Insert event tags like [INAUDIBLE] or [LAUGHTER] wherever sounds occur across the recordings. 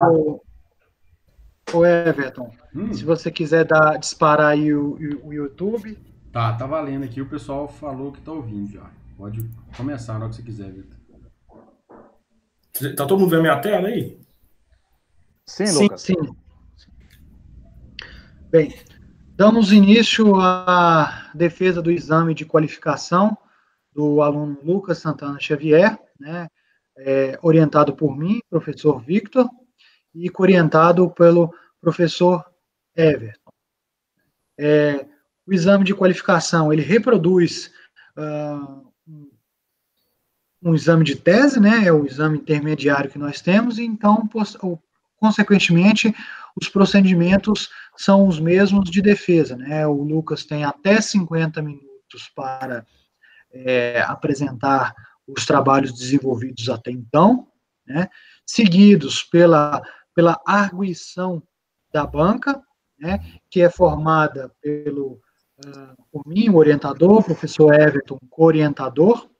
o, o Everton, hum. se você quiser dar, disparar aí o, o, YouTube. Tá, tá valendo aqui. O pessoal falou que tá ouvindo já. Pode começar na hora que você quiser, Vitor. Tá todo mundo vendo minha tela aí? Sim, Lucas. Sim, sim. Bem, damos início à defesa do exame de qualificação do aluno Lucas Santana Xavier, né, é, orientado por mim, professor Victor, e orientado pelo professor Everton. É, o exame de qualificação, ele reproduz uh, um exame de tese, né, é o exame intermediário que nós temos, e então, consequentemente, os procedimentos são os mesmos de defesa, né, o Lucas tem até 50 minutos para é, apresentar os trabalhos desenvolvidos até então, né, seguidos pela, pela arguição da banca, né, que é formada pelo, uh, por mim, o orientador, o professor Everton, co-orientador,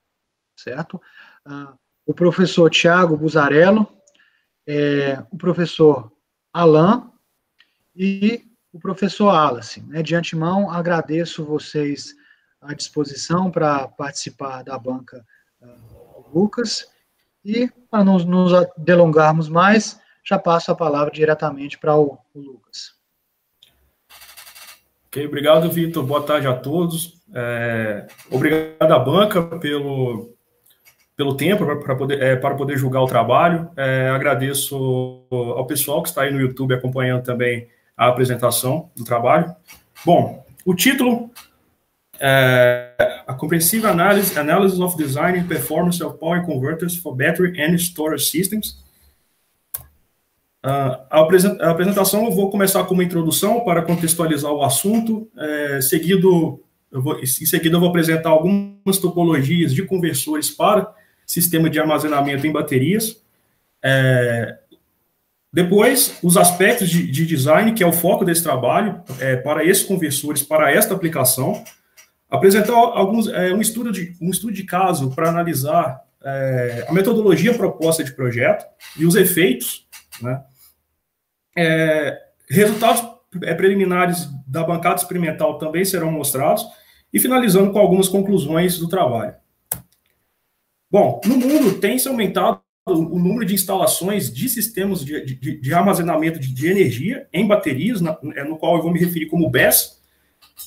certo? Uh, o professor Tiago Buzarello, é, o professor Alain e o professor Alice. Né? De antemão, agradeço vocês à disposição para participar da banca uh, Lucas. E, para não nos delongarmos mais, já passo a palavra diretamente para o, o, Lucas. Ok, obrigado, Vitor. Boa tarde a todos. É, obrigado à banca pelo, pelo tempo para poder, é, para poder julgar o trabalho. É, agradeço ao pessoal que está aí no YouTube acompanhando também a apresentação do trabalho. Bom, o título é a Comprehensive Analysis, Analysis of Design and Performance of Power Converters for Battery and Storage Systems. A, apresentação eu vou começar com uma introdução para contextualizar o assunto, é, seguido, vou, em seguida eu vou apresentar algumas topologias de conversores para sistema de armazenamento em baterias. É, depois, os aspectos de, de, design, que é o foco desse trabalho, é, para esses conversores, para esta aplicação. Apresentar alguns, é, um, estudo de, um estudo de caso para analisar é, a metodologia proposta de projeto e os efeitos, né? É, resultados é, preliminares da bancada experimental também serão mostrados, e finalizando com algumas conclusões do trabalho. Bom, no mundo tem se aumentado o número de instalações de sistemas de, de, de armazenamento de, de, energia em baterias, na, é, no qual eu vou me referir como BES,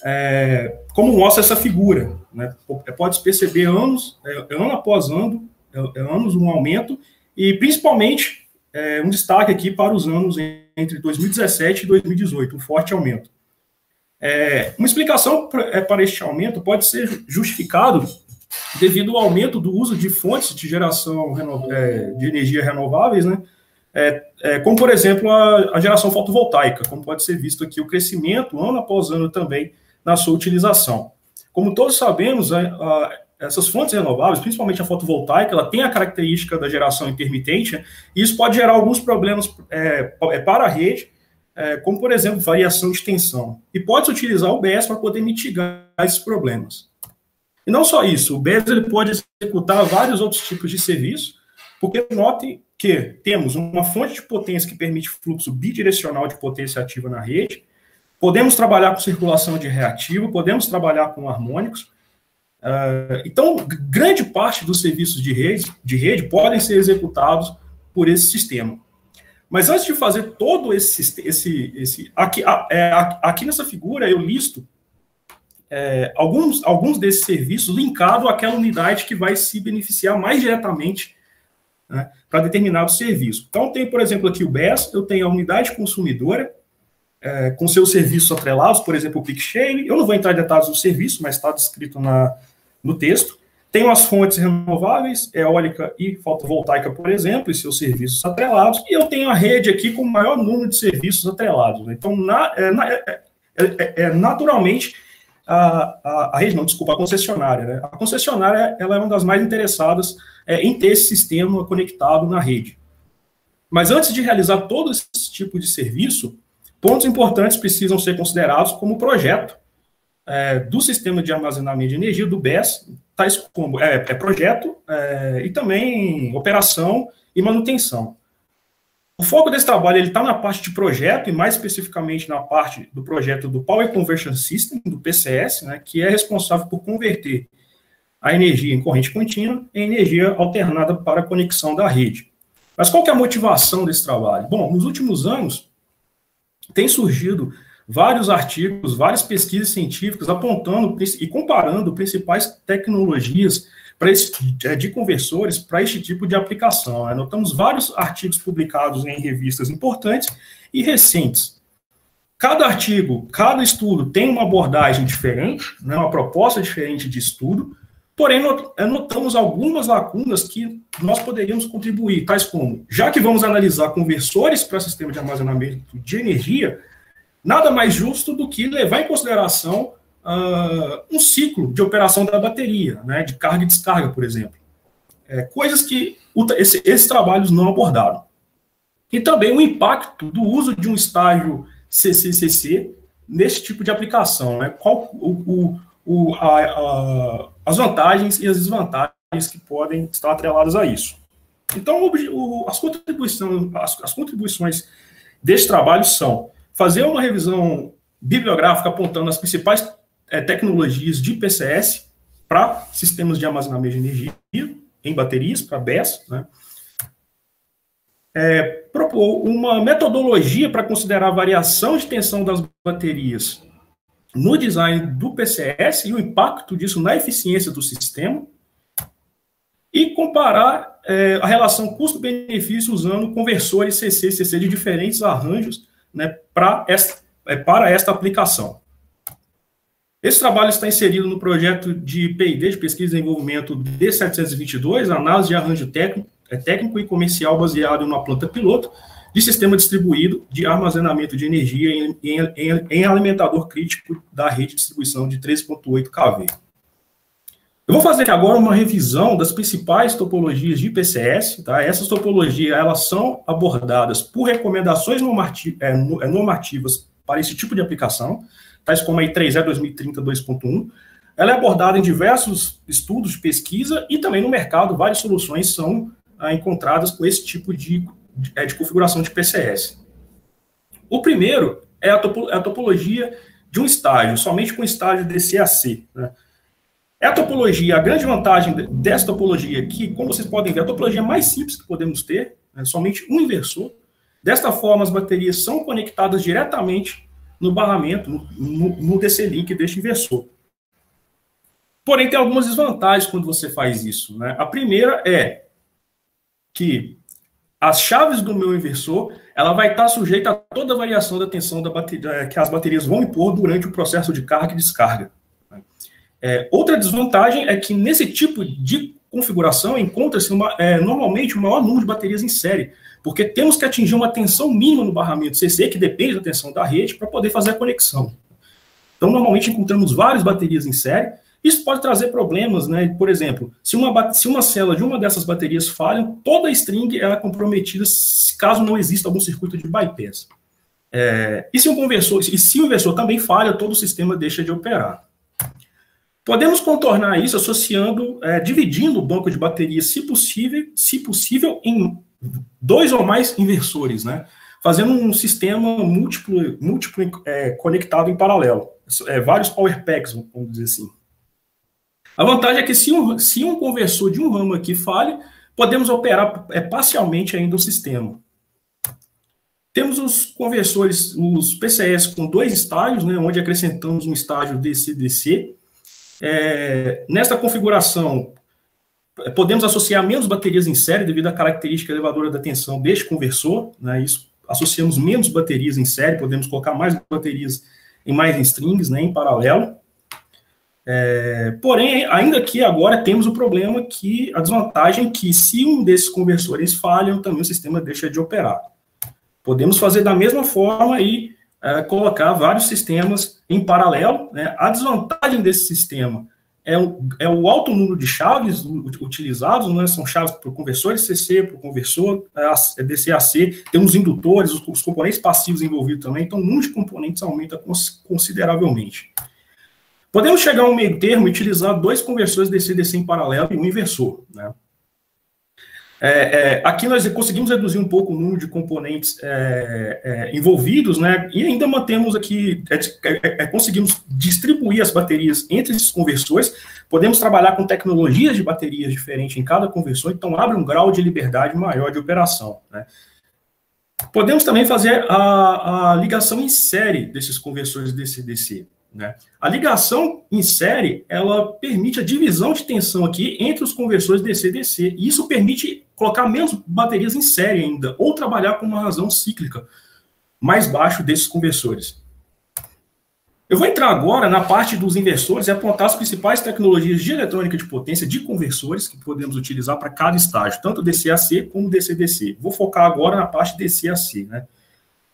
é, como mostra essa figura. Né? Pode perceber anos, é, ano após ano, é, é anos um aumento, e principalmente é, um destaque aqui para os anos entre 2017 e 2018, um forte aumento. É, uma explicação para, para este aumento pode ser justificado devido ao aumento do uso de fontes de geração é, de energia renováveis, né? É, é, como, por exemplo, a, a, geração fotovoltaica, como pode ser visto aqui, o crescimento ano após ano também na sua utilização. Como todos sabemos, a, essas fontes renováveis, principalmente a fotovoltaica, ela tem a característica da geração intermitente, e isso pode gerar alguns problemas é, é, para a rede, é, como, por exemplo, variação de tensão. E pode-se utilizar o BS para poder mitigar esses problemas. E não só isso, o BES ele pode executar vários outros tipos de serviço, porque notem que temos uma fonte de potência que permite fluxo bidirecional de potência ativa na rede, podemos trabalhar com circulação de reativo, podemos trabalhar com harmônicos. Uh, então, grande parte dos serviços de rede, de rede podem ser executados por esse sistema. Mas antes de fazer todo esse, esse, esse aqui, é, aqui nessa figura eu listo é, alguns, alguns desses serviços linkados àquela unidade que vai se beneficiar mais diretamente né, para determinado serviço. Então, tem, por exemplo, aqui o BES, eu tenho a unidade consumidora, é, com seus serviços atrelados, por exemplo, o PicShare. Eu não vou entrar em detalhes do serviço, mas está descrito na, no texto. Tenho as fontes renováveis, eólica e fotovoltaica, por exemplo, e seus serviços atrelados. E eu tenho a rede aqui com o maior número de serviços atrelados. Então, na, é, na, é, é, é naturalmente, a, a, a rede, não, desculpa, a concessionária. Né? A concessionária ela é uma das mais interessadas é, em ter esse sistema conectado na rede. Mas antes de realizar todo esse tipo de serviço, pontos importantes precisam ser considerados como projeto é, do sistema de armazenamento de energia, do BES, tais como é, é projeto é, e também operação e manutenção. o foco desse trabalho está na parte de projeto e mais especificamente na parte do projeto do Power Conversion System, do PCS, né, que é responsável por converter a energia em corrente contínua em energia alternada para a conexão da rede. Mas qual que é a motivação desse trabalho? Bom, nos últimos anos tem surgido vários artigos, várias pesquisas científicas apontando e comparando principais tecnologias esse, é, de conversores para este tipo de aplicação. Né? Notamos vários artigos publicados em revistas importantes e recentes. Cada artigo, cada estudo tem uma abordagem diferente, né, uma proposta diferente de estudo, porém é, notamos algumas lacunas que nós poderíamos contribuir, tais como, já que vamos analisar conversores para sistema de armazenamento de energia, nada mais justo do que levar em consideração uh, um ciclo de operação da bateria, né, de carga e descarga, por exemplo. É, coisas que esse, esses trabalhos não abordaram. E também o impacto do uso de um estágio CCCC nesse tipo de aplicação, né? Qual o, o, o a, a, as vantagens e as desvantagens que podem estar atreladas a isso. Então, o, as, contribuições, as, as contribuições desse trabalho são fazer uma revisão bibliográfica apontando as principais é, tecnologias de PCS para sistemas de armazenamento de energia em baterias, para BES, né? É, propor uma metodologia para considerar a variação de tensão das baterias no design do PCS e o impacto disso na eficiência do sistema, e comparar é, a relação custo-benefício usando conversores CC e CC de diferentes arranjos né, para esta, é, para esta aplicação. Esse trabalho está inserido no projeto de P&D, de Pesquisa e Desenvolvimento D722, análise de arranjo técnico, é, técnico e comercial baseado em uma planta piloto de sistema distribuído de armazenamento de energia em, em, em alimentador crítico da rede de distribuição de 13.8 kV. Eu vou fazer agora uma revisão das principais topologias de PCS. Tá? Essas topologias elas são abordadas por recomendações é, é, normativas para esse tipo de aplicação tais como a I3E 2030 2.1. Ela é abordada em diversos estudos de pesquisa e também no mercado várias soluções são ah, encontradas com esse tipo de, de, é, de, configuração de PCS. O primeiro é a, topo, a, topologia de um estágio, somente com estágio DCAC. Né? É a topologia, a grande vantagem dessa topologia aqui, como vocês podem ver, a topologia mais simples que podemos ter, é somente um inversor. Desta forma, as baterias são conectadas diretamente no barramento, no, no, no DC-Link deste inversor. Porém, tem algumas desvantagens quando você faz isso. Né? A primeira é que as chaves do meu inversor ela vai estar sujeita a toda a variação da tensão da bateria, que as baterias vão impor durante o processo de carga e descarga. É, outra desvantagem é que nesse tipo de configuração encontra-se é, normalmente o maior número de baterias em série, porque temos que atingir uma tensão mínima no barramento CC, que depende da tensão da rede, para poder fazer a conexão. Então, normalmente encontramos várias baterias em série. Isso pode trazer problemas, né? Por exemplo, se uma, se uma célula de uma dessas baterias falha, toda a string é comprometida caso não exista algum circuito de bypass. É, e se conversor, e se o inversor também falha, todo o sistema deixa de operar. Podemos contornar isso associando, é, dividindo o banco de baterias, se possível, se possível, em dois ou mais inversores, né? Fazendo um sistema múltiplo, múltiplo é, conectado em paralelo. É, vários power packs, vamos dizer assim. A vantagem é que se um, se um conversor de um ramo aqui falhe, podemos operar é, parcialmente ainda o sistema. Temos os conversores, os PCS com dois estágios, né, onde acrescentamos um estágio DC-DC. É, nesta configuração, podemos associar menos baterias em série devido à característica elevadora da tensão deste conversor, né, isso, associamos menos baterias em série, podemos colocar mais baterias em mais strings, né, em paralelo. É, porém, ainda que agora temos o problema que a desvantagem que se um desses conversores falham, também o sistema deixa de operar. Podemos fazer da mesma forma e é, colocar vários sistemas em paralelo. Né? A desvantagem desse sistema é o, é o alto número de chaves utilizados, né? são chaves para o conversor SCC, para o conversor é, DCAC, temos indutores, os, os, componentes passivos envolvidos também, então o número de componentes aumenta consideravelmente. Podemos chegar a um meio termo utilizar dois conversores DC-DC em paralelo e um inversor. Né? É, é, aqui nós conseguimos reduzir um pouco o número de componentes é, é envolvidos, né? E ainda mantemos aqui, é, é, conseguimos distribuir as baterias entre esses conversores. Podemos trabalhar com tecnologias de baterias diferentes em cada conversor, então abre um grau de liberdade maior de operação, né? Podemos também fazer a, a ligação em série desses conversores DC-DC. Né? A ligação em série, ela permite a divisão de tensão aqui entre os conversores DC-DC, e isso permite colocar menos baterias em série ainda, ou trabalhar com uma razão cíclica mais baixo desses conversores. Eu vou entrar agora na parte dos inversores e apontar as principais tecnologias de eletrônica de potência de conversores que podemos utilizar para cada estágio, tanto DC-AC como DC-DC. Vou focar agora na parte DC-AC, né?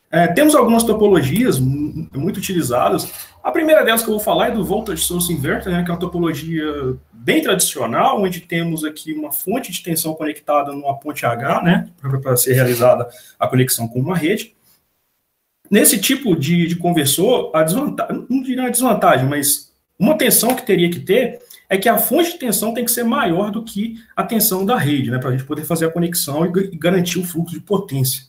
É, temos algumas topologias muito utilizadas. A primeira delas que eu vou falar é do Voltage Source Inverter, né, que é uma topologia bem tradicional, onde temos aqui uma fonte de tensão conectada numa ponte H, né, para ser realizada a conexão com uma rede. Nesse tipo de, de conversor, a desvantagem, não diria a desvantagem, mas uma tensão que teria que ter é que a fonte de tensão tem que ser maior do que a tensão da rede, né, para a gente poder fazer a conexão e garantir o fluxo de potência.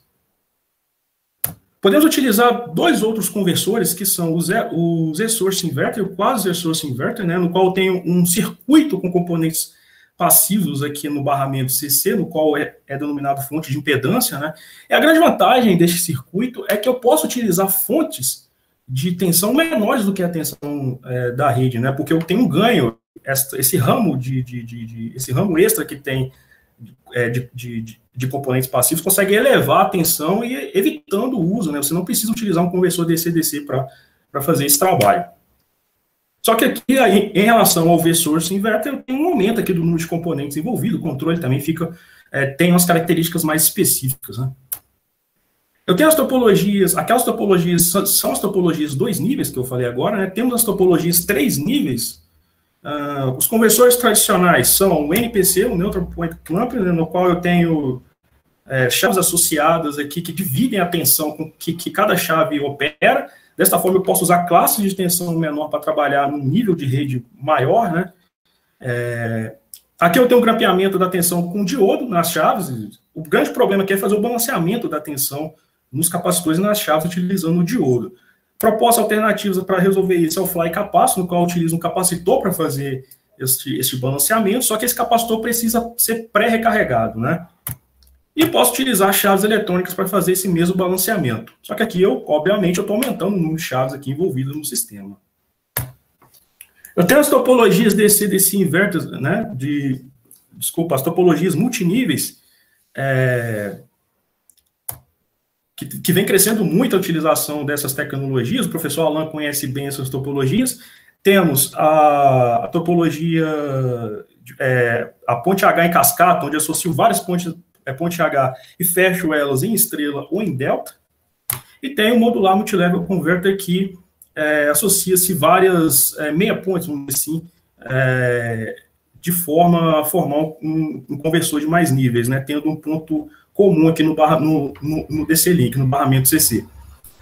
Podemos utilizar dois outros conversores, que são o Z-Source Inverter e o Quasi-Z-Source Inverter, né, no qual eu tenho um circuito com componentes passivos aqui no barramento CC, no qual é, é denominado fonte de impedância. Né. E a grande vantagem deste circuito é que eu posso utilizar fontes de tensão menores do que a tensão é, da rede, né, porque eu tenho um ganho, esse ramo, de, de, de, de esse ramo extra que tem é, de, de, de, componentes passivos consegue elevar a tensão e evitando o uso, né? Você não precisa utilizar um conversor DC-DC para fazer esse trabalho. Só que aqui, em relação ao V-Source Inverter, tem um aumento aqui do número de componentes envolvidos, o controle também fica, é, tem umas características mais específicas, né? Eu tenho as topologias, aquelas topologias são as topologias dois níveis que eu falei agora, né? Temos as topologias três níveis, Uh, os conversores tradicionais são o NPC, o Neutral Point Clamp, né, no qual eu tenho é, chaves associadas aqui que dividem a tensão com que, que, cada chave opera. Desta forma, eu posso usar classes de tensão menor para trabalhar num nível de rede maior. Né? É, aqui eu tenho um grampeamento da tensão com diodo nas chaves. O grande problema aqui é fazer o balanceamento da tensão nos capacitores nas chaves utilizando o diodo. Propostas alternativas para resolver isso é o fly capacitor, no qual utiliza um capacitor para fazer este, este balanceamento, só que esse capacitor precisa ser pré-recarregado, né? E posso utilizar chaves eletrônicas para fazer esse mesmo balanceamento. Só que aqui, eu, obviamente, eu estou aumentando o número de chaves aqui envolvidas no sistema. Eu tenho as topologias DC-DC inverters, né? De, desculpa, as topologias multiníveis, é, que, que, vem crescendo muito a utilização dessas tecnologias, o professor Alan conhece bem essas topologias. Temos a, a topologia, é, a ponte H em cascata, onde associo várias pontes, é, ponte H e fecho elas em estrela ou em delta. E tem o modular multilevel converter que é, associa-se várias é, meia pontes, vamos dizer assim, é, de forma a formar um, um, conversor de mais níveis, né, tendo um ponto comum aqui no, barra, no, no, no DC Link, no barramento CC.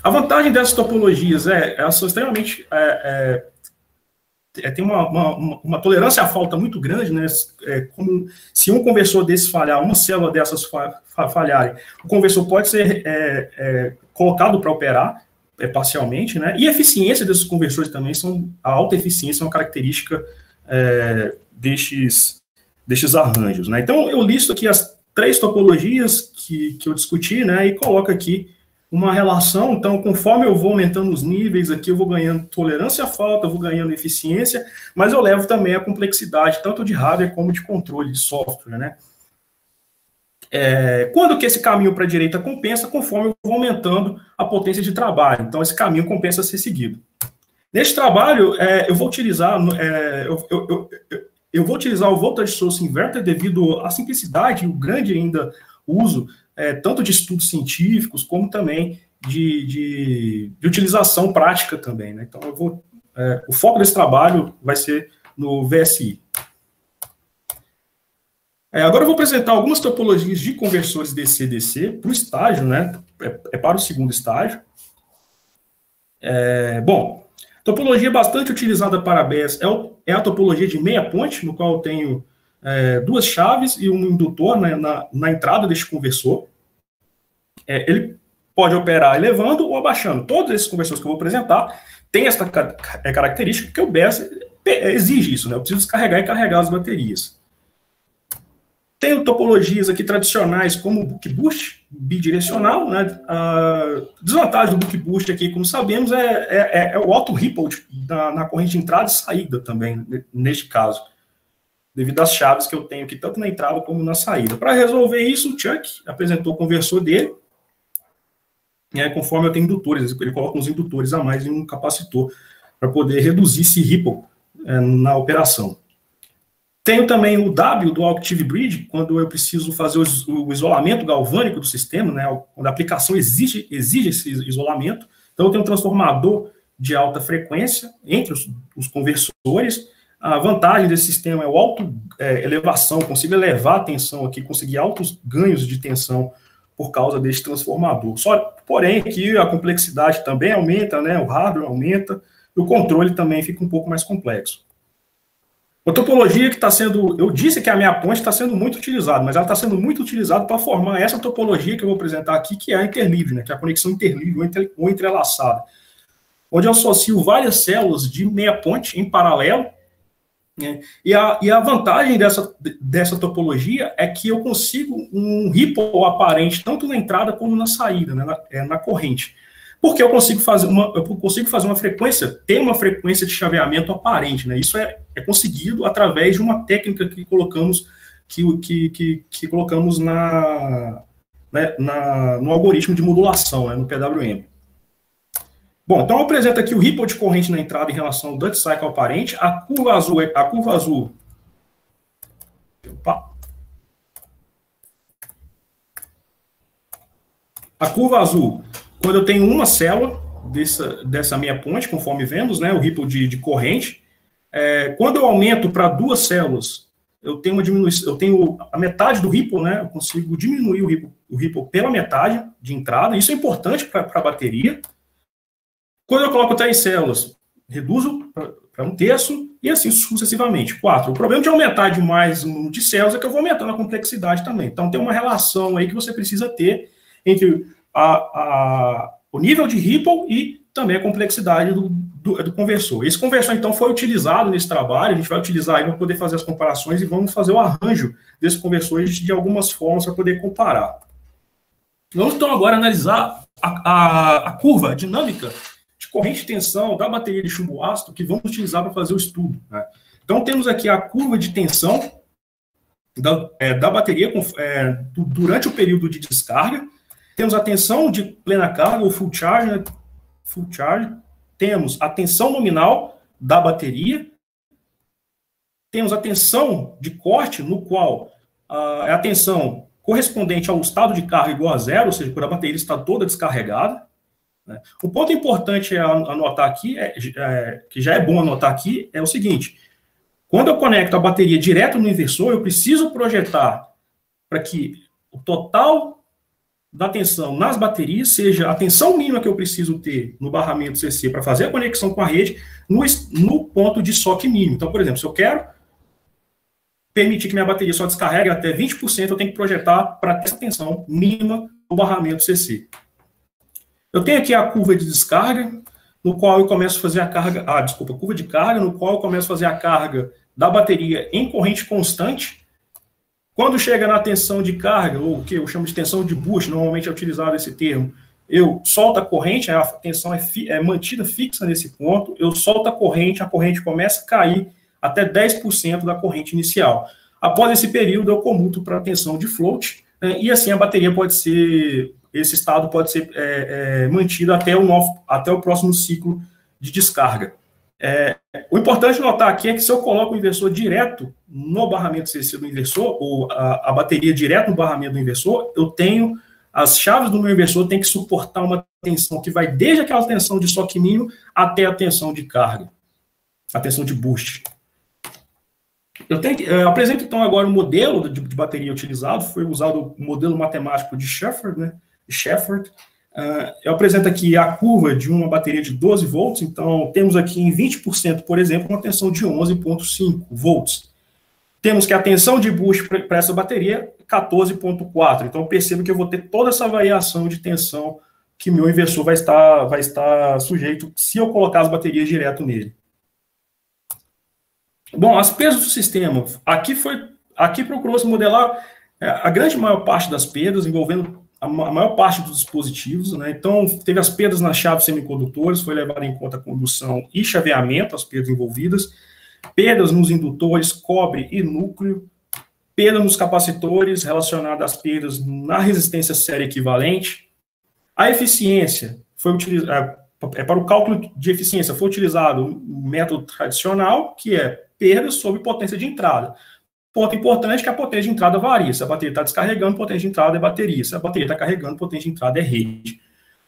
A vantagem dessas topologias é elas são extremamente. É, é, é, tem uma, uma, uma, tolerância à falta muito grande, né? É, como se um conversor desse falhar, uma célula dessas fa, fa, falharem, o conversor pode ser é, é, colocado para operar parcialmente, né? E a eficiência desses conversores também são. A alta eficiência é uma característica destes, destes arranjos, né? Então, eu listo aqui as três topologias que, que eu discuti, né, e coloco aqui uma relação, então, conforme eu vou aumentando os níveis aqui, eu vou ganhando tolerância à falta, eu vou ganhando eficiência, mas eu levo também a complexidade, tanto de hardware como de controle de software, né. É, quando que esse caminho para a direita compensa? Conforme eu vou aumentando a potência de trabalho. Então, esse caminho compensa ser seguido. Neste trabalho, é, eu vou utilizar, é, eu, eu, eu, eu vou utilizar o Voltage Source Inverter devido à simplicidade e o grande ainda uso, é, tanto de estudos científicos, como também de, de, de utilização prática também. Né? Então, eu vou, é, o foco desse trabalho vai ser no VSI. É, agora eu vou apresentar algumas topologias de conversores DC-DC para o estágio, né? É, é, para o segundo estágio. É, bom, Topologia bastante utilizada para BES é, é, a topologia de meia ponte, no qual eu tenho é, duas chaves e um indutor né, na, na entrada deste conversor. É, ele pode operar elevando ou abaixando. Todos esses conversores que eu vou apresentar têm essa é, característica que o BES exige isso, né? Eu preciso descarregar e carregar as baterias. Tenho topologias aqui tradicionais como o book boost, bidirecional, né? A desvantagem do book boost aqui, como sabemos, é, é, é o auto ripple na, corrente de entrada e saída também, neste caso devido às chaves que eu tenho aqui, tanto na entrada como na saída. Para resolver isso, o Chuck apresentou o conversor dele, né, conforme eu tenho indutores, ele coloca uns indutores a mais em um capacitor, para poder reduzir esse ripple é, na operação. Tenho também o W do Active Bridge, quando eu preciso fazer o, isolamento galvânico do sistema, né, quando a aplicação exige, exige esse isolamento. Então, eu tenho um transformador de alta frequência entre os, os conversores, a vantagem desse sistema é o alto é, elevação, consigo elevar a tensão aqui, conseguir altos ganhos de tensão por causa desse transformador. Só, porém, aqui a complexidade também aumenta, né? O hardware aumenta, o controle também fica um pouco mais complexo. A topologia que está sendo, eu disse que a minha ponte está sendo muito utilizada, mas ela está sendo muito utilizada para formar essa topologia que eu vou apresentar aqui, que é a interlivre, né? Que é a conexão interlivre ou entrelaçada, onde eu associo várias células de meia ponte em paralelo né? E, a, e a vantagem dessa, dessa topologia é que eu consigo um ripple aparente tanto na entrada como na saída, né, na, é, na corrente. Porque eu consigo fazer uma, eu consigo fazer uma frequência, ter uma frequência de chaveamento aparente, né? Isso é, é conseguido através de uma técnica que colocamos que, que, que, que colocamos na, né, na, no algoritmo de modulação, né, no PWM. Bom, então eu apresento aqui o ripple de corrente na entrada em relação ao Dutch Cycle aparente. A curva azul, é, a curva azul. Opa. A curva azul, quando eu tenho uma célula dessa, dessa minha ponte, conforme vemos, né, o ripple de, de corrente. É, quando eu aumento para duas células, eu tenho uma diminuição, eu tenho a metade do ripple, né? Eu consigo diminuir o ripple, o ripple pela metade de entrada. Isso é importante para a bateria. Quando eu coloco três células, reduzo para um terço e assim sucessivamente. Quatro. O problema de aumentar demais o número de células é que eu vou aumentando a complexidade também. Então tem uma relação aí que você precisa ter entre a, a, o nível de Ripple e também a complexidade do, do, do, conversor. Esse conversor, então, foi utilizado nesse trabalho, a gente vai utilizar para poder fazer as comparações e vamos fazer o arranjo desse conversor de algumas formas para poder comparar. Vamos, então, agora analisar a, a, a curva dinâmica de corrente de tensão da bateria de chumbo ácido que vamos utilizar para fazer o estudo. Né? Então, temos aqui a curva de tensão da, é, da bateria é, durante o período de descarga. Temos a tensão de plena carga, ou full charge, né? full charge. Temos a tensão nominal da bateria. Temos a tensão de corte, no qual é a tensão correspondente ao estado de carga igual a zero, ou seja, quando a bateria está toda descarregada. Né? O ponto importante a anotar aqui, é, é, que já é bom anotar aqui, é o seguinte: quando eu conecto a bateria direto no inversor, eu preciso projetar para que o total da tensão nas baterias seja a tensão mínima que eu preciso ter no barramento CC para fazer a conexão com a rede no, no ponto de soque mínimo. Então, por exemplo, se eu quero permitir que minha bateria só descarregue até 20%, eu tenho que projetar para essa tensão mínima no barramento CC. Eu tenho aqui a curva de descarga, no qual eu começo a fazer a carga, ah, desculpa, curva de carga, no qual eu começo a fazer a carga da bateria em corrente constante. Quando chega na tensão de carga, ou o que eu chamo de tensão de boost, normalmente é utilizado esse termo, eu solto a corrente, a tensão é, fi, é mantida fixa nesse ponto, eu solto a corrente, a corrente começa a cair até 10% da corrente inicial. Após esse período, eu comuto para a tensão de float, né, e assim a bateria pode ser esse estado pode ser é, é, mantido até o, novo, até o próximo ciclo de descarga. É, o importante notar aqui é que se eu coloco o inversor direto no barramento CC do inversor, ou a, a, bateria direto no barramento do inversor, eu tenho as chaves do meu inversor tem que suportar uma tensão que vai desde aquela tensão de soque mínimo até a tensão de carga, a tensão de boost. Eu, tenho, eu apresento então agora o modelo de, de, bateria utilizado, foi usado o modelo matemático de Sheffer, né? Shefford. Uh, eu apresento aqui a curva de uma bateria de 12 volts, então temos aqui em 20%, por exemplo, uma tensão de 11,5 volts. temos que a tensão de boost para essa bateria é 14.4. Então perceba que eu vou ter toda essa variação de tensão que meu inversor vai estar, vai estar sujeito se eu colocar as baterias direto nele. Bom, as perdas do sistema. Aqui foi, aqui procurou-se modelar é, a grande maior parte das perdas envolvendo a maior parte dos dispositivos, né? Então, teve as perdas nas chaves semicondutores, foi levado em conta a condução e chaveamento, as perdas envolvidas, perdas nos indutores, cobre e núcleo, perda nos capacitores relacionadas às perdas na resistência série equivalente. A eficiência foi utilizada, é, para o cálculo de eficiência, foi utilizado o método tradicional, que é perdas sobre potência de entrada. Ponto importante que a potência de entrada varia. Se a bateria está descarregando, potência de entrada é bateria. Se a bateria está carregando, potência de entrada é rede.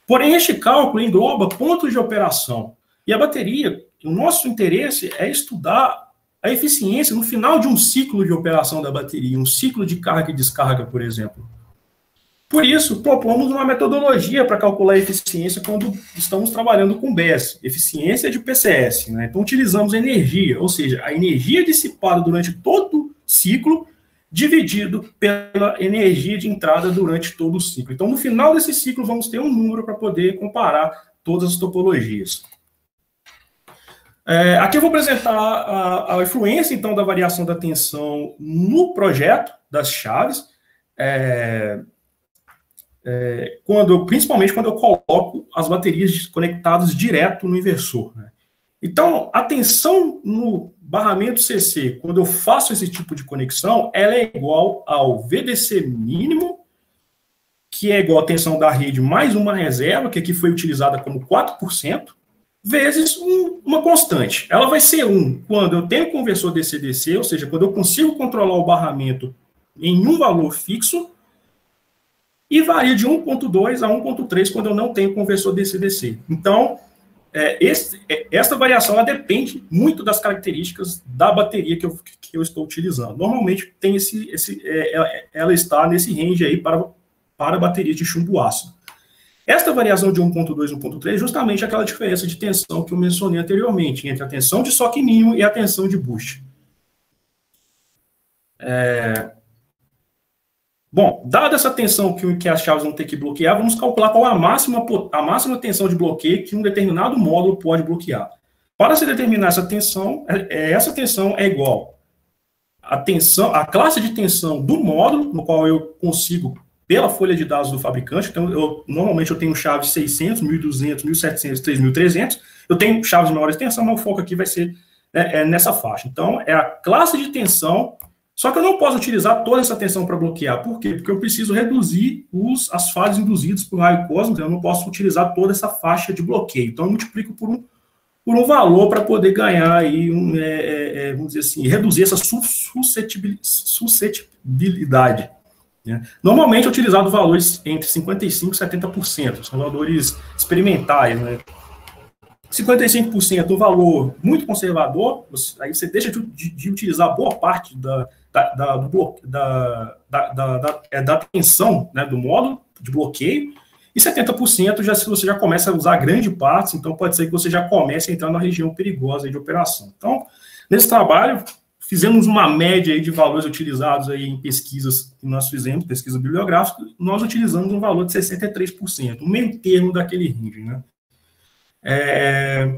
Porém, este cálculo engloba pontos de operação. E a bateria, o nosso interesse é estudar a eficiência no final de um ciclo de operação da bateria, um ciclo de carga e descarga, por exemplo. Por isso, propomos uma metodologia para calcular a eficiência quando estamos trabalhando com BES, eficiência de PCS. Né? Então, utilizamos energia, ou seja, a energia dissipada durante todo ciclo dividido pela energia de entrada durante todo o ciclo. Então, no final desse ciclo, vamos ter um número para poder comparar todas as topologias. É, aqui eu vou apresentar a, a, influência, então, da variação da tensão no projeto das chaves, é, é, quando, principalmente quando eu coloco as baterias conectadas direto no inversor. Né? Então, a tensão no barramento CC, quando eu faço esse tipo de conexão, ela é igual ao VDC mínimo, que é igual à tensão da rede mais uma reserva, que aqui foi utilizada como 4%, vezes um, uma constante. Ela vai ser 1 quando eu tenho conversor DC-DC, ou seja, quando eu consigo controlar o barramento em um valor fixo, e varia de 1.2 a 1.3 quando eu não tenho conversor DC-DC. Então, é, esse, é, essa variação ela depende muito das características da bateria que eu, que eu estou utilizando. Normalmente tem esse, esse é, ela, ela, está nesse range aí para, para baterias de chumbo ácido. Esta variação de 1.2 e 1.3 é justamente aquela diferença de tensão que eu mencionei anteriormente, entre a tensão de soque mínimo e a tensão de boost. É, Bom, dada essa tensão que, que as chaves vão ter que bloquear, vamos calcular qual é a máxima, a máxima tensão de bloqueio que um determinado módulo pode bloquear. Para se determinar essa tensão, é, é, essa tensão é igual a tensão, a classe de tensão do módulo, no qual eu consigo pela folha de dados do fabricante. Então, eu, normalmente eu tenho chaves 600, 1200, 1700, 3300. Eu tenho chaves de maior extensão, mas o foco aqui vai ser é, é nessa faixa. Então, é a classe de tensão só que eu não posso utilizar toda essa tensão para bloquear. Por quê? Porque eu preciso reduzir os, as fases induzidas por raio cósmico, eu não posso utilizar toda essa faixa de bloqueio. Então, eu multiplico por um, por um valor para poder ganhar aí, um, é, é, é vamos dizer assim, reduzir essa suscetibilidade. Né? Normalmente é utilizado valores entre 55% e 70%, são valores experimentais, né? 55% um valor muito conservador, aí você deixa de, de, de utilizar boa parte da, da, da, do da, da, da, é, da tensão né, do módulo de bloqueio, e 70% já se você já começa a usar grande parte, então pode ser que você já comece a entrar na região perigosa de operação. Então, nesse trabalho, fizemos uma média de valores utilizados aí em pesquisas que nós fizemos, pesquisa bibliográfica, nós utilizamos um valor de 63%, o meio termo daquele range, né? É,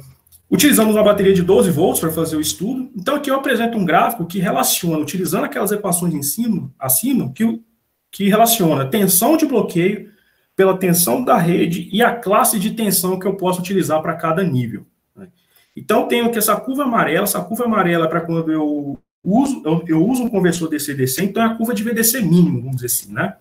Utilizamos uma bateria de 12 volts para fazer o estudo. Então, aqui eu apresento um gráfico que relaciona, utilizando aquelas equações em cima, acima, que, que relaciona tensão de bloqueio pela tensão da rede e a classe de tensão que eu posso utilizar para cada nível. Né? Então, tenho aqui essa curva amarela. Essa curva amarela é para quando eu uso, eu, eu, uso um conversor DC-DC, então é a curva de VDC mínimo, vamos dizer assim, né?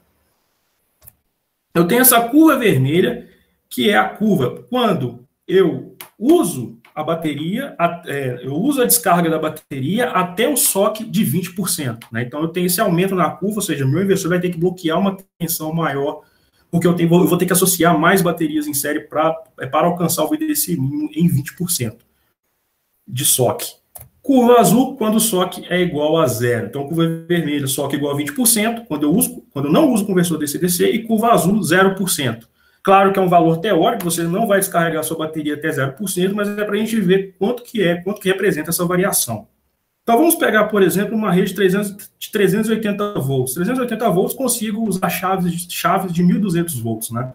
Eu tenho essa curva vermelha, que é a curva quando eu uso a bateria, a, é, eu uso a descarga da bateria até o SOC de 20%. Né? Então, eu tenho esse aumento na curva, ou seja, meu inversor vai ter que bloquear uma tensão maior, porque eu, tenho, eu vou ter que associar mais baterias em série pra, é, para alcançar o VDC mínimo em 20% de SOC. Curva azul, quando o SOC é igual a zero. Então, curva vermelha, SOC igual a 20%, quando eu, uso, quando eu não uso conversor DC-DC, e curva azul, 0%. Claro que é um valor teórico, você não vai descarregar sua bateria até 0%, mas é para a gente ver quanto que é, quanto que representa essa variação. Então, vamos pegar, por exemplo, uma rede de, 300, de 380 volts. 380 volts, consigo usar chaves, chaves de 1.200 volts, né?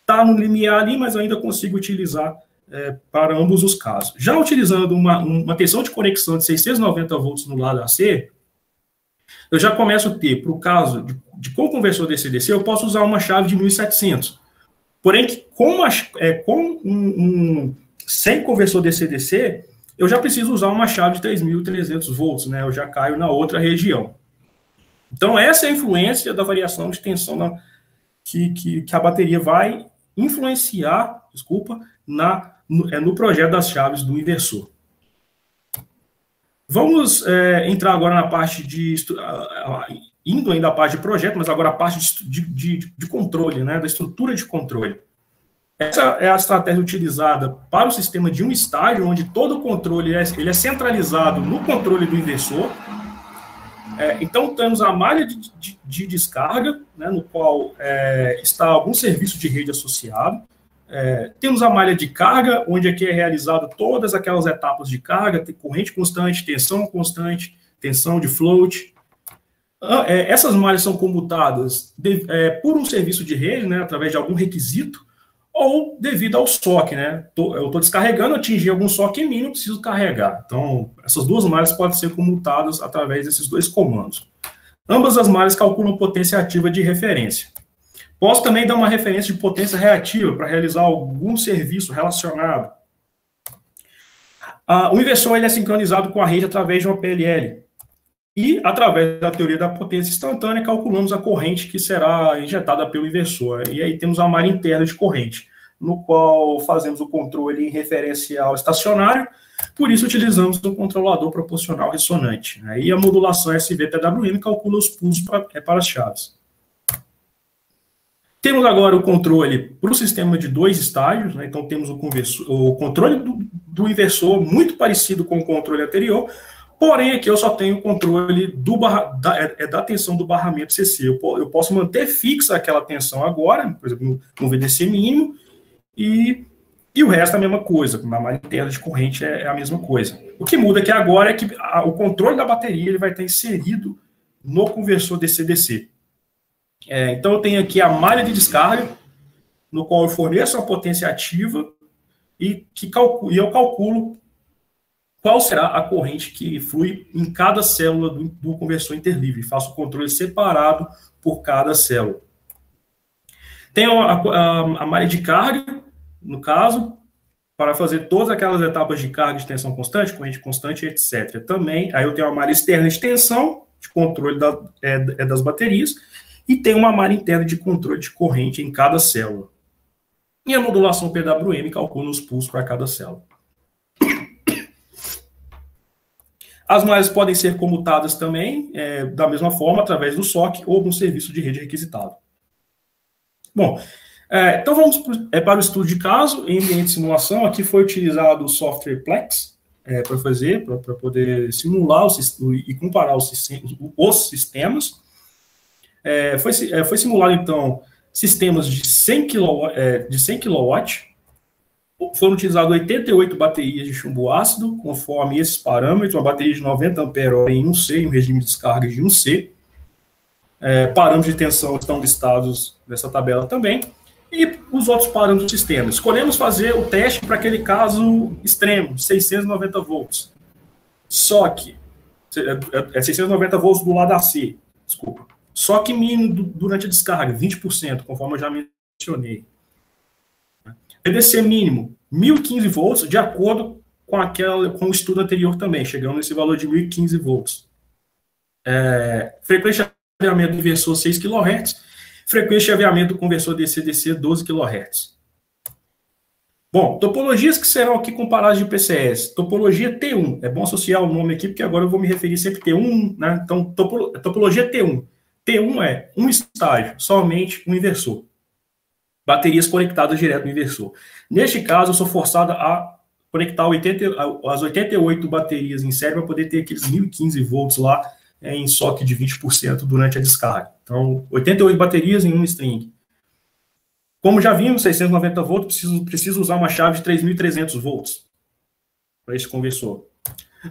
Está no limiar ali, mas ainda consigo utilizar é, para ambos os casos. Já utilizando uma, uma tensão de conexão de 690 volts no lado AC, eu já começo a ter, para o caso de, de com conversor DC-DC, eu posso usar uma chave de 1700. Porém, com, a, é, com um, um, sem conversor DC-DC, eu já preciso usar uma chave de 3.300 volts, né? Eu já caio na outra região. Então, essa é a influência da variação de tensão na, que, que, que, a bateria vai influenciar, desculpa, na, no, é, no projeto das chaves do inversor. Vamos é, entrar agora na parte de. Indo ainda a parte de projeto, mas agora a parte de, de, de controle, né, da estrutura de controle. Essa é a estratégia utilizada para o sistema de um estágio, onde todo o controle é, ele é centralizado no controle do inversor. É, então, temos a malha de, de, de descarga, né, no qual é, está algum serviço de rede associado. É, temos a malha de carga, onde aqui é realizado todas aquelas etapas de carga, corrente constante, tensão constante, tensão de float. Ah, é, essas malhas são comutadas de, é, por um serviço de rede, né, através de algum requisito, ou devido ao SOC, né? Tô, eu estou descarregando, atingi algum SOC mínimo, preciso carregar. Então, essas duas malhas podem ser comutadas através desses dois comandos. Ambas as malhas calculam potência ativa de referência. Posso também dar uma referência de potência reativa para realizar algum serviço relacionado. Ah, o inversor ele é sincronizado com a rede através de uma PLL. E, através da teoria da potência instantânea, calculamos a corrente que será injetada pelo inversor. E aí temos a malha interna de corrente, no qual fazemos o controle em referencial estacionário, por isso utilizamos um controlador proporcional ressonante. Aí a modulação SV-PWM calcula os pulsos para, é, para as chaves. Temos agora o controle para o sistema de dois estágios, né? então temos o, o controle do, do, inversor muito parecido com o controle anterior, porém aqui eu só tenho controle do barra, da, é, é da tensão do barramento CC. Eu, eu, posso manter fixa aquela tensão agora, por exemplo, no, no VDC mínimo, e, e o resto é a mesma coisa, na malha interna de corrente é, é, a mesma coisa. O que muda aqui agora é que a, o controle da bateria ele vai estar inserido no conversor DC-DC. É, então, eu tenho aqui a malha de descarga, no qual eu forneço a potência ativa e, que calculo, e eu calculo qual será a corrente que flui em cada célula do, do conversor interlivre. Faço o controle separado por cada célula. Tenho a, a, a malha de carga, no caso, para fazer todas aquelas etapas de carga de tensão constante, corrente constante, etc. Também, aí eu tenho a malha externa de tensão, de controle da, é, é das baterias, e tem uma malha interna de controle de corrente em cada célula. E a modulação PWM calcula os pulsos para cada célula. As malhas podem ser comutadas também, é, da mesma forma, através do SOC ou no serviço de rede requisitado. Bom, é, então vamos é, para o estudo de caso em ambiente de simulação. Aqui foi utilizado o software Plex é, para fazer, para poder simular o, e comparar os, os sistemas. É, foi, é, foi simulado, então, sistemas de 100 kW, de 100 kW foram utilizadas 88 baterias de chumbo ácido, conforme esses parâmetros, uma bateria de 90 ampere em 1C, em um regime de descarga de 1C. É, parâmetros de tensão estão listados nessa tabela também. E os outros parâmetros do sistema. Escolhemos fazer o teste para aquele caso extremo, 690 volts. Só que, é 690 é, é volts do lado AC, desculpa. Só que mínimo durante a descarga, 20%, conforme eu já mencionei. PDC mínimo, 1015 volts, de acordo com, aquela, com o estudo anterior também, chegando nesse valor de 1015 volts. É, frequência de aviamento do inversor 6 kHz, frequência de aviamento do conversor DC-DC 12 kHz. Bom, topologias que serão aqui comparadas de PCS. Topologia T1, é bom associar o nome aqui, porque agora eu vou me referir sempre T1, né? Então, topologia T1. T1 é um estágio, somente um inversor. Baterias conectadas direto no inversor. Neste caso, eu sou forçado a conectar 80, as 88 baterias em série para poder ter aqueles 1015 volts lá é, em soque de 20% durante a descarga. Então, 88 baterias em um string. Como já vimos, 690 volts, preciso, preciso usar uma chave de 3.300 volts para esse conversor.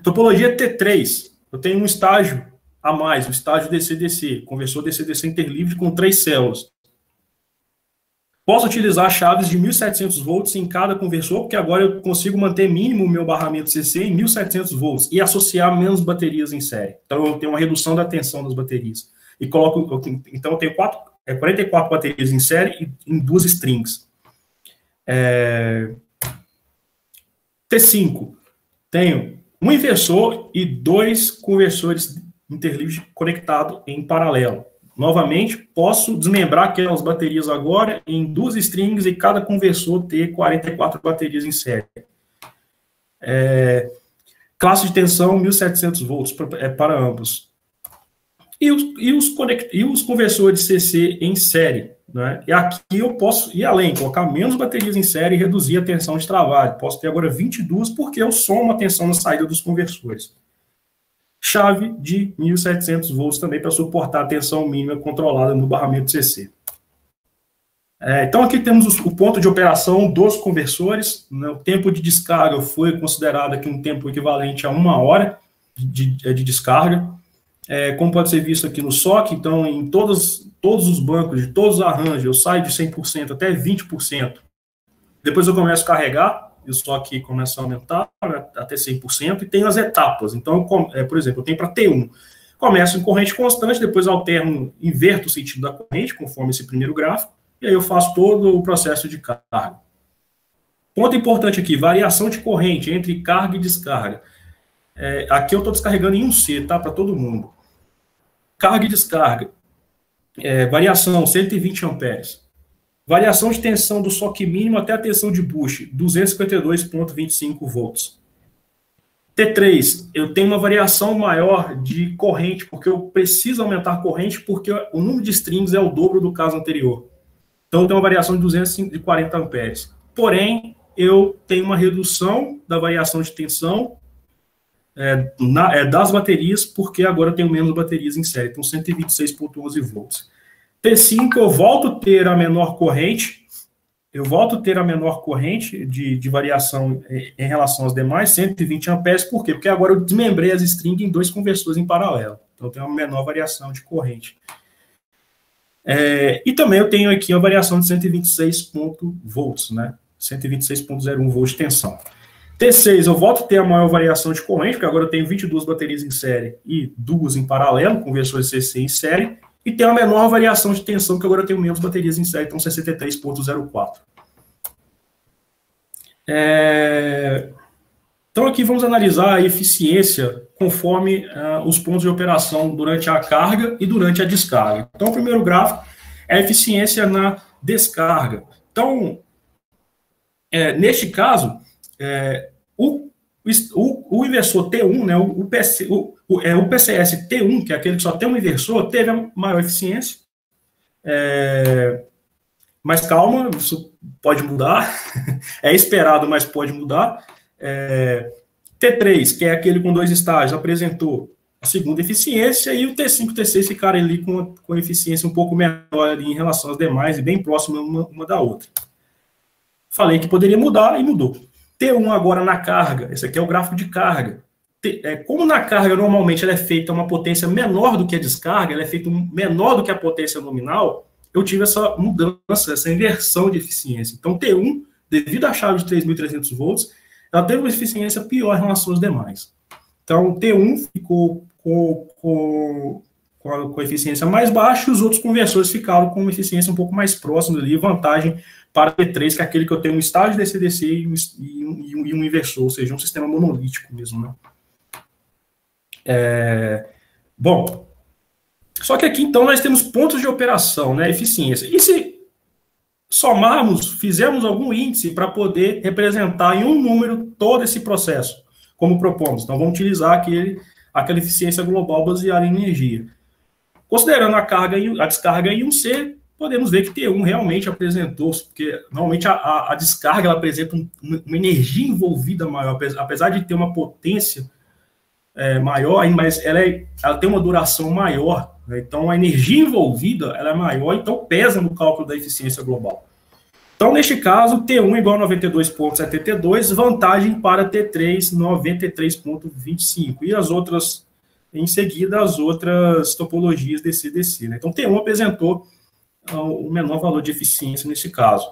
Topologia T3. Eu tenho um estágio a mais, o estágio DC-DC, conversor DC-DC interlivre com três células. Posso utilizar chaves de 1.700 volts em cada conversor, porque agora eu consigo manter mínimo o meu barramento CC em 1.700 volts e associar menos baterias em série. Então, eu tenho uma redução da tensão das baterias. E coloco, então, eu tenho quatro, é, 44 baterias em série em duas strings. É, T5, tenho um inversor e dois conversores interlivres conectados em paralelo. Novamente, posso desmembrar aquelas baterias agora em duas strings e cada conversor ter 44 baterias em série. É, classe de tensão 1700 volts para, é, para ambos. E os, e, os conect, e os conversores CC em série. Né? E aqui eu posso ir além, colocar menos baterias em série e reduzir a tensão de trabalho. Posso ter agora 22, porque eu somo a tensão na saída dos conversores chave de 1.700 volts também para suportar a tensão mínima controlada no barramento CC. É, então, aqui temos o, ponto de operação dos conversores. Né, o tempo de descarga foi considerado aqui um tempo equivalente a uma hora de, de, de descarga. É, como pode ser visto aqui no SOC, então, em todos, todos os bancos, de todos os arranjos, eu saio de 100% até 20%. Depois eu começo a carregar, eu só aqui começa a aumentar até 100%, e tem as etapas. Então, é, por exemplo, eu tenho para T1. Começo em corrente constante, depois alterno, inverto o sentido da corrente, conforme esse primeiro gráfico, e aí eu faço todo o processo de carga. Ponto importante aqui, variação de corrente entre carga e descarga. É, aqui eu estou descarregando em 1C, tá? Para todo mundo. Carga e descarga. É, variação 120 amperes. Variação de tensão do SOC mínimo até a tensão de Bush, 252,25 volts. T3, eu tenho uma variação maior de corrente, porque eu preciso aumentar a corrente, porque o número de strings é o dobro do caso anterior. Então, tenho uma variação de 240 amperes. Porém, eu tenho uma redução da variação de tensão é, na, é, das baterias, porque agora eu tenho menos baterias em série, então 126,11 volts. T5 eu volto a ter a menor corrente, eu volto a ter a menor corrente de, de variação em relação aos demais, 120 amperes, por quê? Porque agora eu desmembrei as strings em dois conversores em paralelo, então tem uma menor variação de corrente. É, e também eu tenho aqui a variação de 126 volts, né? 126.01 volts de tensão. T6, eu volto a ter a maior variação de corrente, porque agora eu tenho 22 baterias em série e duas em paralelo, conversores CC em série, e tem uma menor variação de tensão, que agora eu tenho menos baterias em série, então 63.04. É... Então aqui vamos analisar a eficiência conforme uh, os pontos de operação durante a carga e durante a descarga. Então o primeiro gráfico é a eficiência na descarga. Então, é, neste caso, é, o, o, o, inversor T1, né, o, PC, o, é, o PCS T1, que é aquele que só tem um inversor, teve a maior eficiência. É, mas calma, isso pode mudar. [LAUGHS] é esperado, mas pode mudar. É, T3, que é aquele com dois estágios, apresentou a segunda eficiência, e o T5 e T6 ficaram ali com, com eficiência um pouco menor em relação às demais e bem próxima uma, uma da outra. Falei que poderia mudar e mudou. T1 agora na carga, esse aqui é o gráfico de carga é, como na carga normalmente ela é feita uma potência menor do que a descarga, ela é feita menor do que a potência nominal, eu tive essa mudança, essa inversão de eficiência. Então, T1, devido à chave de 3.300 volts, ela teve uma eficiência pior em relação aos demais. Então, T1 ficou com, com, com, a, com a eficiência mais baixa e os outros conversores ficaram com uma eficiência um pouco mais próxima ali, vantagem para T3, que é aquele que eu tenho um estágio DC-DC e um, e, um, e um inversor, ou seja, um sistema monolítico mesmo, né? É, bom, só que aqui então nós temos pontos de operação, né, eficiência. E se somarmos, fizermos algum índice para poder representar em um número todo esse processo, como propomos. Então vamos utilizar aquele, aquela eficiência global baseada em energia. Considerando a carga e a descarga em um C, podemos ver que T1 realmente apresentou, porque normalmente a, a, a descarga ela apresenta um, uma energia envolvida maior, apesar de ter uma potência é, maior, mas ela, é, ela tem uma duração maior, né? então a energia envolvida ela é maior, então pesa no cálculo da eficiência global. Então, neste caso, T1 igual a 92,72, vantagem para T3, 93,25. E as outras, em seguida, as outras topologias DC-DC. Né? Então, T1 apresentou o menor valor de eficiência nesse caso.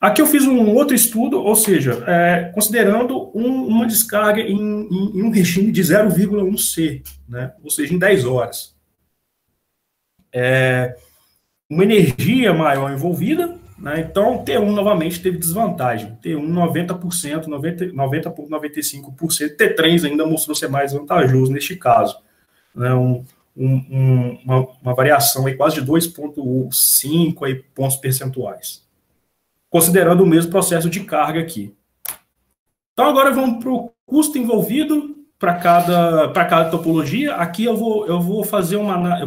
Aqui eu fiz um outro estudo, ou seja, é, considerando um, uma descarga em, em, em, um regime de 0,1C, né? ou seja, em 10 horas. É, uma energia maior envolvida, né? então T1 novamente teve desvantagem. T1 90%, 90, 90 por 95%, T3 ainda mostrou ser mais vantajoso neste caso. Né? Um, um, uma, uma, variação aí quase de 2,5 pontos percentuais considerando o mesmo processo de carga aqui. Então, agora vamos para o custo envolvido para cada, cada topologia. Aqui eu vou, eu vou fazer uma,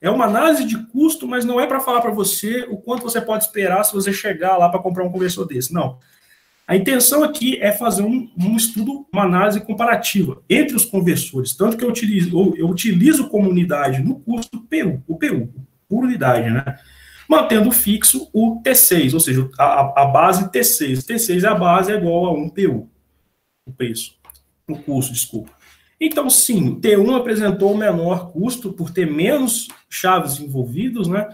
é uma análise de custo, mas não é para falar para você o quanto você pode esperar se você chegar lá para comprar um conversor desse. Não. A intenção aqui é fazer um, um, estudo, uma análise comparativa entre os conversores, tanto que eu utilizo, eu utilizo como unidade no custo PU, o PU, por unidade, né? mantendo fixo o T6, ou seja, a, a base T6. T6 é a base é igual a 1 PU, o preço, o custo, desculpa. Então, sim, o T1 apresentou o menor custo por ter menos chaves envolvidos, né?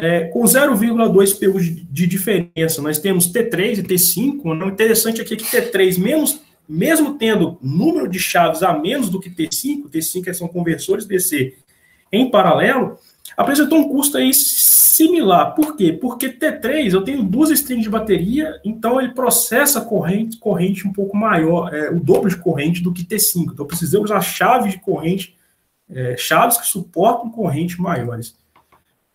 É, com 0,2 PU de, diferença. Nós temos T3 e T5. Né? O interessante aqui é que T3, menos, mesmo tendo número de chaves a menos do que T5, T5 são conversores DC em paralelo, apresentou um custo aí similar. Por quê? Porque T3 eu tenho duas strings de bateria, então ele processa corrente, corrente um pouco maior, é, o dobro de corrente do que T5. Então precisei usar chaves de corrente, é, chaves que suportam corrente maiores,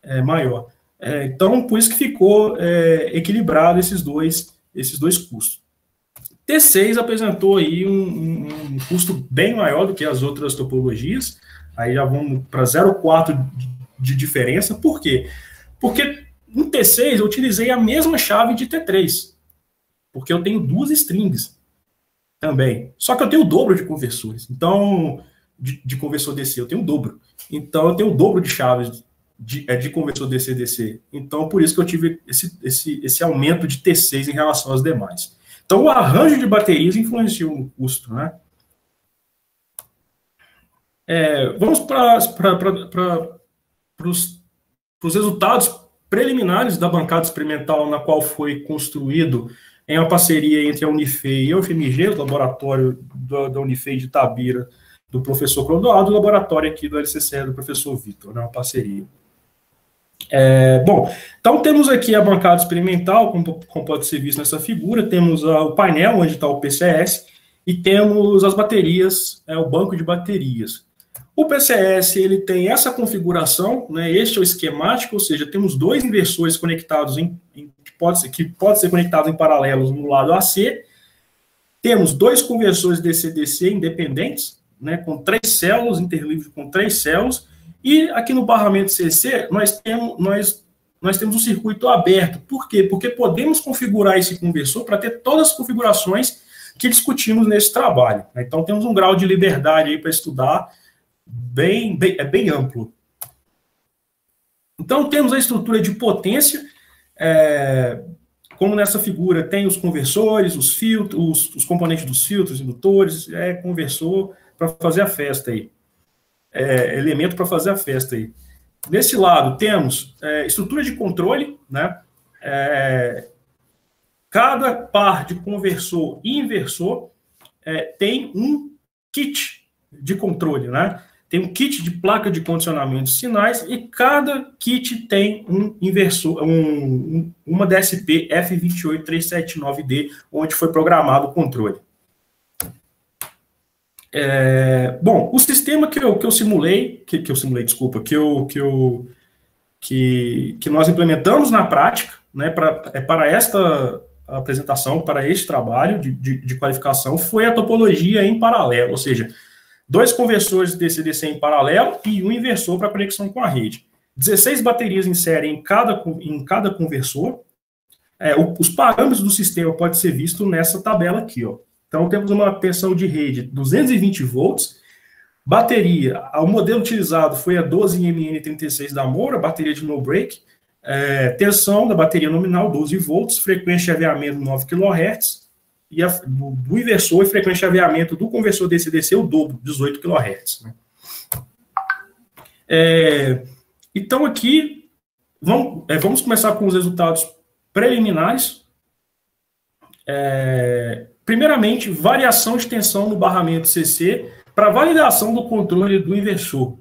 é, maior. É, então por isso que ficou é, equilibrado esses dois, esses dois custos. T6 apresentou aí um, um, um custo bem maior do que as outras topologias. Aí já vamos para 0,4 de diferença. Por quê? Porque no T6 eu utilizei a mesma chave de T3, porque eu tenho duas strings também. Só que eu tenho o dobro de conversores. Então, de, de conversor DC, eu tenho o dobro. Então, eu tenho o dobro de chaves de, é, de conversor DC-DC. Então, por isso que eu tive esse, esse, esse aumento de T6 em relação aos demais. Então, o arranjo de baterias influenciou no custo, né? É, vamos para os os resultados preliminares da bancada experimental na qual foi construído em uma parceria entre a Unifei e a UFMG, o laboratório da, da Unifei de Tabira, do professor Clodoaldo, e o laboratório aqui do LCCE do professor Vitor, né, uma parceria. É, bom, então temos aqui a bancada experimental, como, como pode ser visto nessa figura, temos a, o painel onde está o PCS, e temos as baterias, é, o banco de baterias. O PCS ele tem essa configuração, né? Este é o esquemático, ou seja, temos dois inversores conectados em, em que, pode ser, que pode ser conectados em paralelos no lado AC. Temos dois conversores DC-DC independentes, né? Com três células, interlivre com três células. E aqui no barramento CC nós temos nós nós temos um circuito aberto. Por quê? Porque podemos configurar esse conversor para ter todas as configurações que discutimos nesse trabalho. Né? Então temos um grau de liberdade aí para estudar bem, bem, é bem amplo. Então, temos a estrutura de potência, é, como nessa figura tem os conversores, os filtros, os, os componentes dos filtros, indutores, é conversor para fazer a festa aí. É, elemento para fazer a festa aí. Nesse lado, temos é, estrutura de controle, né? É, cada par de conversor e inversor é, tem um kit de controle, né? tem um kit de placa de condicionamento de sinais e cada kit tem um inversor, um, uma DSP F28379D, onde foi programado o controle. É, bom, o sistema que eu, que eu simulei, que, que eu simulei, desculpa, que eu, que eu que, que nós implementamos na prática, né, pra, é para esta apresentação, para este trabalho de, de, de qualificação, foi a topologia em paralelo, ou seja, dois conversores DC-DC em paralelo e um inversor para conexão com a rede. 16 baterias em série em cada, em cada conversor. É, o, os parâmetros do sistema podem ser vistos nessa tabela aqui. Ó. Então, temos uma tensão de rede 220 volts, bateria, o modelo utilizado foi a 12MN36 da Moura, bateria de no break, é, tensão da bateria nominal 12 volts, frequência de chaveamento 9 kHz, e a, do, do, inversor e frequência de chaveamento do conversor DC-DC o dobro, 18 kHz. Né? É, então, aqui, vamos, é, vamos começar com os resultados preliminares. É, primeiramente, variação de tensão no barramento CC para validação do controle do inversor.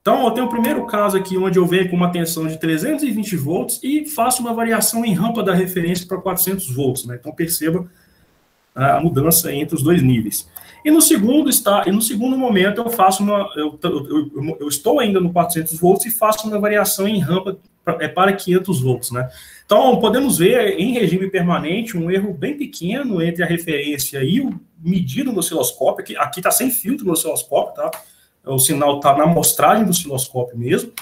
Então, eu tenho o primeiro caso aqui, onde eu venho com uma tensão de 320 volts e faço uma variação em rampa da referência para 400 volts. Né? Então, perceba a mudança entre os dois níveis. E no segundo está, e no segundo momento eu faço uma, eu, eu, eu estou ainda no 400 volts e faço uma variação em rampa é, para 500 volts, né? Então podemos ver em regime permanente um erro bem pequeno entre a referência e o medido no osciloscópio. Aqui, aqui está sem filtro no osciloscópio, tá? O sinal está na amostragem do osciloscópio mesmo.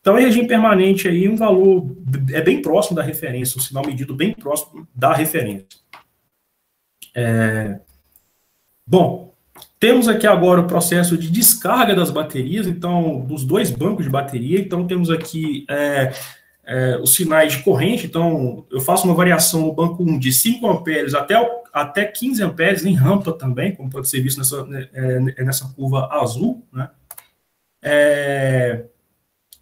Então, em regime permanente aí, um valor é bem próximo da referência, um sinal medido bem próximo da referência. É... Bom, temos aqui agora o processo de descarga das baterias, então, dos dois bancos de bateria. Então, temos aqui é, é, os sinais de corrente. Então, eu faço uma variação no banco 1 de 5 amperes até, até 15 amperes em rampa também, como pode ser visto nessa, né, é, nessa curva azul. Né? É,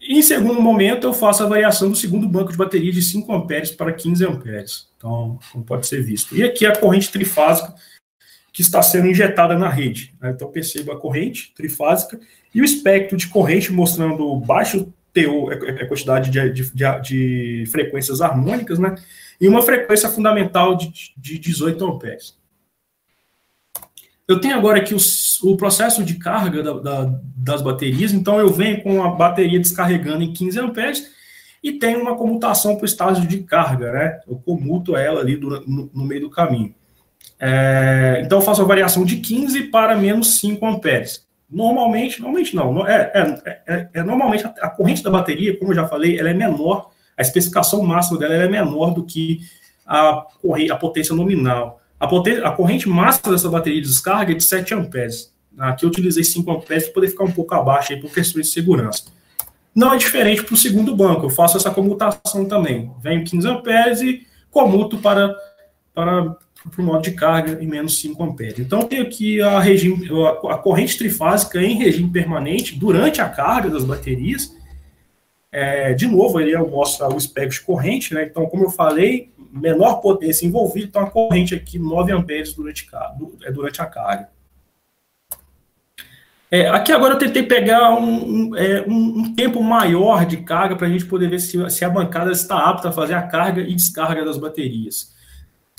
em segundo momento, eu faço a variação do segundo banco de bateria de 5 amperes para 15 amperes. Então, como pode ser visto. E aqui a corrente trifásica que está sendo injetada na rede. Né? Então, perceba a corrente trifásica e o espectro de corrente mostrando baixo teor, a é, é quantidade de, de, de, frequências harmônicas, né? E uma frequência fundamental de, de 18 amperes. Eu tenho agora aqui o, o processo de carga da, da, das baterias, então eu venho com a bateria descarregando em 15 amperes e tenho uma comutação para o estágio de carga, né? Eu comuto ela ali no, no, meio do caminho. É, então eu faço a variação de 15 para menos 5 amperes. Normalmente, normalmente não, é, é, é, é normalmente a, a, corrente da bateria, como eu já falei, ela é menor, a especificação máxima dela é menor do que a, a potência nominal. A, potência, a corrente máxima dessa bateria de descarga é de 7 amperes. Aqui eu utilizei 5 amperes para poder ficar um pouco abaixo aí por questões de segurança. Não é diferente para o segundo banco, eu faço essa comutação também. Venho 15 amperes e comuto para, para, para o modo de carga em menos 5 amperes. Então, tenho aqui a, regime, a corrente trifásica em regime permanente durante a carga das baterias. É, de novo, ele mostra o espectro de corrente, né? Então, como eu falei, menor potência envolvida, então a corrente aqui 9 amperes durante, é, durante a carga. É, aqui agora eu tentei pegar um, um, é, um tempo maior de carga para a gente poder ver se, se, a bancada está apta a fazer a carga e descarga das baterias.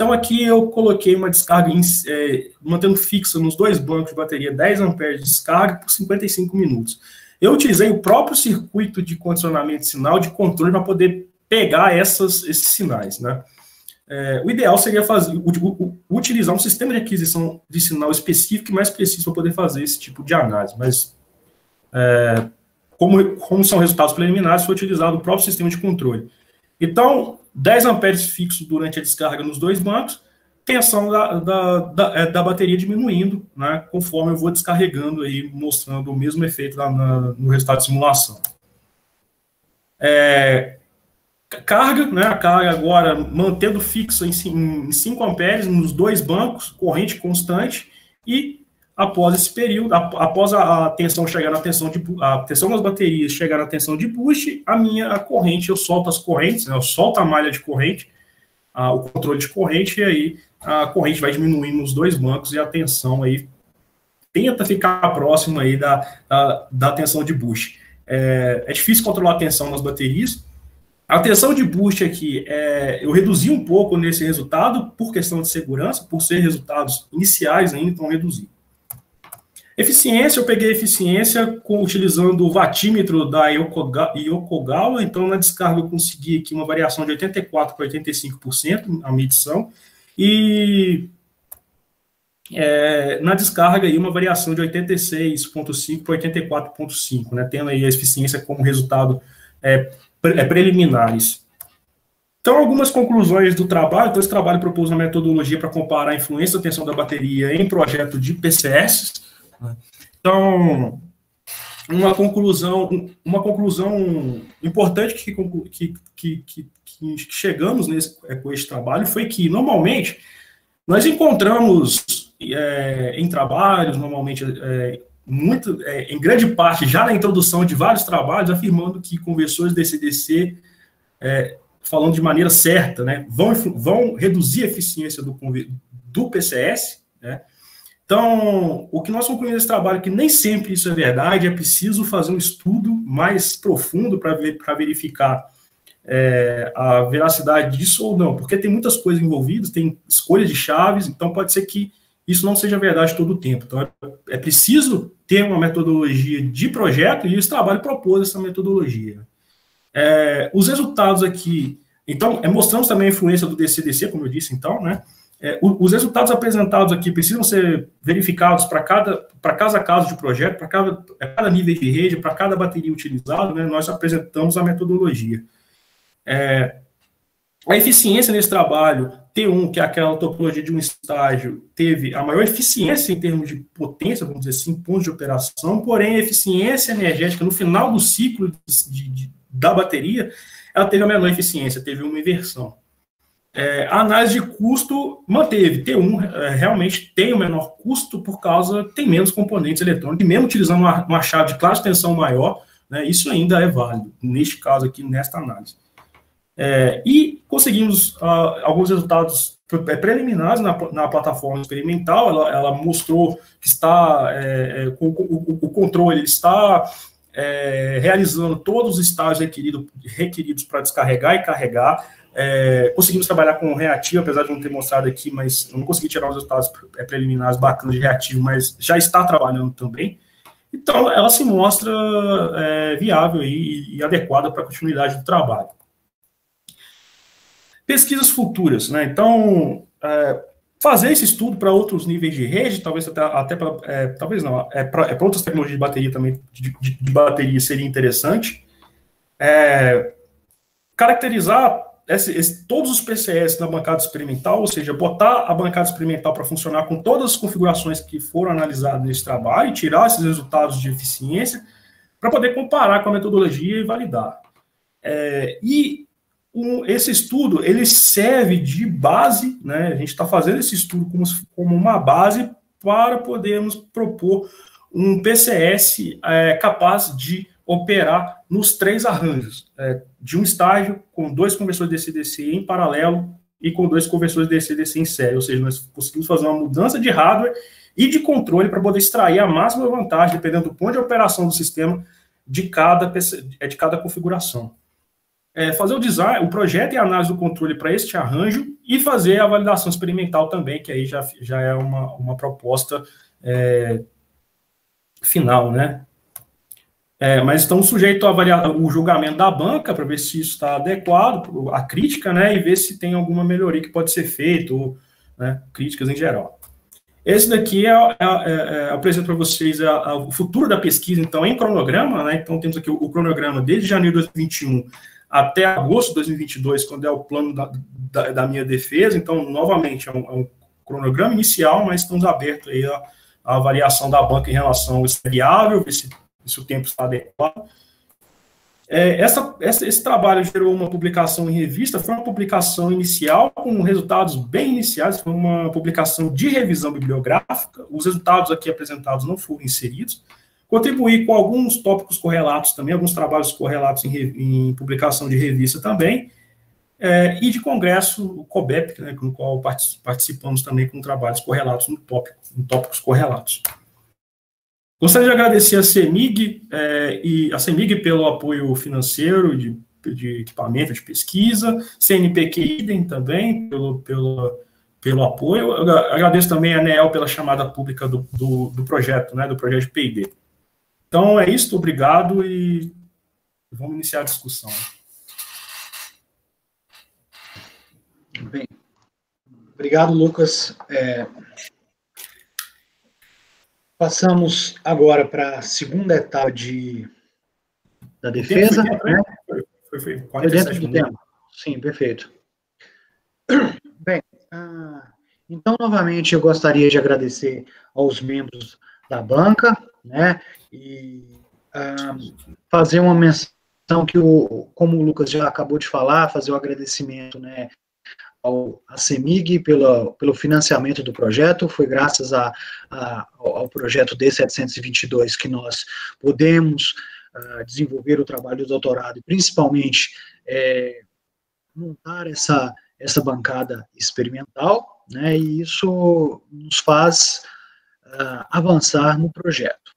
Então aqui eu coloquei uma descarga em, é, mantendo fixa nos dois bancos de bateria 10 amperes de descarga por 55 minutos. Eu utilizei o próprio circuito de condicionamento de sinal de controle para poder pegar essas, esses sinais, né? É, o ideal seria fazer, utilizar um sistema de aquisição de sinal específico e mais preciso para poder fazer esse tipo de análise, mas é, como, como, são resultados preliminares, foi utilizado o próprio sistema de controle. Então, 10 amperes fixo durante a descarga nos dois bancos, tensão da, da, da, é, da, bateria diminuindo, né, conforme eu vou descarregando aí, mostrando o mesmo efeito lá na, no resultado de simulação. É, carga, né, a carga agora mantendo fixa em 5 amperes nos dois bancos, corrente constante, e após esse período, após a, tensão chegar na tensão de a tensão das baterias chegar na tensão de boost, a minha a corrente, eu solto as correntes, né, eu solto a malha de corrente, a, o controle de corrente, e aí a corrente vai diminuindo nos dois bancos e a tensão aí tenta ficar próxima aí da, da, da tensão de boost. É, é difícil controlar a tensão nas baterias, a tensão de boost aqui, é, eu reduzi um pouco nesse resultado por questão de segurança, por ser resultados iniciais ainda, então reduzi. Eficiência, eu peguei eficiência com, utilizando o vatímetro da Yokogawa, então na descarga eu consegui aqui uma variação de 84% para 85% a medição, e é, na descarga aí uma variação de 86,5% para 84,5%, né, tendo aí a eficiência como resultado é, é, preliminares. Então, algumas conclusões do trabalho. Então, esse trabalho propôs uma metodologia para comparar a influência da tensão da bateria em projeto de PCS. Então, uma conclusão, uma conclusão importante que, que, que, que, que chegamos nesse, é, com esse trabalho foi que, normalmente, nós encontramos é, em trabalhos, normalmente, é, muito, é, em grande parte, já na introdução de vários trabalhos, afirmando que conversores DCDC, é, falando de maneira certa, né, vão, vão reduzir a eficiência do, do PCS, né, então, o que nós concluímos nesse trabalho que nem sempre isso é verdade, é preciso fazer um estudo mais profundo para ver, verificar é, a veracidade disso ou não, porque tem muitas coisas envolvidas, tem escolha de chaves, então pode ser que isso não seja verdade todo o tempo. Então, é, é preciso ter uma metodologia de projeto e esse trabalho propôs essa metodologia. É, os resultados aqui, então, é, mostramos também a influência do DCDC, como eu disse, então, né? É, os resultados apresentados aqui precisam ser verificados para cada, para casa a caso de projeto, para cada, cada nível de rede, para cada bateria utilizada, né, nós apresentamos a metodologia. É, a eficiência nesse trabalho, T1, que é aquela topologia de um estágio, teve a maior eficiência em termos de potência, vamos dizer assim, pontos de operação, porém a eficiência energética no final do ciclo de, de, da bateria, ela teve a menor eficiência, teve uma inversão. É, a análise de custo manteve. T1 é, realmente tem o menor custo por causa tem menos componentes eletrônicos, e mesmo utilizando uma, uma chave de classe tensão maior, né, isso ainda é válido, neste caso aqui, nesta análise. É, e conseguimos uh, alguns resultados é, preliminares na, na plataforma experimental, ela, ela mostrou que está, é, é, o, o, o, controle está é, realizando todos os estágios requerido, requeridos para descarregar e carregar, é, conseguimos trabalhar com reativo, apesar de não ter mostrado aqui, mas não consegui tirar os resultados é, preliminares bacanas de reativo, mas já está trabalhando também. Então, ela se mostra é, viável e, e adequada para a continuidade do trabalho. Pesquisas futuras, né? Então, é, fazer esse estudo para outros níveis de rede, talvez até, até para, é, talvez não, é para é outras tecnologias de bateria também, de, de, de bateria seria interessante. É, caracterizar esse, esse, todos os PCS na bancada experimental, ou seja, botar a bancada experimental para funcionar com todas as configurações que foram analisadas nesse trabalho e tirar esses resultados de eficiência para poder comparar com a metodologia e validar. É, e um, esse estudo ele serve de base, né? A gente está fazendo esse estudo como, como uma base para podermos propor um PCS é, capaz de operar nos três arranjos, é, de um estágio com dois conversores DC-DC em paralelo e com dois conversores DC-DC em série, ou seja, nós conseguimos fazer uma mudança de hardware e de controle para poder extrair a máxima vantagem, dependendo do ponto de operação do sistema, de cada, é, de cada configuração. É, fazer o design, o projeto e a análise do controle para este arranjo e fazer a validação experimental também, que aí já, já é uma, uma proposta é, final, né? É, mas estão sujeitos a avaliar o julgamento da banca para ver se isso está adequado, a crítica, né, e ver se tem alguma melhoria que pode ser feita, ou né, críticas em geral. Esse daqui é, é, é, é apresento para vocês a, a, o futuro da pesquisa, então, em cronograma, né, então temos aqui o, o, cronograma desde janeiro de 2021 até agosto de 2022, quando é o plano da, da, da minha defesa, então, novamente, é um, é um, cronograma inicial, mas estamos abertos aí a, a avaliação da banca em relação ao viável, ver se se o tempo está adequado. É, essa, essa, esse trabalho gerou uma publicação em revista, foi uma publicação inicial com resultados bem iniciais, foi uma publicação de revisão bibliográfica, os resultados aqui apresentados não foram inseridos, contribuí com alguns tópicos correlatos também, alguns trabalhos correlatos em, em publicação de revista também, é, e de congresso, o COBEP, né, no qual participamos também com trabalhos correlatos no tópico, em tópicos correlatos. Gostaria de agradecer a CEMIG é, e a CEMIG pelo apoio financeiro de, de equipamento de pesquisa, CNPq idem também pelo, pelo, pelo apoio. Eu agradeço também a ANEEL pela chamada pública do, do, do projeto, né, do projeto P&D. Então é isso, obrigado e vamos iniciar a discussão. Bem, obrigado, Lucas. É, Passamos agora para a segunda etapa de, da defesa. Foi, né? foi, foi, foi dentro do tempo. Sim, perfeito. [CLEARS THROAT] Bem, ah, então, novamente, eu gostaria de agradecer aos membros da banca, né, e ah, fazer uma menção que, o, como o Lucas já acabou de falar, fazer o agradecimento né, ao, CEMIG pelo, pelo financiamento do projeto. Foi graças a, a, ao projeto D722 que nós podemos uh, desenvolver o trabalho do doutorado e, principalmente, é, montar essa, essa bancada experimental, né, e isso nos faz uh, avançar no projeto.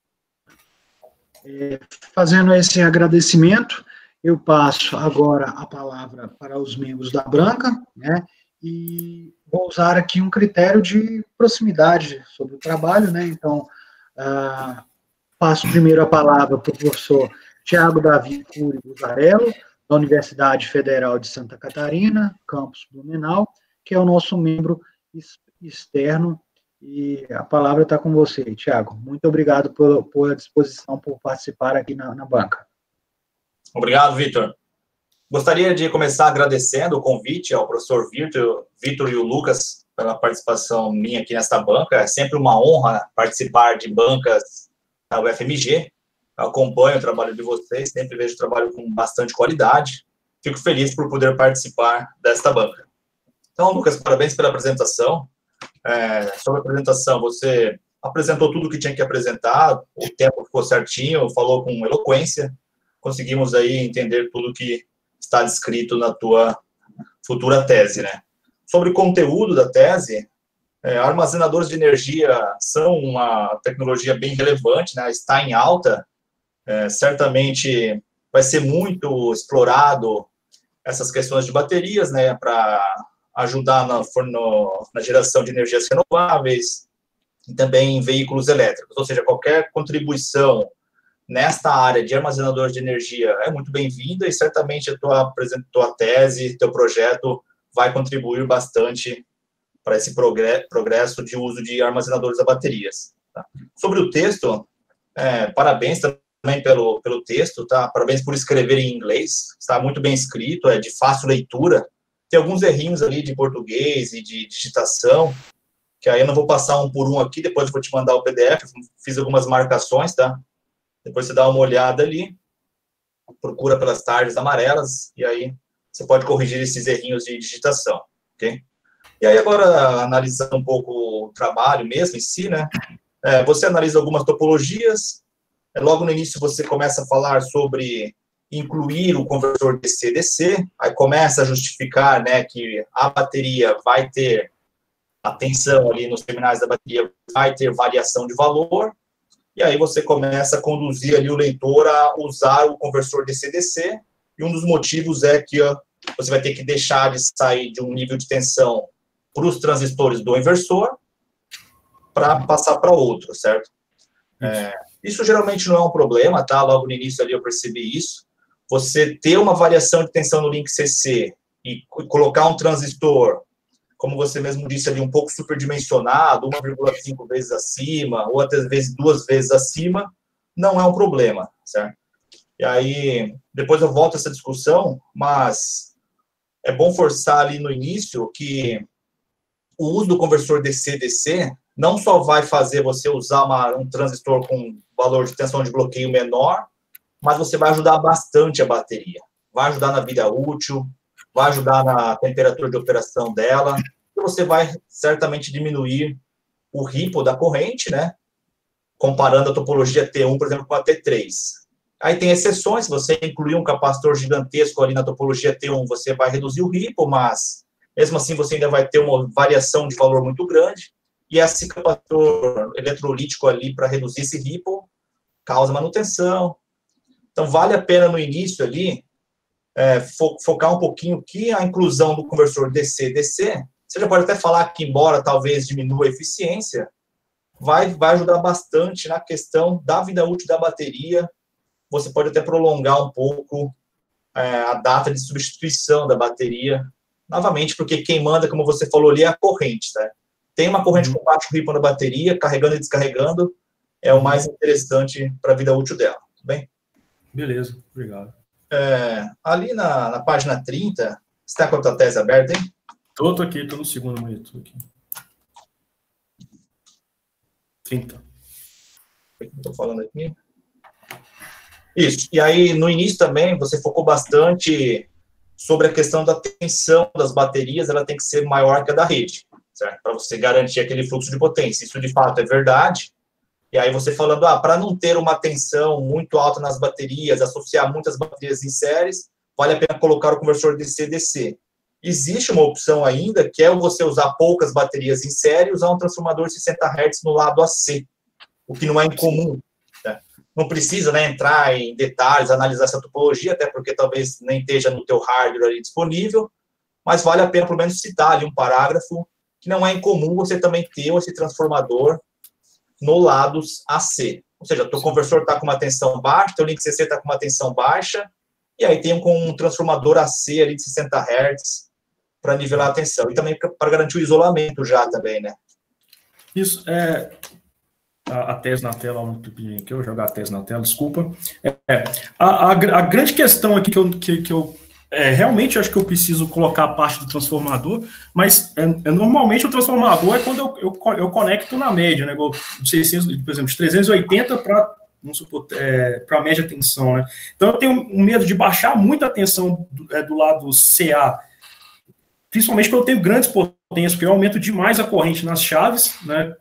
É, fazendo esse agradecimento, eu passo agora a palavra para os membros da Branca, né, e vou usar aqui um critério de proximidade sobre o trabalho, né, então, uh, passo primeiro a palavra para o professor Tiago Davi Cury Buzarello, da Universidade Federal de Santa Catarina, campus Blumenau, que é o nosso membro externo, e a palavra está com você, Tiago. Muito obrigado por, por disposição, por participar aqui na, na banca. Obrigado, Vitor. Gostaria de começar agradecendo o convite ao professor Vitor, e o Lucas pela participação minha aqui nesta banca. É sempre uma honra participar de bancas da UFMG. Eu acompanho o trabalho de vocês, sempre vejo o trabalho com bastante qualidade. Fico feliz por poder participar desta banca. Então, Lucas, parabéns pela apresentação. É, sobre a apresentação, você apresentou tudo o que tinha que apresentar, o tempo ficou certinho, falou com eloquência, conseguimos aí entender tudo que está descrito na tua futura tese, né? Sobre o conteúdo da tese, é, armazenadores de energia são uma tecnologia bem relevante, né? está em alta, é, certamente vai ser muito explorado essas questões de baterias, né, para ajudar na, na geração de energias renováveis e também em veículos elétricos, ou seja, qualquer contribuição nesta área de armazenadores de energia é muito bem-vinda e certamente a tua, tua tese, teu projeto vai contribuir bastante para esse progresso de uso de armazenadores a baterias. Tá? Sobre o texto, é, parabéns também pelo, pelo texto, tá? Parabéns por escrever em inglês, está muito bem escrito, é de fácil leitura. Tem alguns errinhos ali de português e de digitação, que aí eu não vou passar um por um aqui, depois eu vou te mandar o PDF, fiz algumas marcações, tá? Depois você dá uma olhada ali, procura pelas tardes amarelas, e aí você pode corrigir esses errinhos de digitação, ok? E aí agora, analisando um pouco o trabalho mesmo em si, né? É, você analisa algumas topologias, é, logo no início você começa a falar sobre incluir o conversor DC-DC, aí começa a justificar né, que a bateria vai ter a tensão ali nos terminais da bateria vai ter variação de valor, e aí você começa a conduzir ali o leitor a usar o conversor DC-DC, e um dos motivos é que você vai ter que deixar de sair de um nível de tensão para os transistores do inversor para passar para outro, certo? É, isso geralmente não é um problema, tá? Logo no início ali eu percebi isso. Você ter uma variação de tensão no link CC e colocar um transistor, como você mesmo disse ali, um pouco superdimensionado, 1,5 vezes acima, ou até vezes duas vezes acima, não é um problema, certo? E aí, depois eu volto a essa discussão, mas é bom forçar ali no início que o uso do conversor DC-DC não só vai fazer você usar uma, um transistor com valor de tensão de bloqueio menor, mas você vai ajudar bastante a bateria. Vai ajudar na vida útil, vai ajudar na temperatura de operação dela, e você vai certamente diminuir o ripple da corrente, né? Comparando a topologia T1, por exemplo, com a T3. Aí tem exceções, se você incluir um capacitor gigantesco ali na topologia T1, você vai reduzir o ripple, mas mesmo assim você ainda vai ter uma variação de valor muito grande, e esse capacitor eletrolítico ali para reduzir esse ripple causa manutenção. Então, vale a pena no início ali é, fo focar um pouquinho que a inclusão do conversor DC-DC, você já pode até falar que, embora talvez diminua a eficiência, vai, vai ajudar bastante na questão da vida útil da bateria. Você pode até prolongar um pouco é, a data de substituição da bateria novamente, porque quem manda, como você falou ali, é a corrente, tá? Tem uma corrente uhum. com baixo ripple na bateria, carregando e descarregando, é o mais interessante para a vida útil dela, tudo bem? Beleza, obrigado. É, ali na, na página 30, você está com a tua tese aberta, hein? Tô, tô aqui, tô no segundo monitor aqui. 30. Estou falando aqui. Isso. E aí, no início também, você focou bastante sobre a questão da tensão das baterias, ela tem que ser maior que a da rede, certo? Para você garantir aquele fluxo de potência. Isso de fato é verdade. E aí você falando, ah, para não ter uma tensão muito alta nas baterias, associar muitas baterias em séries, vale a pena colocar o conversor DC-DC. Existe uma opção ainda, que é você usar poucas baterias em série e usar um transformador 60 Hz no lado AC, o que não é incomum não precisa né, entrar em detalhes, analisar essa topologia, até porque talvez nem esteja no teu hardware disponível, mas vale a pena pelo menos citar ali um parágrafo que não é incomum você também ter esse transformador no lado AC. Ou seja, o teu conversor está com uma tensão baixa, teu link CC está com uma tensão baixa, e aí tem um, um transformador AC ali de 60 Hz para nivelar a tensão. E também para garantir o isolamento já também, né? Isso, é, a, a tese na tela, que eu jogar a tese na tela, desculpa. É, a, a, a, grande questão aqui que eu, que, que eu é, realmente acho que eu preciso colocar a parte do transformador, mas é, é normalmente o transformador é quando eu, eu, eu conecto na média, né? De 600, por exemplo, de 380 para vamos supor, é, para média tensão, né? Então eu tenho um medo de baixar muito a tensão do, é, do lado CA, principalmente porque eu tenho grandes potências, porque eu aumento demais a corrente nas chaves, né?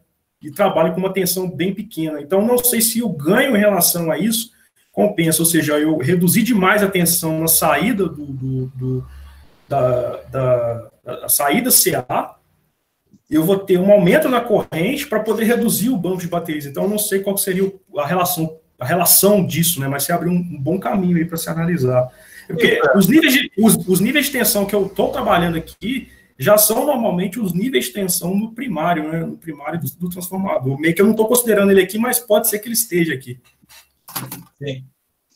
e trabalho com uma tensão bem pequena. Então, não sei se o ganho em relação a isso compensa, ou seja, eu reduzir demais a tensão na saída do, do, do da, da, da, saída CA, eu vou ter um aumento na corrente para poder reduzir o banco de baterias. Então, eu não sei qual seria a relação, a relação disso, né? Mas se abre um, um bom caminho aí para se analisar. Porque os níveis, de, os, os níveis de tensão que eu estou trabalhando aqui, já são normalmente os níveis de tensão no primário, né, no primário do, do transformador. Meio que eu não estou considerando ele aqui, mas pode ser que ele esteja aqui. Sim.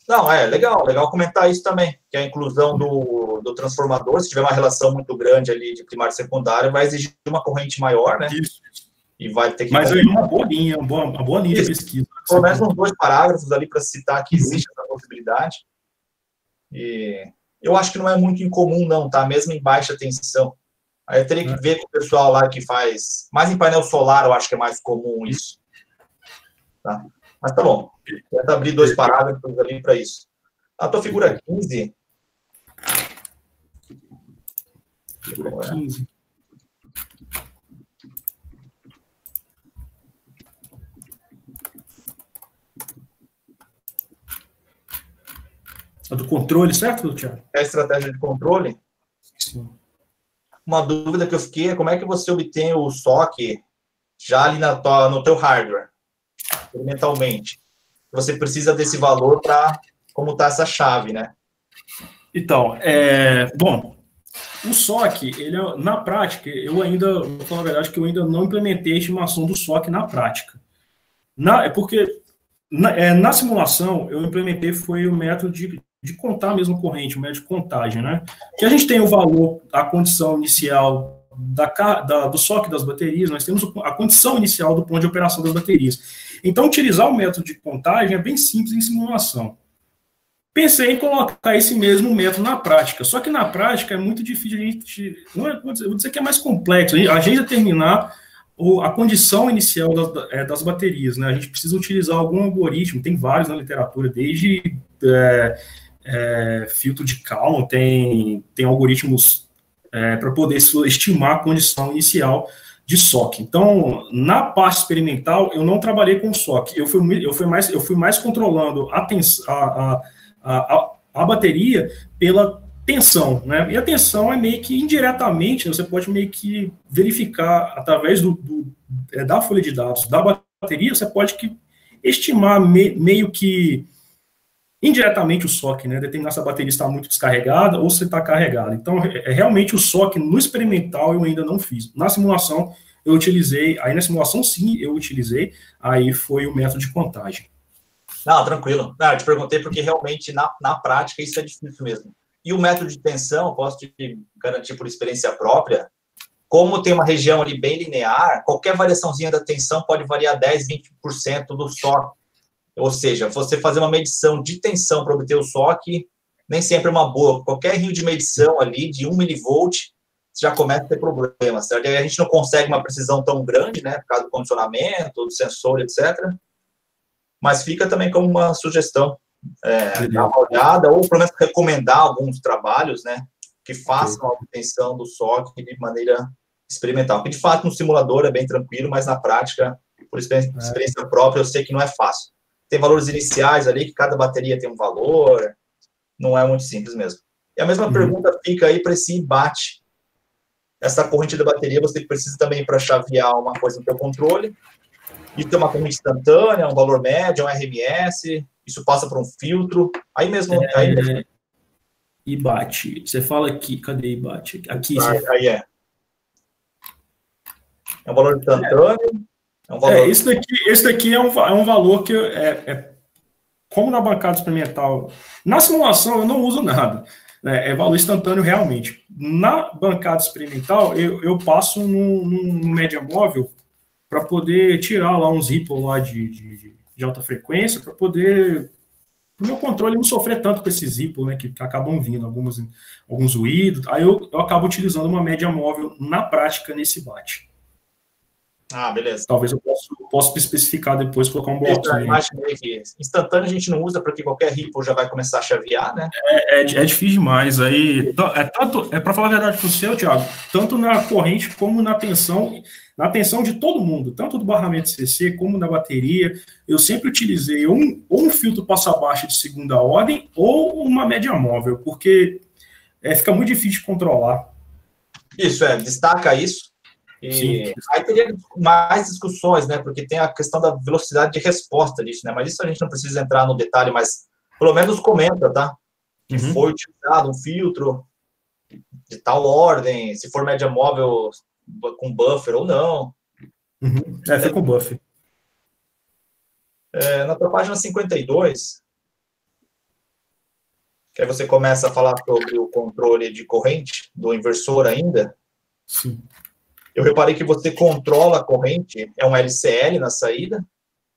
Não, é legal, legal comentar isso também, que a inclusão do, do transformador, se tiver uma relação muito grande ali de primário e secundário, vai exigir uma corrente maior, né? Isso. E vai ter que. Mas aí uma boa linha, uma boa, uma boa linha de pesquisa. Pelo menos uns dois parágrafos ali para citar que existe essa possibilidade. E eu acho que não é muito incomum, não, tá? Mesmo em baixa tensão. Aí eu teria que é. ver com o pessoal lá que faz. Mais em painel solar, eu acho que é mais comum isso. Tá? Mas tá bom. Tenta abrir dois parágrafos ali para isso. A tua figura 15. Figura 15. A do controle, certo, Tiago? É a estratégia de controle? Sim uma dúvida que eu fiquei é como é que você obtém o SOC já ali na tua, no teu hardware, experimentalmente. Você precisa desse valor para comutar essa chave, né? Então, é, bom, o SOC, ele é, na prática, eu ainda, vou falar a verdade, que eu ainda não implementei a estimação do SOC na prática. Na, é porque na, é, na simulação, eu implementei foi o método de, de contar mesmo corrente, o método de contagem, né? Que a gente tem o valor, a condição inicial da, da, do SOC das baterias, nós temos a condição inicial do ponto de operação das baterias. Então, utilizar o método de contagem é bem simples em simulação. Pensei em colocar esse mesmo método na prática, só que na prática é muito difícil a gente. Não é, vou, dizer, vou dizer que é mais complexo, a gente determinar a condição inicial das, é, das, baterias. Né? A gente precisa utilizar algum algoritmo, tem vários na literatura, desde é, é, filtro de Kalman, tem, tem algoritmos é, para poder estimar a condição inicial de SOC. Então, na parte experimental, eu não trabalhei com SOC, eu fui, eu fui, mais, eu fui mais controlando a, a, a, a, bateria pela tensão, né? E a tensão é meio que indiretamente, você pode meio que verificar através do, do é, da folha de dados da bateria, você pode que estimar me, meio que indiretamente o SOC, né? Determinar se a bateria está muito descarregada ou se está carregada. Então, é, é, realmente o SOC no experimental eu ainda não fiz. Na simulação eu utilizei, aí na simulação sim eu utilizei, aí foi o método de contagem. Não, tranquilo. Não, eu te perguntei porque realmente na, na prática isso é difícil mesmo. E o método de tensão, posso te garantir por experiência própria, como tem uma região ali bem linear, qualquer variaçãozinha da tensão pode variar 10, 20% do SOC. Ou seja, você fazer uma medição de tensão para obter o SOC, nem sempre é uma boa. Qualquer rio de medição ali de 1 milivolt, já começa a ter problema, certo? E a gente não consegue uma precisão tão grande, né, por causa do condicionamento, do sensor, etc. Mas fica também como uma sugestão é, dar uma olhada, ou pelo menos recomendar alguns trabalhos, né, que façam a obtenção do SOC de maneira experimental. Porque, de fato, no simulador é bem tranquilo, mas na prática, por experiência, é. experiência própria, eu sei que não é fácil. Tem valores iniciais ali, que cada bateria tem um valor, não é muito simples mesmo. E a mesma uhum. pergunta fica aí para esse embate. Essa corrente da bateria, você precisa também para chavear uma coisa no seu controle, e tem uma corrente instantânea, um valor médio, um RMS, isso passa por um filtro, aí mesmo... É, aí mesmo. E bate. Você fala aqui, cadê bate? Aqui. Ah, aí é. É um valor instantâneo. É, um valor... é esse daqui, esse daqui é, um, é um valor que é, é, como na bancada experimental. Na simulação eu não uso nada. Né, é valor instantâneo realmente. Na bancada experimental, eu, eu passo num, num média móvel para poder tirar lá uns ripple lá de, de, de alta frequência, para poder o meu controle não sofrer tanto com esses ripple, né, que, que acabam vindo, alguns, alguns ruídos. Aí eu, eu acabo utilizando uma média móvel na prática nesse bate. Ah, beleza. Talvez eu possa, possa especificar depois, colocar um que instantâneo a gente não usa porque qualquer Ripple já vai começar a chavear, né? É, é, é difícil demais. Aí, é tanto, é para falar a verdade para o seu, Thiago, tanto na corrente como na tensão, na tensão de todo mundo, tanto do barramento CC como na bateria, eu sempre utilizei um, ou um filtro passo abaixo de segunda ordem ou uma média móvel, porque é, fica muito difícil de controlar. Isso, é, destaca isso Sim. aí teria mais discussões, né? Porque tem a questão da velocidade de resposta disso, né? Mas isso a gente não precisa entrar no detalhe, mas pelo menos comenta, tá? Que uhum. foi utilizado um filtro de tal ordem, se for média móvel com buffer ou não. Uhum. É, foi com buffer. É, na tua página 52, que aí você começa a falar sobre o controle de corrente do inversor ainda. Sim. Eu reparei que você controla a corrente, é um LCL na saída,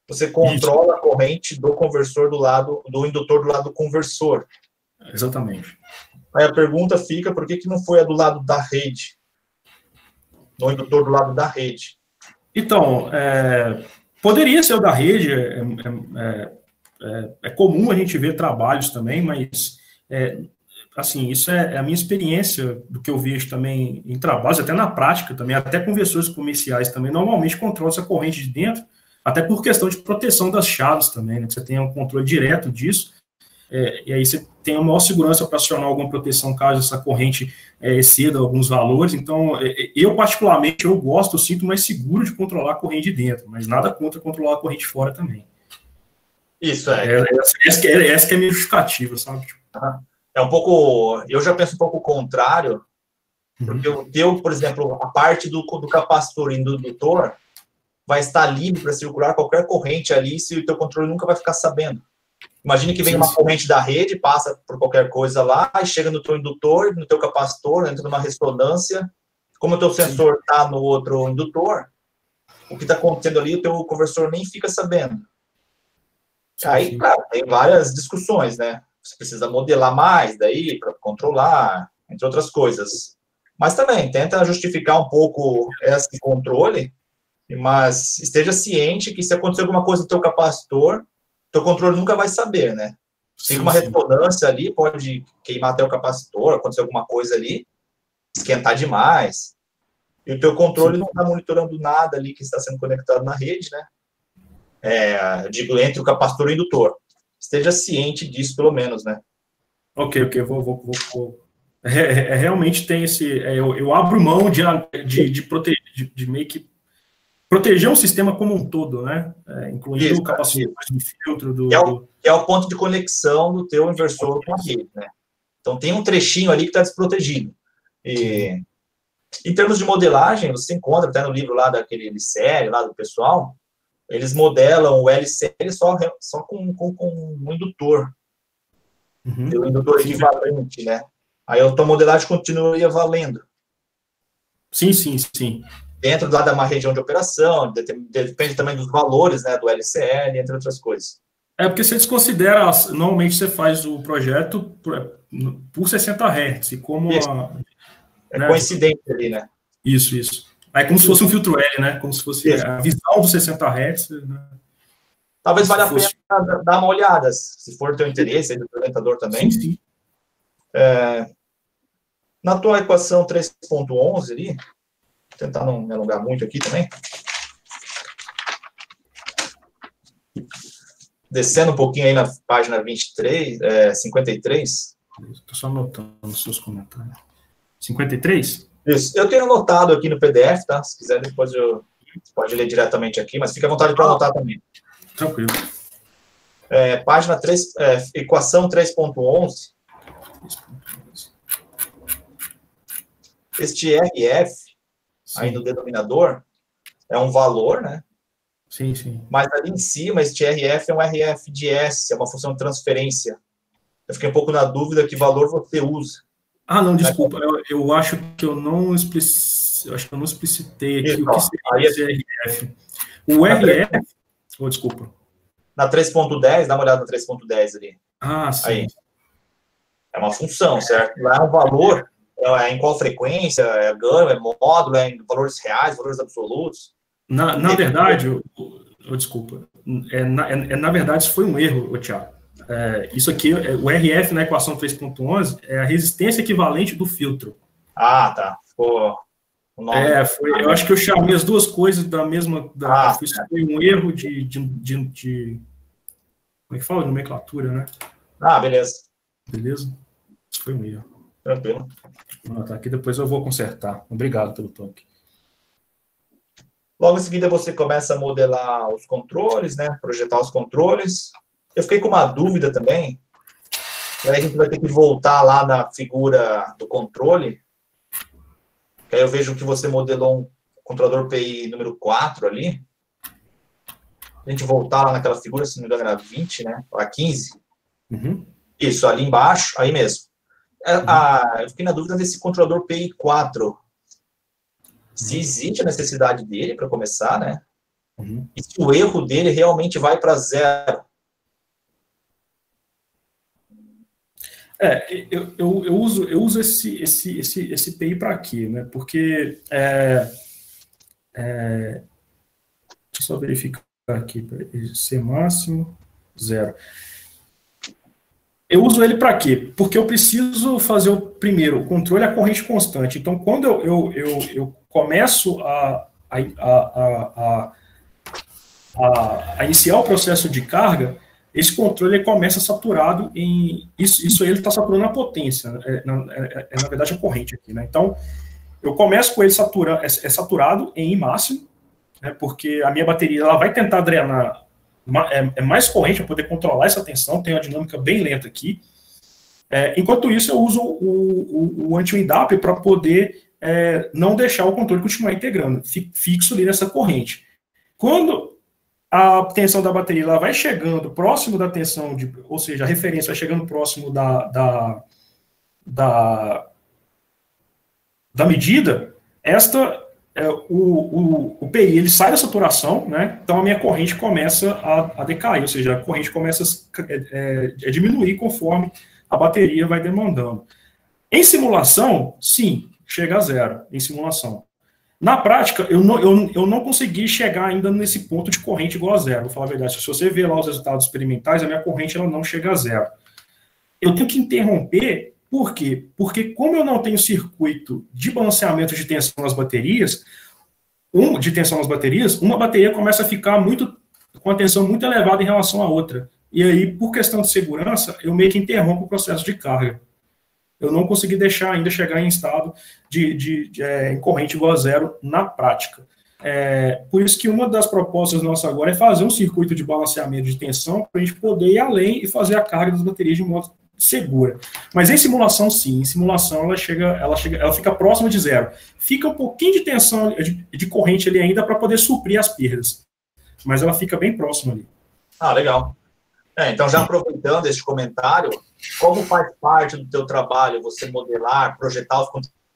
você controla Isso. a corrente do conversor do lado, do indutor do lado do conversor. Exatamente. Aí a pergunta fica, por que, que não foi a do lado da rede? No indutor do lado da rede. Então, é, poderia ser o da rede, é, é, é, é comum a gente ver trabalhos também, mas é, assim, isso é, é, a minha experiência do que eu vejo também em trabalhos, até na prática também, até conversores comerciais também, normalmente controla essa corrente de dentro, até por questão de proteção das chaves também, né? Você tem um controle direto disso, é, e aí você tem a maior segurança para acionar alguma proteção caso essa corrente é, exceda alguns valores. Então, é, é, eu particularmente, eu gosto, eu sinto mais seguro de controlar a corrente de dentro, mas nada contra controlar a corrente fora também. Isso, é. é essa, essa, é, essa que é a minha justificativa, sabe? Uhum é um pouco. Eu já penso um pouco o contrário, uhum. porque o teu, por exemplo, a parte do, do capacitor e do indutor vai estar livre para circular qualquer corrente ali se o teu controle nunca vai ficar sabendo. Imagine que vem uma corrente da rede, passa por qualquer coisa lá, e chega no teu indutor, no teu capacitor, entra numa ressonância. Como o teu sensor está no outro indutor, o que está acontecendo ali, o teu conversor nem fica sabendo. Aí, claro, tem várias discussões, né? Você precisa modelar mais daí para controlar, entre outras coisas. Mas também tenta justificar um pouco esse controle, mas esteja ciente que se acontecer alguma coisa no teu capacitor, teu controle nunca vai saber, né? Tem uma ressonância ali, pode queimar até o capacitor, acontecer alguma coisa ali, esquentar demais. E o teu controle sim. não está monitorando nada ali que está sendo conectado na rede, né? É, digo, entre o capacitor e o indutor esteja ciente disso, pelo menos, né? Ok, ok, vou, vou, vou, vou. É, é, é realmente tem esse. É, eu, eu, abro mão de, de, de, proteger, de, de meio que proteger um sistema como um todo, né? É, incluindo isso, o capacitor de filtro do, é o, é o ponto de conexão do teu inversor com a rede, né? Então tem um trechinho ali que está desprotegido. E, em termos de modelagem, você encontra até no livro lá daquele série lá do pessoal, eles modelam o LCL só, só com, com, com um indutor. Uhum. O indutor equivalente, né? Aí a automodelagem continuaria valendo. Sim, sim, sim. Dentro lá da uma região de operação, depende também dos valores né, do LCL, entre outras coisas. É porque você desconsidera, normalmente você faz o projeto por, por 60 Hz, e como a, É né? coincidente ali, né? Isso, isso. É como se fosse um filtro L, né? Como se fosse a visão dos 60 Hz. Né? Talvez valha fosse... a pena dar uma olhada, se for teu interesse, aí do orientador também. Sim, sim. É, na tua equação 3.11 ali, vou tentar não me alongar muito aqui também. Descendo um pouquinho aí na página 23, é, 53. Estou só anotando os seus comentários. 53? Isso. Eu tenho anotado aqui no PDF, tá? Se quiser, depois eu pode ler diretamente aqui, mas fica à vontade para anotar também. Tranquilo. É, página 3, é, equação 3.11. Este RF, sim. aí no denominador, é um valor, né? Sim, sim. Mas ali em cima, este RF é um RF de S, é uma função de transferência. Eu fiquei um pouco na dúvida que valor você usa. Ah, não, desculpa. Eu, eu acho que eu não explicitei, acho que eu não explicitei aqui Isso, o que seria esse RF. O RF. Oh, desculpa. Na 3.10, dá uma olhada na 3.10 ali. Ah, sim. Aí. É uma função, certo? Lá é um valor, é em qual frequência, é gama, é módulo, é em valores reais, valores absolutos. Na, na verdade, eu, eu, desculpa, é na, é, é, na verdade isso foi um erro, Tiago. É, isso aqui, é, o RF na equação 3.11 é a resistência equivalente do filtro. Ah, tá. Ficou é, foi, eu acho que eu chamei as duas coisas da mesma. Da, ah, isso foi um erro de, de, de, de, Como é que fala? Nomenclatura, né? Ah, beleza. Beleza? Isso foi um erro. Tranquilo. Ah, tá aqui, depois eu vou consertar. Obrigado pelo toque. Logo em seguida, você começa a modelar os controles, né? Projetar os controles. Eu fiquei com uma dúvida também. Aí a gente vai ter que voltar lá na figura do controle. Que aí eu vejo que você modelou um controlador PI número 4 ali. A gente voltar lá naquela figura, se não me engano, era 20, né? A 15. Uhum. Isso, ali embaixo, aí mesmo. É, uhum. Eu fiquei na dúvida desse controlador PI 4. Se uhum. existe a necessidade dele, para começar, né? Uhum. E se o erro dele realmente vai para zero. É, eu, eu, eu, uso, eu uso esse, esse, esse, esse PI para quê? Né? Porque. É, é, deixa eu só verificar aqui. C máximo, zero. Eu uso ele para quê? Porque eu preciso fazer o primeiro, o controle a corrente constante. Então, quando eu, eu, eu, eu começo a, a, a, a, a iniciar o processo de carga, esse controle começa saturado em. Isso, isso ele está saturando a potência, né? é, é, é, na verdade a corrente aqui, né? Então, eu começo com ele satura, é, é saturado em I máximo, né? porque a minha bateria ela vai tentar drenar é, é mais corrente para poder controlar essa tensão, tem uma dinâmica bem lenta aqui. É, enquanto isso, eu uso o, o, o anti-windap para poder é, não deixar o controle continuar integrando, fixo ali nessa corrente. Quando a tensão da bateria ela vai chegando próximo da tensão, de, ou seja, a referência vai chegando próximo da, da, da, da medida, esta é, o, o, o PI ele sai da saturação, né? Então a minha corrente começa a, a decair, ou seja, a corrente começa a, é, é, diminuir conforme a bateria vai demandando. Em simulação, sim, chega a zero em simulação. Na prática, eu não, eu, eu não consegui chegar ainda nesse ponto de corrente igual a zero. Vou falar a verdade. Se você ver lá os resultados experimentais, a minha corrente ela não chega a zero. Eu tenho que interromper, por quê? Porque como eu não tenho circuito de balanceamento de tensão nas baterias, um, de tensão nas baterias, uma bateria começa a ficar muito com a tensão muito elevada em relação à outra. E aí, por questão de segurança, eu meio que interrompo o processo de carga eu não consegui deixar ainda chegar em estado de, de, de é, em corrente igual a zero na prática. É, por isso que uma das propostas nossas agora é fazer um circuito de balanceamento de tensão para a gente poder ir além e fazer a carga das baterias de modo segura. Mas em simulação, sim, em simulação ela chega, ela chega, ela fica próxima de zero. Fica um pouquinho de tensão de, de corrente ali ainda para poder suprir as perdas. Mas ela fica bem próxima ali. Ah, legal. É, então, já aproveitando este comentário, como faz parte do teu trabalho você modelar, projetar os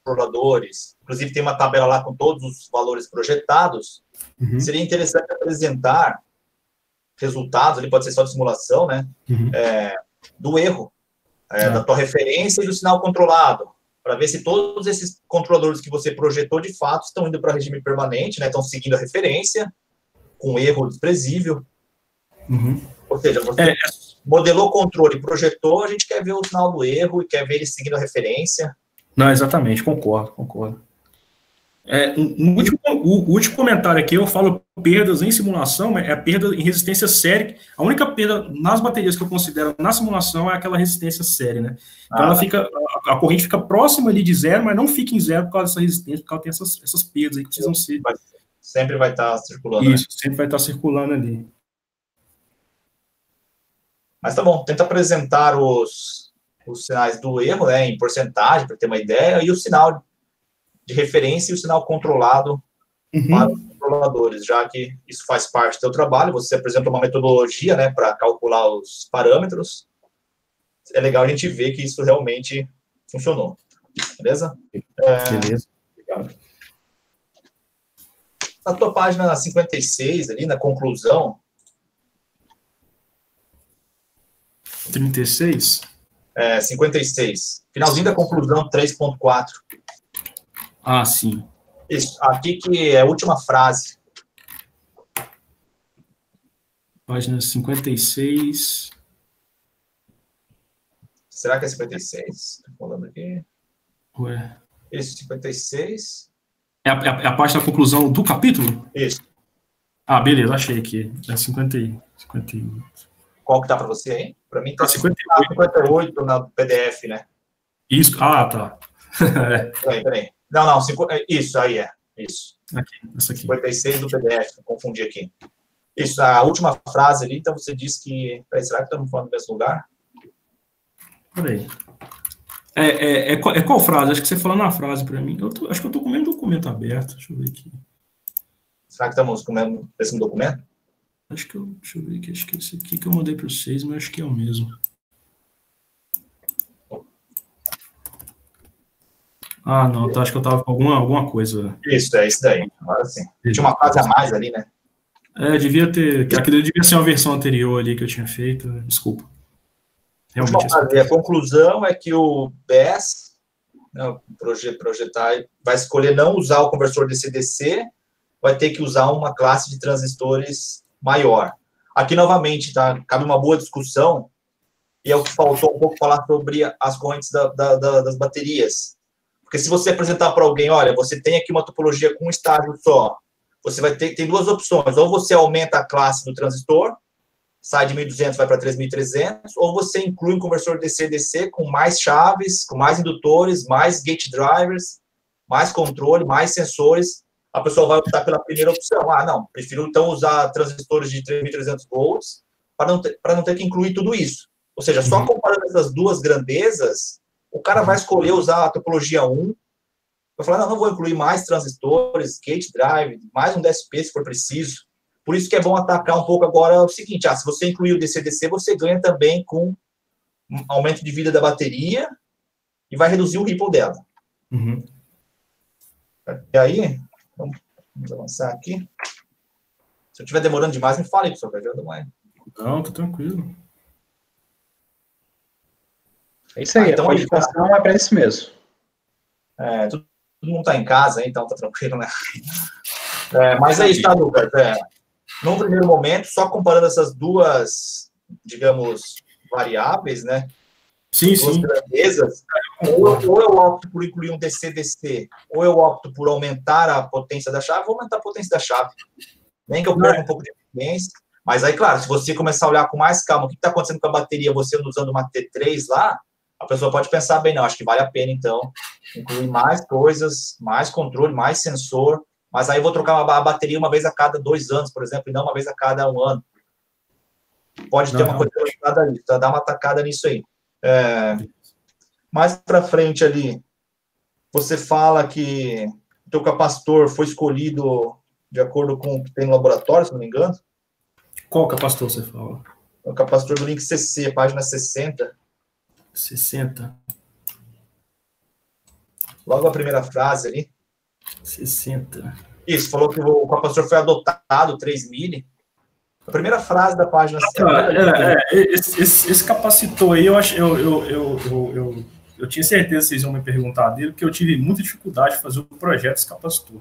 controladores, inclusive tem uma tabela lá com todos os valores projetados, uhum. seria interessante apresentar resultados, ali pode ser só de simulação, né, uhum. é, do erro, é, da tua referência e do sinal controlado, para ver se todos esses controladores que você projetou de fato estão indo para regime permanente, né, estão seguindo a referência, com erro desprezível, Uhum. Ou seja, você é, é. modelou o controle, projetou, a gente quer ver o sinal do erro e quer ver ele seguindo a referência. Não, exatamente, concordo, concordo. É, um, último, o, o, último comentário aqui, eu falo perdas em simulação, é a perda em resistência série. A única perda nas baterias que eu considero na simulação é aquela resistência série, né? Então ah, ela fica, a, a, corrente fica próxima ali de zero, mas não fica em zero por causa dessa resistência, porque ela tem essas, essas perdas aí que precisam ser. Sempre vai estar circulando. Isso, né? sempre vai estar circulando ali. Mas tá bom, tenta apresentar os, os sinais do erro, né, em porcentagem, para ter uma ideia, e o sinal de referência e o sinal controlado uhum. para os controladores, já que isso faz parte do seu trabalho, você apresenta uma metodologia, né, para calcular os parâmetros, é legal a gente ver que isso realmente funcionou. Beleza? É, Beleza. Obrigado. Na tua página 56, ali, na conclusão. 36? É, 56. Finalzinho da conclusão 3.4. Ah, sim. Isso. Aqui que é a última frase. Página 56. Será que é 56? Estou falando aqui. Ué. Isso, 56. É a, é a parte da conclusão do capítulo? Isso. Ah, beleza, achei aqui. É 50, 58. Qual que tá para você aí? Para mim tá, 58. 58 na PDF, né? Isso, ah, tá. [LAUGHS] peraí, peraí. Não, não, cinco, é, isso aí é. Isso. Aqui, essa aqui. 56 do PDF, confundi aqui. Isso, a última frase ali, então você disse que. Peraí, será que estamos falando do mesmo lugar? Peraí. É, é, é, é, qual frase? Acho que você falou na frase para mim. Eu tô, acho que eu estou com o mesmo documento aberto. Deixa eu ver aqui. Será que estamos com o mesmo, mesmo documento? Acho que eu. Deixa eu ver aqui. Acho que esse aqui que eu mandei para vocês, mas acho que é o mesmo. Ah, não, tá, acho que eu tava com alguma, alguma coisa. Isso, é isso daí. Agora sim. Tinha uma fase a mais ali, né? É, devia ter. Aquilo devia ser uma versão anterior ali que eu tinha feito. Desculpa. Realmente. Fazer. A conclusão é que o BES, né, projetar, vai escolher não usar o conversor DC-DC, vai ter que usar uma classe de transistores maior. Aqui, novamente, tá, cabe uma boa discussão, e é o que faltou um pouco falar sobre as correntes da, da, da, das baterias. Porque se você apresentar para alguém, olha, você tem aqui uma topologia com um estágio só, você vai ter tem duas opções, ou você aumenta a classe do transistor, sai de 1.200 vai para 3.300, ou você inclui um conversor DC-DC com mais chaves, com mais indutores, mais gate drivers, mais controle, mais sensores, a pessoa vai optar pela primeira opção. Ah, não, prefiro então usar transistores de 3.300 volts para não, ter, para não ter que incluir tudo isso. Ou seja, só uhum. comparando essas duas grandezas, o cara vai escolher usar a topologia 1, vai falar, não, não vou incluir mais transistores, gate drive, mais um DSP se for preciso. Por isso que é bom atacar um pouco agora o seguinte, ah, se você incluir o DC-DC, você ganha também com um aumento de vida da bateria e vai reduzir o ripple dela. Uhum. E aí, vamos, avançar aqui. Se eu estiver demorando demais, me fale, pessoal, que eu mais. Não, tô tranquilo. É isso aí, ah, então, a qualificação é para isso mesmo. É, todo, todo mundo está em casa, então tá tranquilo, né? É, mas aí está, Lucas. É, num primeiro momento, só comparando essas duas, digamos, variáveis, né? Sim, duas sim. grandezas, ou, ou, eu opto por incluir um DC-DC, ou eu opto por aumentar a potência da chave, ou aumentar a potência da chave. Nem que eu perca um pouco de eficiência. Mas aí, claro, se você começar a olhar com mais calma o que está acontecendo com a bateria, você usando uma T3 lá, a pessoa pode pensar bem, não, acho que vale a pena, então, incluir mais coisas, mais controle, mais sensor, mas aí eu vou trocar a bateria uma vez a cada dois anos, por exemplo, e não uma vez a cada um ano. Pode ter uma coisa ali, tá? Dá uma atacada nisso aí. É, mais para frente ali, você fala que o teu capacitor foi escolhido de acordo com o que tem no laboratório, se não me engano. Qual capacitor você fala? O capacitor do Link CC, página 60. 60. Logo a primeira frase ali. 60. Isso, falou que o capacitor foi adotado, 3 mili. A primeira frase da página. Ah, é, é, esse, esse, esse, capacitor aí, eu, acho, eu, eu, eu, eu, eu, eu tinha certeza que vocês iam me perguntar dele, porque eu tive muita dificuldade de fazer o projeto desse capacitor.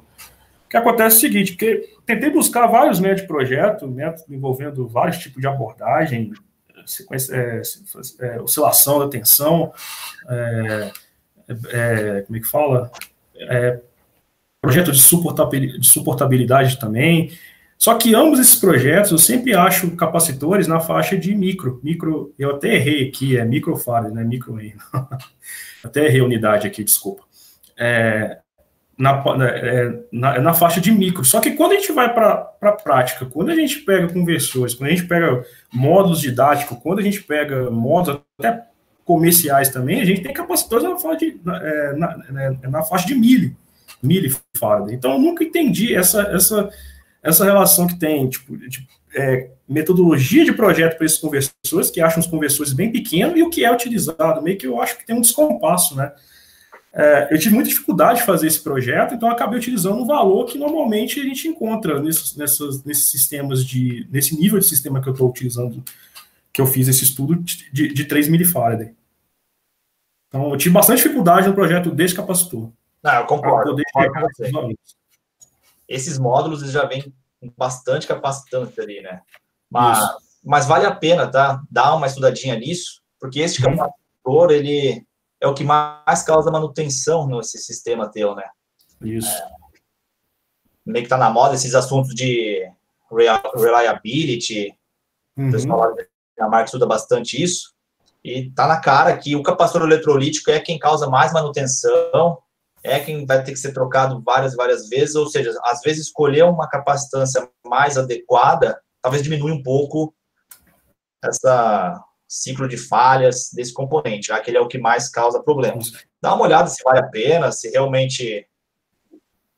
que acontece é o seguinte, porque tentei buscar vários métodos de projeto, métodos envolvendo vários tipos de abordagem, sequência, é, é, oscilação da tensão, é, é, como é que fala? É, projeto de suportabilidade também. Só que ambos esses projetos eu sempre acho capacitores na faixa de micro. Micro, eu até errei aqui, é microfarad, né? Micro [LAUGHS] até errei a unidade aqui, desculpa. É, na, é, na, na, faixa de micro. Só que quando a gente vai para a prática, quando a gente pega conversores, quando a gente pega módulos didáticos, quando a gente pega módulos até comerciais também, a gente tem capacitores na faixa de, na, é, na, né, na faixa de. Então, eu nunca entendi essa, essa, essa relação que tem, tipo, de, é, metodologia de projeto para esses conversores, que acham os conversores bem pequenos, e o que é utilizado, meio que eu acho que tem um descompasso, né? É, eu tive muita dificuldade de fazer esse projeto, então acabei utilizando um valor que normalmente a gente encontra nesses, nessas, nesses sistemas de. nesse nível de sistema que eu estou utilizando, que eu fiz esse estudo de, de 3 milifarad. Então, eu tive bastante dificuldade no projeto desse capacitor. Não, eu concordo. concordo Esses módulos já vêm com bastante capacitância ali, né? Mas, mas vale a pena, tá? Dar uma estudadinha nisso, porque esse uhum. capacitor, ele é o que mais causa manutenção nesse sistema teu, né? Isso. É, meio que tá na moda esses assuntos de reliability, uhum. o pessoal da marca estuda bastante isso, e tá na cara que o capacitor eletrolítico é quem causa mais manutenção, é quem vai ter que ser trocado várias, várias vezes, ou seja, às vezes escolher uma capacitância mais adequada, talvez diminui um pouco essa ciclo de falhas desse componente, já que ele é o que mais causa problemas. Dá uma olhada se vale a pena, se realmente.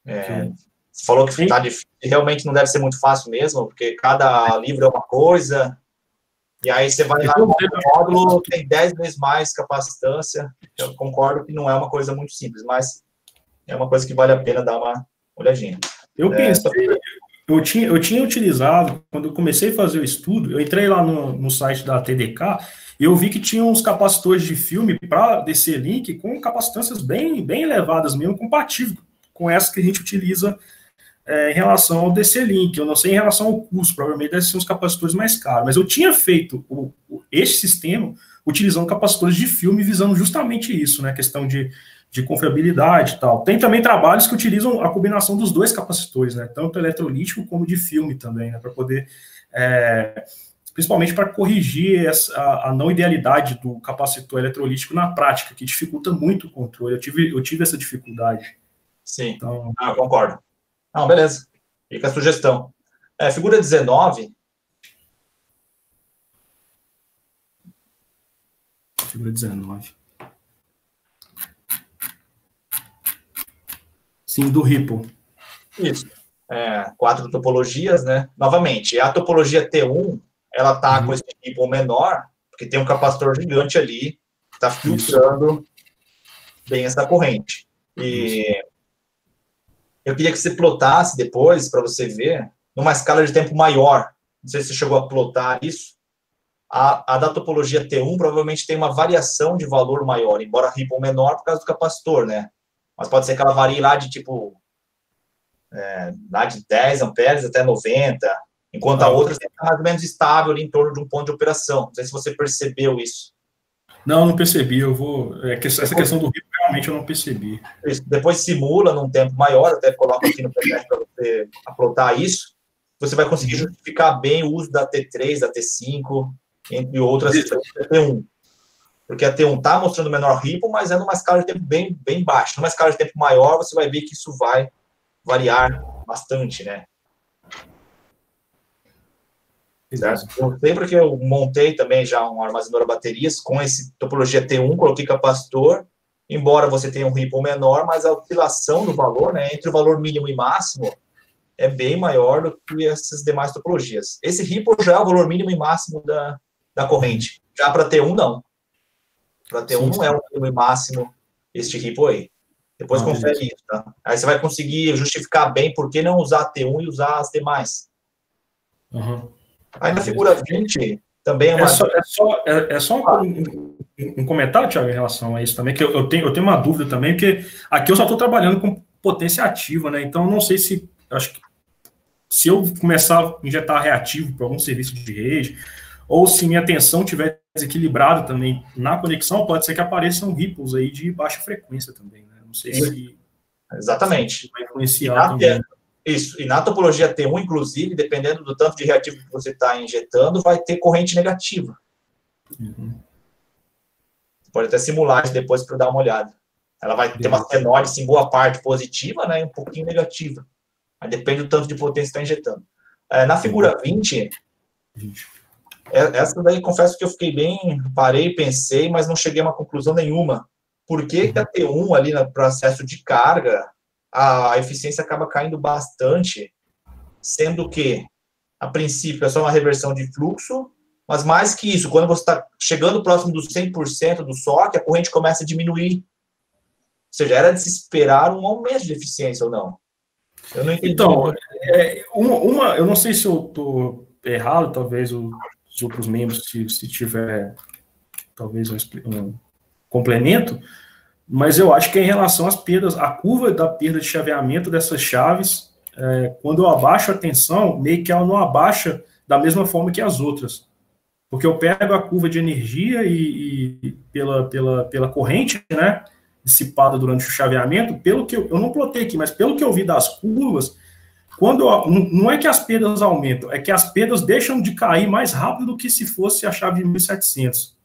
É, falou que está difícil, realmente não deve ser muito fácil mesmo, porque cada livro é uma coisa, e aí você vai lá no módulo, tem 10 vezes mais capacitância. Eu concordo que não é uma coisa muito simples, mas é uma coisa que vale a pena dar uma olhadinha. Eu é, pensei, eu tinha, eu tinha utilizado, quando eu comecei a fazer o estudo, eu entrei lá no, no site da TDK e eu vi que tinha uns capacitores de filme para DC Link com capacitâncias bem, bem elevadas mesmo, compatível com essa que a gente utiliza é, em relação ao DC Link. Eu não sei em relação ao custo, provavelmente deve ser uns capacitores mais caros, mas eu tinha feito o, o, este sistema utilizando capacitores de filme visando justamente isso, né? A questão de de confiabilidade e tal. Tem também trabalhos que utilizam a combinação dos dois capacitores, né? Tanto eletrolítico como de filme também, né? Para poder. É, principalmente para corrigir essa, a, a, não idealidade do capacitor eletrolítico na prática, que dificulta muito o controle. Eu tive, eu tive essa dificuldade. Sim, então, ah, concordo. Não, beleza. Fica a sugestão. É, figura 19. Figura 19. Sim, do Ripple. Isso. É, quatro topologias, né? Novamente, a topologia T1, ela tá uhum. com esse Ripple menor, porque tem um capacitor gigante ali, está filtrando Isso. bem essa corrente. E Isso. eu queria que você plotasse depois, para você ver, numa escala de tempo maior. Não sei se você chegou a plotar isso. A, a da topologia T1 provavelmente tem uma variação de valor maior, embora Ripple menor por causa do capacitor, né? Mas pode ser que ela varie lá de tipo é, lá de 10 amperes até 90, enquanto a outra está mais ou menos estável ali em torno de um ponto de operação. Não sei se você percebeu isso. Não, não percebi. Eu vou. É, essa questão do risco realmente eu não percebi. Isso. Depois simula num tempo maior, até coloco aqui no PDF para você aplotar isso. Você vai conseguir uhum. justificar bem o uso da T3, da T5, entre outras, da T1 porque a T1 está mostrando menor ripple, mas é numa escala de tempo bem, bem baixa. Numa escala de tempo maior, você vai ver que isso vai variar bastante, né? Certo? Eu lembro que eu montei também já um armazenador a baterias com esse topologia T1, coloquei capacitor, embora você tenha um ripple menor, mas a oscilação do valor, né, entre o valor mínimo e máximo, é bem maior do que essas demais topologias. Esse ripple já é o valor mínimo e máximo da, da corrente. Já para T1, não. Para ter um não é o mínimo e máximo este Ripple aí. Depois ah, confere isso, tá? Aí você vai conseguir justificar bem por que não usar T1 e usar as demais. Uhum. Aí na figura 20, também é uma. É só, é só, é, é só um, um, um, comentário, Thiago, em relação a isso também, que eu, eu, tenho, eu tenho uma dúvida também, porque aqui eu só estou trabalhando com potência ativa, né? Então, não sei se. acho que se eu começar a injetar reativo para algum serviço de rede, ou se minha tensão estiver desequilibrada também na conexão, pode ser que apareçam ripples aí de baixa frequência também, né? Não sei se Exatamente. vai influenciar também. Isso, e na topologia T1, inclusive, dependendo do tanto de reativo que você está injetando, vai ter corrente negativa. Uhum. Pode até simular isso depois para dar uma olhada. Ela vai ter uma senoide, em boa parte positiva, né, e um pouquinho negativa. Mas depende do tanto de potência que está injetando. É, na figura 20, 20. É- essa daí, confesso que eu fiquei bem, parei, pensei, mas não cheguei a uma conclusão nenhuma. Por que, que a T1 ali no processo de carga, a eficiência acaba caindo bastante, sendo que, a princípio, é só uma reversão de fluxo, mas mais que isso, quando você está chegando próximo dos 100% do SOC, a corrente começa a diminuir. Ou seja, era de se esperar um aumento de eficiência ou não? Eu não entendi. Então, é, uma, uma- eu não sei se eu estou errado, talvez o- os outros membros, se, se tiver talvez um, um complemento, mas eu acho que é em relação às perdas, a curva da perda de chaveamento dessas chaves, é, quando eu abaixo a tensão, meio que ela não abaixa da mesma forma que as outras. Porque eu pego a curva de energia e, e pela, pela, pela corrente, né, dissipada durante o chaveamento, pelo que eu, eu não plotei aqui, mas pelo que eu vi das curvas, quando não é que as perdas aumentam, é que as perdas deixam de cair mais rápido do que se fosse a chave de 1700.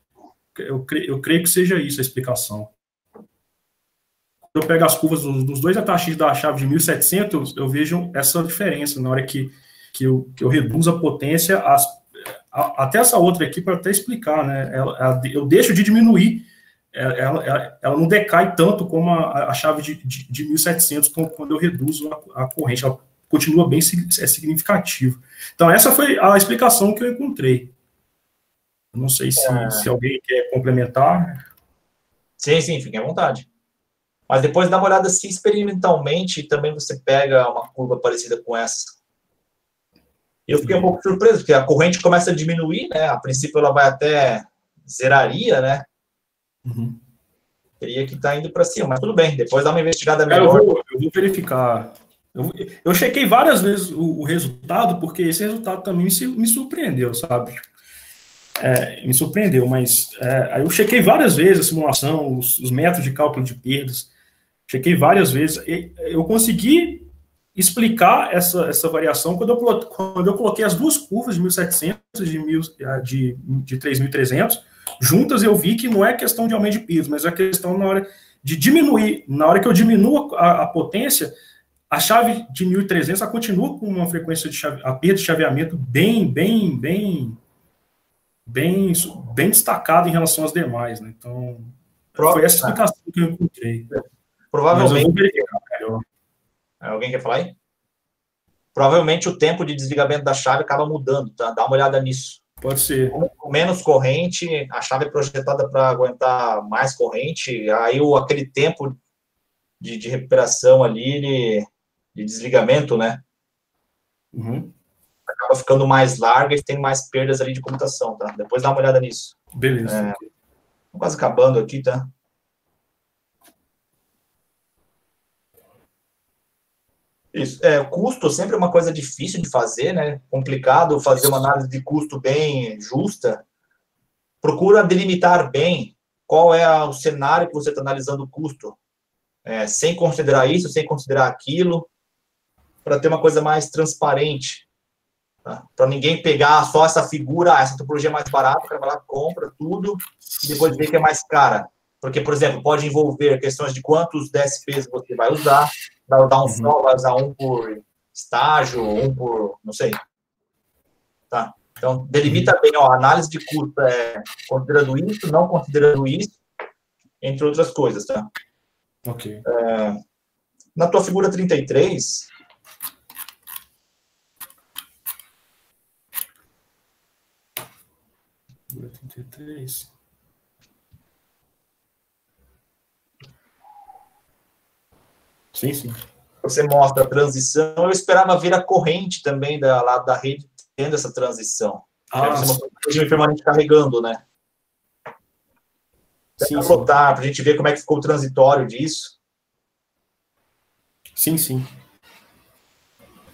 Eu, cre- eu creio que seja isso a explicação. Quando eu pego as curvas dos, dois ATX da chave de 1700, eu vejo essa diferença na hora que, que, eu, que eu reduzo a potência, as, a- até essa outra aqui, para até explicar, né? Ela- ela- eu deixo de diminuir ela, ela, ela não decai tanto como a, a chave de, de, de 1700 quando quando eu reduzo a, a corrente, ela continua bem é significativo. Então, essa foi a explicação que eu encontrei. Não sei se, se alguém quer complementar. Sim, sim, fique à vontade. Mas depois dá uma olhada se experimentalmente também você pega uma curva parecida com essa. Eu fiquei um pouco surpreso, porque a corrente começa a diminuir, né? A princípio ela vai até zeraria, né? Teria que estar indo para cima, mas tudo bem, depois dá uma investigada Cara, eu, melhor. vou, eu vou verificar. Eu, eu chequei várias vezes o, o resultado, porque esse resultado também me, me surpreendeu, sabe? É, me surpreendeu, mas é, eu chequei várias vezes a simulação, os, os métodos de cálculo de perdas, chequei várias vezes. E eu consegui explicar essa, essa variação quando eu, quando eu coloquei as duas curvas de 1.700 e de, mil- de, de 3.300 juntas, eu vi que não é questão de aumento de perdas, mas é questão na hora de diminuir. Na hora que eu diminuo a, a potência, a chave de 1.300 ela continua com uma frequência de chave, a perda de chaveamento bem, bem, bem, bem, bem destacada em relação às demais, né? Então, Pro- foi essa explicação que eu encontrei. Provavelmente. Eu- Alguém quer falar aí? Provavelmente o tempo de desligamento da chave acaba mudando, tá? Dá uma olhada nisso. Pode ser. Com menos corrente, a chave é projetada para aguentar mais corrente, aí o, aquele tempo de, de recuperação ali, ele- de desligamento, né? Uhum. Acaba ficando mais larga e tem mais perdas ali de computação, tá? Depois dá uma olhada nisso. Beleza. É. Quase acabando aqui, tá? Isso. É, o custo sempre é uma coisa difícil de fazer, né? Complicado fazer uma análise de custo bem justa. Procura delimitar bem qual é a- o cenário que você está analisando o custo, É, sem considerar isso, sem considerar aquilo, para ter uma coisa mais transparente. Tá? Para ninguém pegar só essa figura, ah, essa topologia é mais barata, o cara vai lá, compra tudo, e depois vê que é mais cara. Porque, por exemplo, pode envolver questões de quantos DSPs você vai usar, vai usar um só, vai usar um por estágio, um por, não sei. Tá? Então, delimita bem, ó, a análise de custo é considerando isso, não considerando isso, entre outras coisas, tá? Ok. Na tua figura 33, 33. Sim, sim. você mostra a transição, eu esperava ver a corrente também da, lá da rede tendo essa transição. Ah, Deve ser uma coisa permanente carregando, né? sim, sim. botar, para a gente ver como é que ficou o transitório disso. Sim, sim.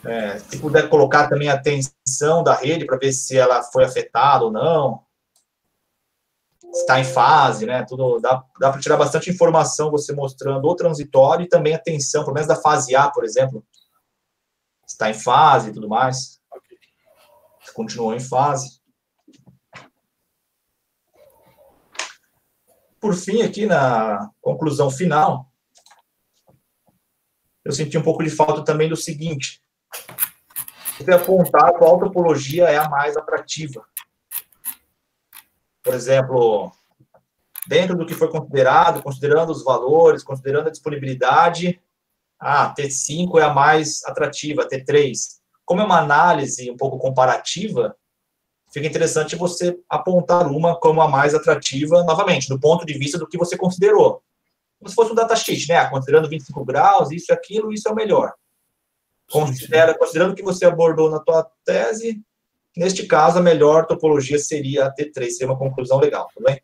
É, se puder colocar também a tensão da rede para ver se ela foi afetada ou não, está em fase, né? Tudo dá, dá para tirar bastante informação você mostrando o transitório e também a tensão, pelo menos da fase A, por exemplo, está em fase e tudo mais. Continuou em fase. Por fim, aqui na conclusão final, eu senti um pouco de falta também do seguinte: você apontar qual topologia é a mais atrativa. Por exemplo, dentro do que foi considerado, considerando os valores, considerando a disponibilidade, a T5 é a mais atrativa, a T3. Como é uma análise um pouco comparativa, fica interessante você apontar uma como a mais atrativa, novamente, do ponto de vista do que você considerou. Como se fosse um datasheet, né? Considerando 25 graus, isso e aquilo, isso é o melhor. Considera, considerando o que você abordou na tua tese, neste caso, a melhor topologia seria a T3, seria uma conclusão legal, tudo bem?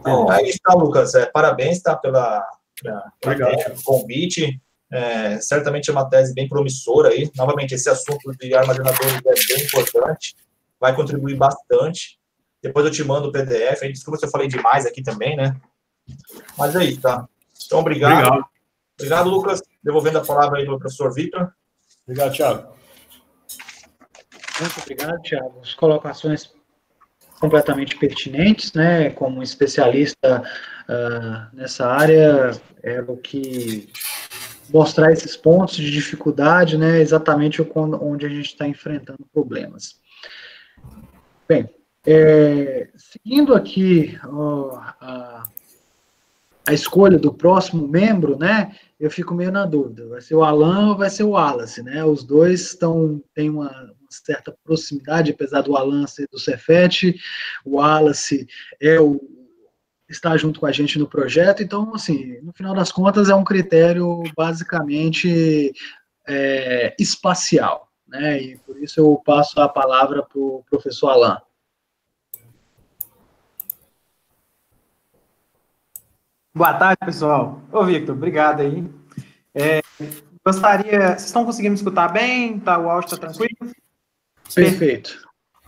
Então, é isso, tá, Lucas. É, parabéns, tá, pela, pela, pelo convite. É, certamente é uma tese bem promissora aí. Novamente, esse assunto de armazenadores é bem importante, vai contribuir bastante. Depois eu te mando o PDF. Aí, desculpa se eu falei demais aqui também, né? Mas é isso, tá? Então, obrigado. Obrigado, obrigado Lucas. Devolvendo a palavra aí do professor Vitor. Obrigado, Thiago. Muito obrigado, Thiago. As colocações completamente pertinentes, né? Como especialista uh, nessa área, é o que mostrar esses pontos de dificuldade, né? Exatamente onde a gente está enfrentando problemas. Bem, é, seguindo aqui ó, a, a escolha do próximo membro, né? Eu fico meio na dúvida. Vai ser o Alan ou vai ser o Wallace, né? Os dois estão têm uma certa proximidade, apesar do Alan ser do Cefet, o Wallace é o está junto com a gente no projeto. Então, assim, no final das contas, é um critério basicamente é, espacial, né? E por isso eu passo a palavra para o professor Alan. Boa tarde, pessoal. Ô, Victor, obrigado aí. É, gostaria. Vocês estão conseguindo me escutar bem? Tá, o áudio está tranquilo? Perfeito.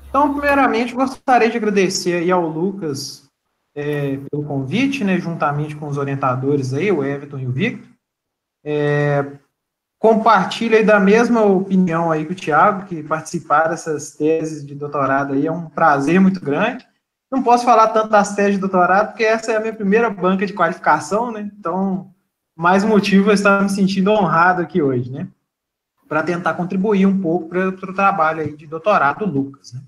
Então, primeiramente, gostaria de agradecer aí ao Lucas é, pelo convite, né, juntamente com os orientadores aí, o Everton e o Victor. É, compartilho da mesma opinião aí que o Tiago, que participar dessas teses de doutorado aí é um prazer muito grande. Não posso falar tanto das teses de doutorado, porque essa é a minha primeira banca de qualificação, né? Então, mais motivo eu estar me sentindo honrado aqui hoje, né? Para tentar contribuir um pouco para o trabalho aí de doutorado do Lucas, né?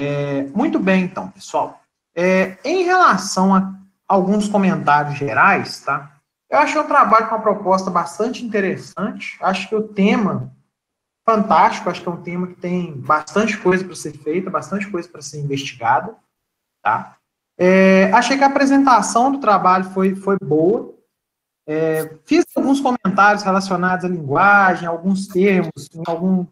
É, muito bem, então, pessoal. É, em relação a alguns comentários gerais, tá? Eu achei o trabalho com uma proposta bastante interessante. Acho que o tema fantástico, acho que é um tema que tem bastante coisa para ser feita, bastante coisa para ser investigada, tá? É, achei que a apresentação do trabalho foi, foi boa. É, fiz alguns comentários relacionados à linguagem, alguns termos, em algum,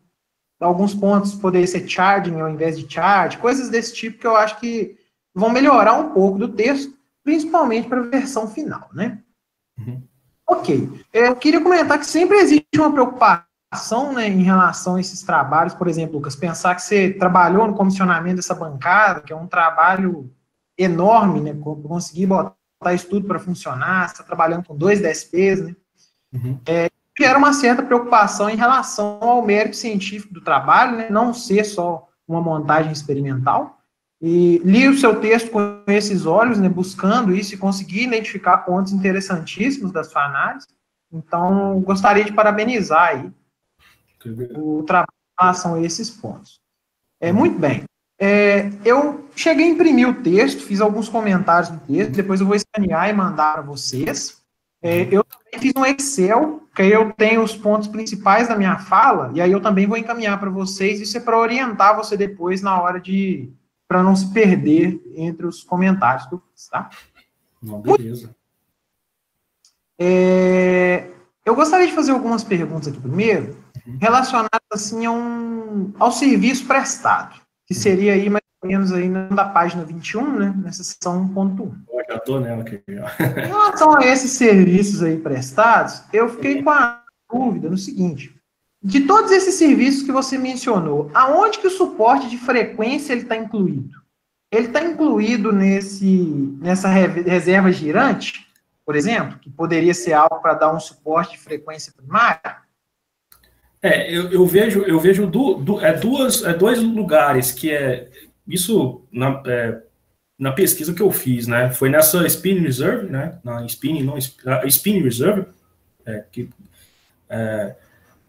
alguns pontos poderia ser charging ao invés de charge, coisas desse tipo que eu acho que vão melhorar um pouco do texto, principalmente para a versão final, né? Uhum. Ok. É, eu queria comentar que sempre existe uma preocupação ação né, em relação a esses trabalhos, por exemplo, Lucas, pensar que você trabalhou no comissionamento dessa bancada, que é um trabalho enorme, né, conseguir botar isso tudo para funcionar, você está trabalhando com dois DSPs, né, uhum. é, gera uma certa preocupação em relação ao mérito científico do trabalho, né, não ser só uma montagem experimental, e li o seu texto com esses olhos, né, buscando isso e conseguir identificar pontos interessantíssimos da sua análise, então, gostaria de parabenizar aí o trabalho em relação a esses pontos. É, muito bem. É, eu cheguei a imprimir o texto, fiz alguns comentários no texto, depois eu vou escanear e mandar para vocês. É, eu também fiz um Excel, que aí eu tenho os pontos principais da minha fala, e aí eu também vou encaminhar para vocês. Isso é para orientar você depois na hora de. para não se perder entre os comentários do tá? Não, beleza. É, eu gostaria de fazer algumas perguntas aqui primeiro relacionadas assim a um, ao serviço prestado, que seria aí mais ou menos aí na página 21, né, nessa seção 1.1. Já estou nela aqui. em relação a esses serviços aí prestados, eu fiquei com a dúvida no seguinte, de todos esses serviços que você mencionou, aonde que o suporte de frequência ele está incluído? Ele está incluído nesse, nessa reserva girante, por exemplo, que poderia ser algo para dar um suporte de frequência primária? É, eu, eu vejo, eu vejo du, du, é, duas, é, dois lugares que é isso na, é, na pesquisa que eu fiz, né? Foi nessa Spin Reserve, né? Na Spin, não Spin Reserve, é, que é,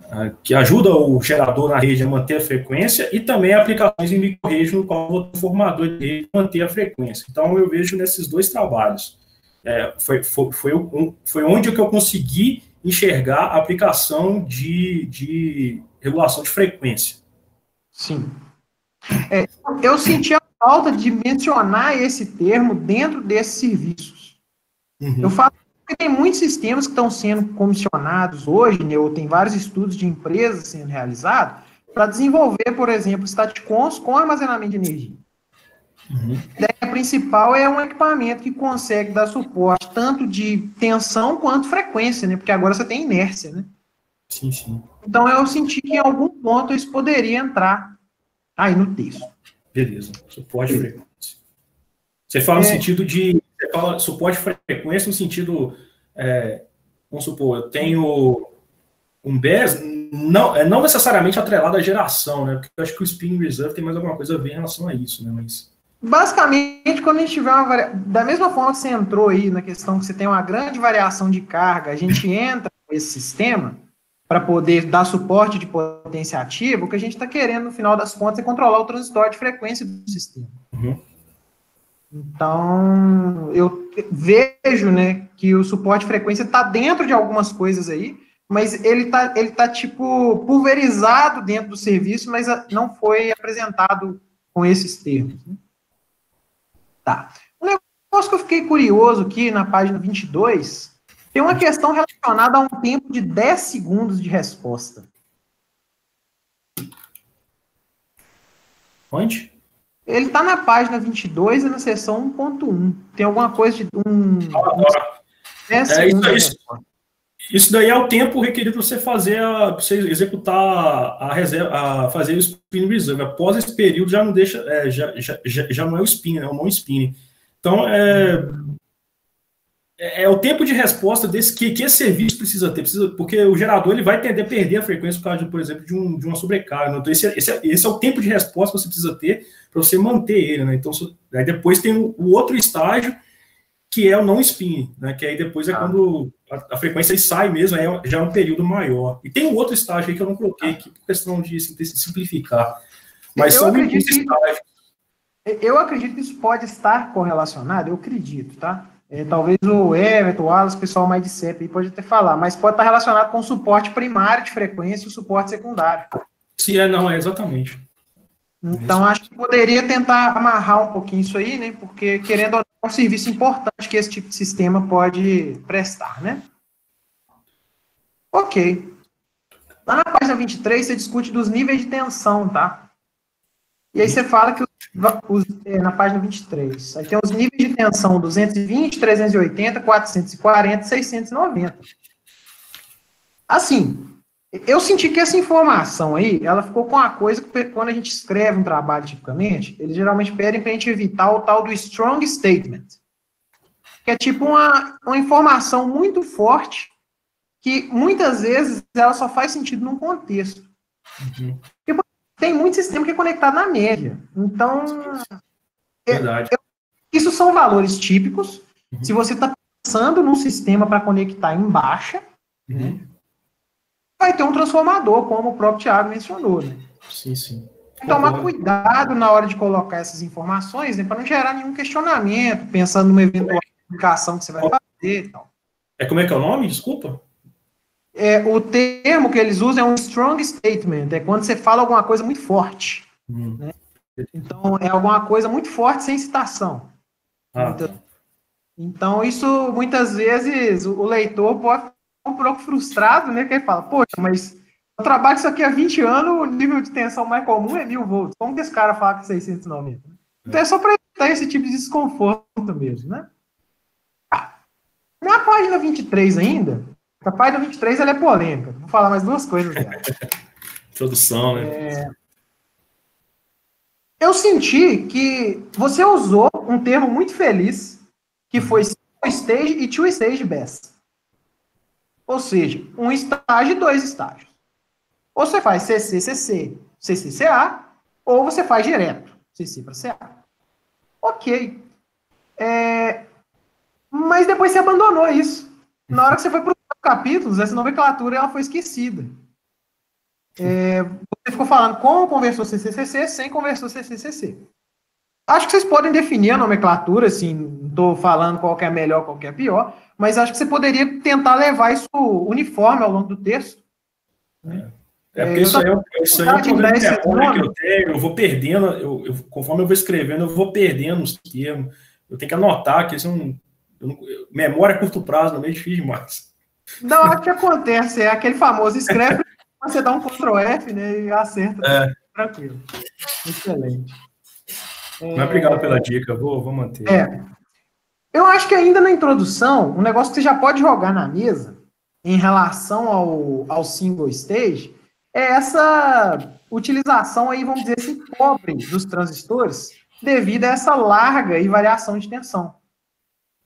é, que ajuda o gerador na rede a manter a frequência e também aplicações em micro-rede no qual o formador de rede manter a frequência. Então, eu vejo nesses dois trabalhos. É, foi, foi, foi, um, foi onde que eu consegui enxergar a aplicação de, de regulação de frequência. Sim. É, eu senti a falta de mencionar esse termo dentro desses serviços. Uhum. Eu falo que tem muitos sistemas que estão sendo comissionados hoje, né, ou tem vários estudos de empresas sendo realizados, para desenvolver, por exemplo, staticons com armazenamento de energia. Uhum. A ideia principal é um equipamento que consegue dar suporte tanto de tensão quanto frequência, né? Porque agora você tem inércia, né? Sim, sim. Então eu senti que em algum ponto isso poderia entrar aí no texto. Beleza. Suporte de frequência. Você fala é... no sentido de. Você fala suporte frequência no sentido. É, vamos supor, eu tenho um BES, não, é não necessariamente atrelado à geração, né? Porque eu acho que o Spin Reserve tem mais alguma coisa a ver em relação a isso, né? Mas Basicamente, quando a gente tiver uma variação, da mesma forma que você entrou aí na questão que você tem uma grande variação de carga, a gente entra nesse sistema para poder dar suporte de potência ativa, o que a gente está querendo, no final das contas, é controlar o transitório de frequência do sistema. Uhum. Então, eu vejo né, que o suporte de frequência está dentro de algumas coisas aí, mas ele está, ele tá, tipo, pulverizado dentro do serviço, mas não foi apresentado com esses termos. Né? Tá. Um negócio que eu fiquei curioso aqui na página 22 tem uma questão relacionada a um tempo de 10 segundos de resposta. Onde? Ele está na página 22 e na seção 1.1. Tem alguma coisa de um. Ah, é, isso, isso, isso, daí é o tempo requerido para você fazer a, você executar a reserva, a fazer o spin reserve. Após esse período já não deixa, é, já, já, já não é o spin, é o não spin. Então é, é, é, o tempo de resposta desse que, que esse serviço precisa ter, precisa, porque o gerador ele vai tender a perder a frequência por causa, de, por exemplo, de, um, de uma sobrecarga. Então esse, esse, esse, é o tempo de resposta que você precisa ter para você manter ele. Né? Então aí depois tem o, o outro estágio que é o não spin, né? Que aí depois é ah. quando a, a, frequência sai mesmo, é, já é um período maior. E tem um outro estágio aí que eu não coloquei aqui por questão de simplificar. Mas eu são muitos estágios. Eu acredito que isso pode estar correlacionado, eu acredito, tá? É, talvez o Everton, o Wallace, o pessoal mais de CEP aí pode até falar, mas pode estar relacionado com o suporte primário de frequência e o suporte secundário. Sim, é, não, é exatamente. Então, acho que poderia tentar amarrar um pouquinho isso aí, né? Porque, querendo ou não, é um serviço importante que esse tipo de sistema pode prestar, né? Ok. Lá na página 23, você discute dos níveis de tensão, tá? E aí você fala que os, é, na página 23, aí tem os níveis de tensão 220, 380, 440, 690. Assim, eu senti que essa informação aí, ela ficou com a coisa que quando a gente escreve um trabalho tipicamente, eles geralmente pedem para a gente evitar o tal do strong statement, que é tipo uma, uma informação muito forte que muitas vezes ela só faz sentido num contexto. Uhum. Porque tem muito sistema que é conectado na média. Então, é, Verdade. Eu, isso são valores típicos. Uhum. Se você está pensando num sistema para conectar em baixa, uhum. Vai ter um transformador, como o próprio Tiago mencionou, né? Sim, sim. Tomar cuidado na hora de colocar essas informações, né, para não gerar nenhum questionamento, pensando numa eventual aplicação que você vai fazer e tal. É como é que é o nome? Desculpa. É, o termo que eles usam é um strong statement, é quando você fala alguma coisa muito forte. Hum. Né? Então, é alguma coisa muito forte sem citação. Ah. Então, então, isso muitas vezes o leitor pode um pouco frustrado, né? Que ele fala, poxa, mas eu trabalho isso aqui há 20 anos, o nível de tensão mais comum é 1000 volts. Como que esse cara fala que é 690? Então é só para evitar esse tipo de desconforto mesmo, né? Ah, na página 23 ainda, a página 23 ela é polêmica. Vou falar mais duas coisas. [LAUGHS] Introdução, né? É... Eu senti que você usou um termo muito feliz, que foi stage e two stage best. Ou seja, um estágio e dois estágios. Ou você faz CC, CC, CC, CA, ou você faz direto, CC para CA. Ok. É... Mas depois você abandonou isso. Na hora que você foi para os capítulos, essa nomenclatura ela foi esquecida. É, você ficou falando com conversor CCCC, sem conversor CCCC. Acho que vocês podem definir a nomenclatura, assim, não estou falando qual é melhor, qual é pior, mas acho que você poderia tentar levar isso uniforme ao longo do texto. Né? É, porque isso aí, é, isso aí é um problema de memória que eu tenho, eu vou perdendo, eu, eu, conforme eu vou escrevendo, eu vou perdendo os termos, eu tenho que anotar, que isso não, não, memória a curto prazo não é difícil demais. Não, o que acontece é aquele famoso escreve, [LAUGHS] você dá um Ctrl F, né, e acerta, é. tranquilo. Excelente. Mas obrigado pela dica, vou, vou manter. É. Eu acho que ainda na introdução, um negócio que você já pode jogar na mesa, em relação ao, ao single stage, é essa utilização aí, vamos dizer assim, pobre dos transistores, devido a essa larga e variação de tensão.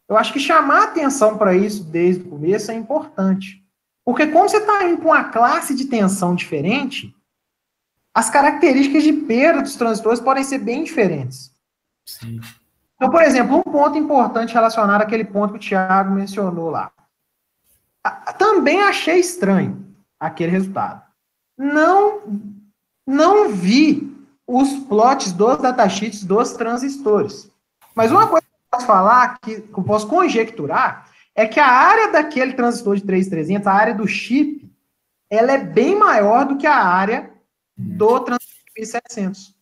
Eu acho que chamar atenção para isso desde o começo é importante. Porque como você está indo com uma classe de tensão diferente, as características de perda dos transistores podem ser bem diferentes. Sim. Então, por exemplo, um ponto importante relacionado àquele ponto que o Thiago mencionou lá. Também achei estranho aquele resultado. Não, não vi os plots dos datasheets dos transistores. Mas uma coisa que eu posso falar, que eu posso conjecturar, é que a área daquele transistor de 3300, a área do chip, ela é bem maior do que a área do transistor 1700.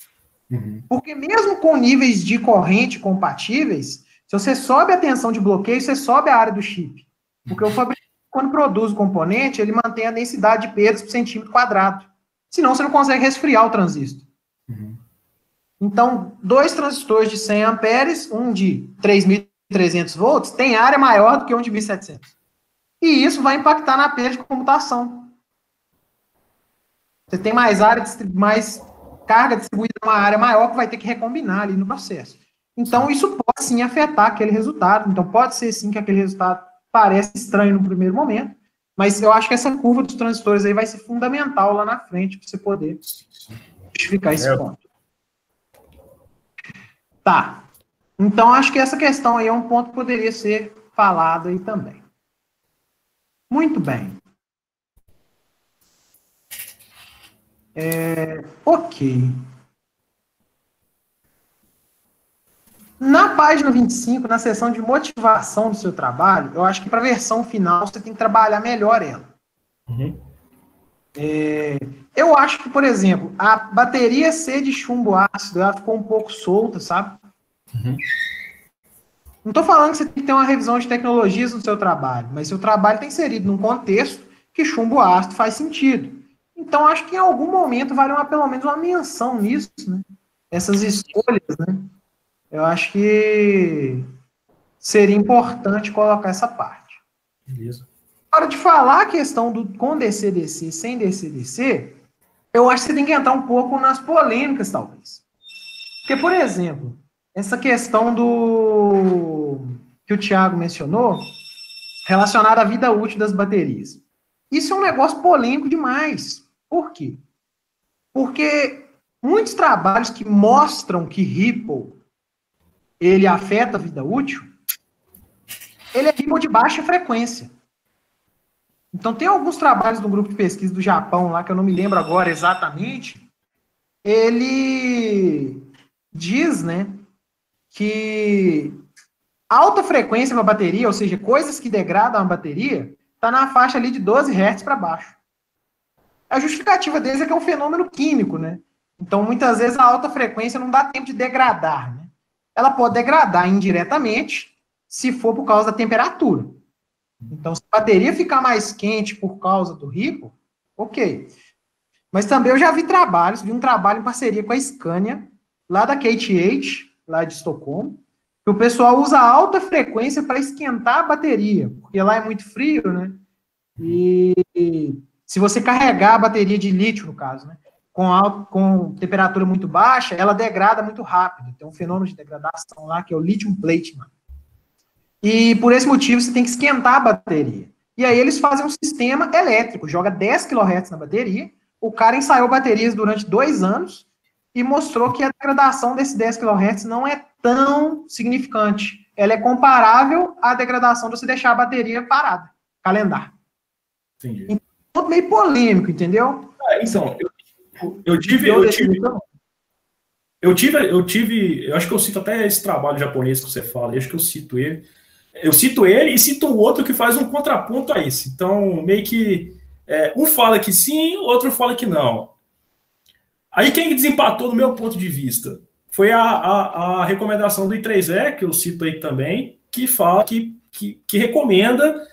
Uhum. Porque mesmo com níveis de corrente compatíveis, se você sobe a tensão de bloqueio, você sobe a área do chip. Porque o fabricante, quando produz o componente, ele mantém a densidade de perdas por centímetro quadrado. Senão, você não consegue resfriar o transistor. Uhum. Então, dois transistores de 100 amperes, um de 3.300 volts, tem área maior do que um de 1.700. E isso vai impactar na perda de computação. Você tem mais área, mais carga distribuída numa área maior que vai ter que recombinar ali no processo. Então, isso pode sim afetar aquele resultado. Então, pode ser sim que aquele resultado parece estranho no primeiro momento, mas eu acho que essa curva dos transistores aí vai ser fundamental lá na frente para você poder justificar esse é. ponto. Tá. Então, acho que essa questão aí é um ponto que poderia ser falado aí também. Muito bem. É, ok. Na página 25, na seção de motivação do seu trabalho, eu acho que para a versão final você tem que trabalhar melhor ela. Uhum. É, eu acho que, por exemplo, a bateria C de chumbo ácido ela ficou um pouco solta, sabe? Uhum. Não estou falando que você tem que ter uma revisão de tecnologias no seu trabalho, mas seu trabalho está inserido num contexto que chumbo ácido faz sentido. Então, acho que em algum momento vale uma, pelo menos uma menção nisso, né? Essas escolhas, né? Eu acho que seria importante colocar essa parte. Beleza. Na hora de falar a questão do com DC-DC, sem DC-DC, eu acho que você tem que entrar um pouco nas polêmicas, talvez. Porque, por exemplo, essa questão do que o Thiago mencionou, relacionada à vida útil das baterias. Isso é um negócio polêmico demais. Por quê? Porque muitos trabalhos que mostram que Ripple ele afeta a vida útil, ele é Ripple de baixa frequência. Então tem alguns trabalhos do grupo de pesquisa do Japão lá que eu não me lembro agora exatamente. Ele diz, né, que alta frequência para bateria, ou seja, coisas que degradam a bateria, está na faixa ali de 12 Hz para baixo. A justificativa deles é que é um fenômeno químico, né? Então, muitas vezes, a alta frequência não dá tempo de degradar, né? Ela pode degradar indiretamente se for por causa da temperatura. Então, se a bateria ficar mais quente por causa do rico, ok. Mas também eu já vi trabalhos, vi um trabalho em parceria com a Scania, lá da KTH, lá de Estocolmo, que o pessoal usa alta frequência para esquentar a bateria, porque lá é muito frio, né? E Se você carregar a bateria de lítio, no caso, né, com, alto, com temperatura muito baixa, ela degrada muito rápido. Tem um fenômeno de degradação lá, que é o lithium platinum. E por esse motivo, você tem que esquentar a bateria. E aí eles fazem um sistema elétrico, joga 10 kHz na bateria, o cara ensaiou baterias durante dois anos e mostrou que a degradação desses 10 kHz não é tão significante. Ela é comparável à degradação de você deixar a bateria parada, calendar. Entendi. Então, meio polêmico, entendeu? É, então, eu, eu tive, eu tive, eu tive, eu tive, eu acho que eu cito até esse trabalho japonês que você fala, acho que eu cito ele. Eu cito ele e cito o outro que faz um contraponto a esse. Então, meio que é, um fala que sim, outro fala que não. Aí quem desempatou, do meu ponto de vista, foi a, a, a recomendação do I3E, que eu cito aí também, que fala que, que, que recomenda,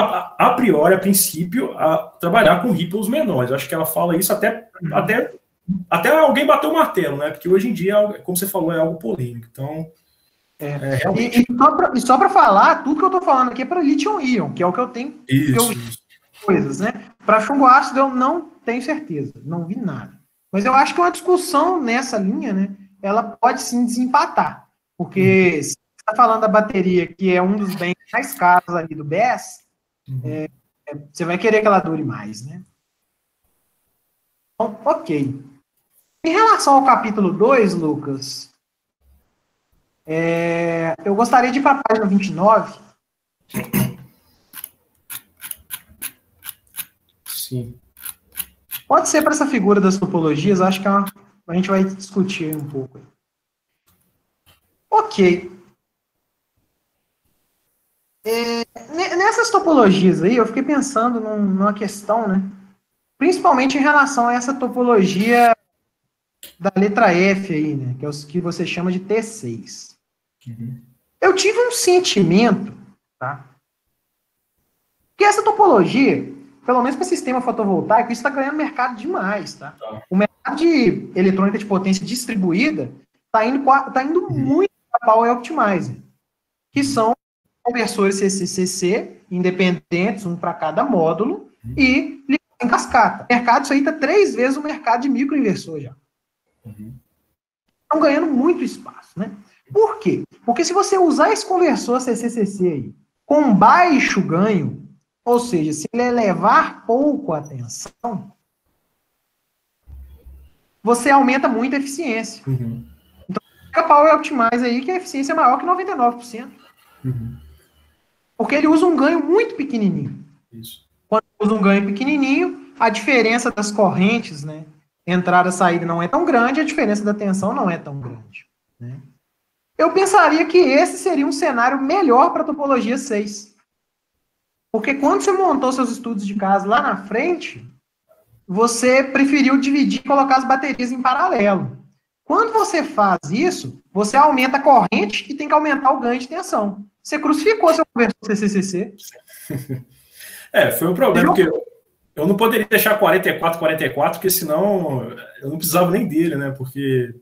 a, a, priori, a princípio, a trabalhar com ripples menores. Acho que ela fala isso até, uhum. até, até alguém bateu o martelo, né? Porque hoje em dia, é como você falou, é algo polêmico. Então. É, é, realmente... E, e só para falar, tudo que eu estou falando aqui é para lithium ion, que é o que eu tenho. Isso. Que eu, coisas, né? Para chumbo ácido eu não tenho certeza, não vi nada. Mas eu acho que uma discussão nessa linha, né? Ela pode sim desempatar. Porque uhum. se você está falando da bateria, que é um dos bens mais caros ali do BES, uhum. é, é, você vai querer que ela dure mais, né? Então, ok. Em relação ao capítulo 2, Lucas, é, eu gostaria de ir para a página 29. Sim. Pode ser para essa figura das topologias, acho que é uma, a gente vai discutir um pouco. Ok. É, nessas topologias aí, eu fiquei pensando num, numa questão, né? Principalmente em relação a essa topologia da letra F aí, né? Que é o que você chama de T6. Uhum. Eu tive um sentimento, tá? Que essa topologia, pelo menos para sistema fotovoltaico, isso está ganhando mercado demais, tá? tá? O mercado de eletrônica de potência distribuída está indo, tá indo uhum. muito para Power Optimizer, que são conversores CCCC independentes, um para cada módulo, uhum. e em cascata. O mercado, isso aí está três vezes o mercado de microinversor já. Uhum. Estão ganhando muito espaço, né? Por quê? Porque se você usar esse conversor CCCC aí, com baixo ganho, ou seja, se ele elevar pouco a tensão, você aumenta muito a eficiência. Uhum. Então, a Power Optimize aí que a eficiência é maior que 99%. Uhum. Porque ele usa um ganho muito pequenininho. Isso. Quando usa um ganho pequenininho, a diferença das correntes, né, entrada e saída não é tão grande, a diferença da tensão não é tão grande. Né? Eu pensaria que esse seria um cenário melhor para a topologia 6. Porque quando você montou seus estudos de caso lá na frente, você preferiu dividir e colocar as baterias em paralelo. Quando você faz isso, você aumenta a corrente e tem que aumentar o ganho de tensão. Você crucificou seu conversor CCCC. É, foi um problema, porque eu não poderia deixar 44, 44, porque senão eu não precisava nem dele, né? Porque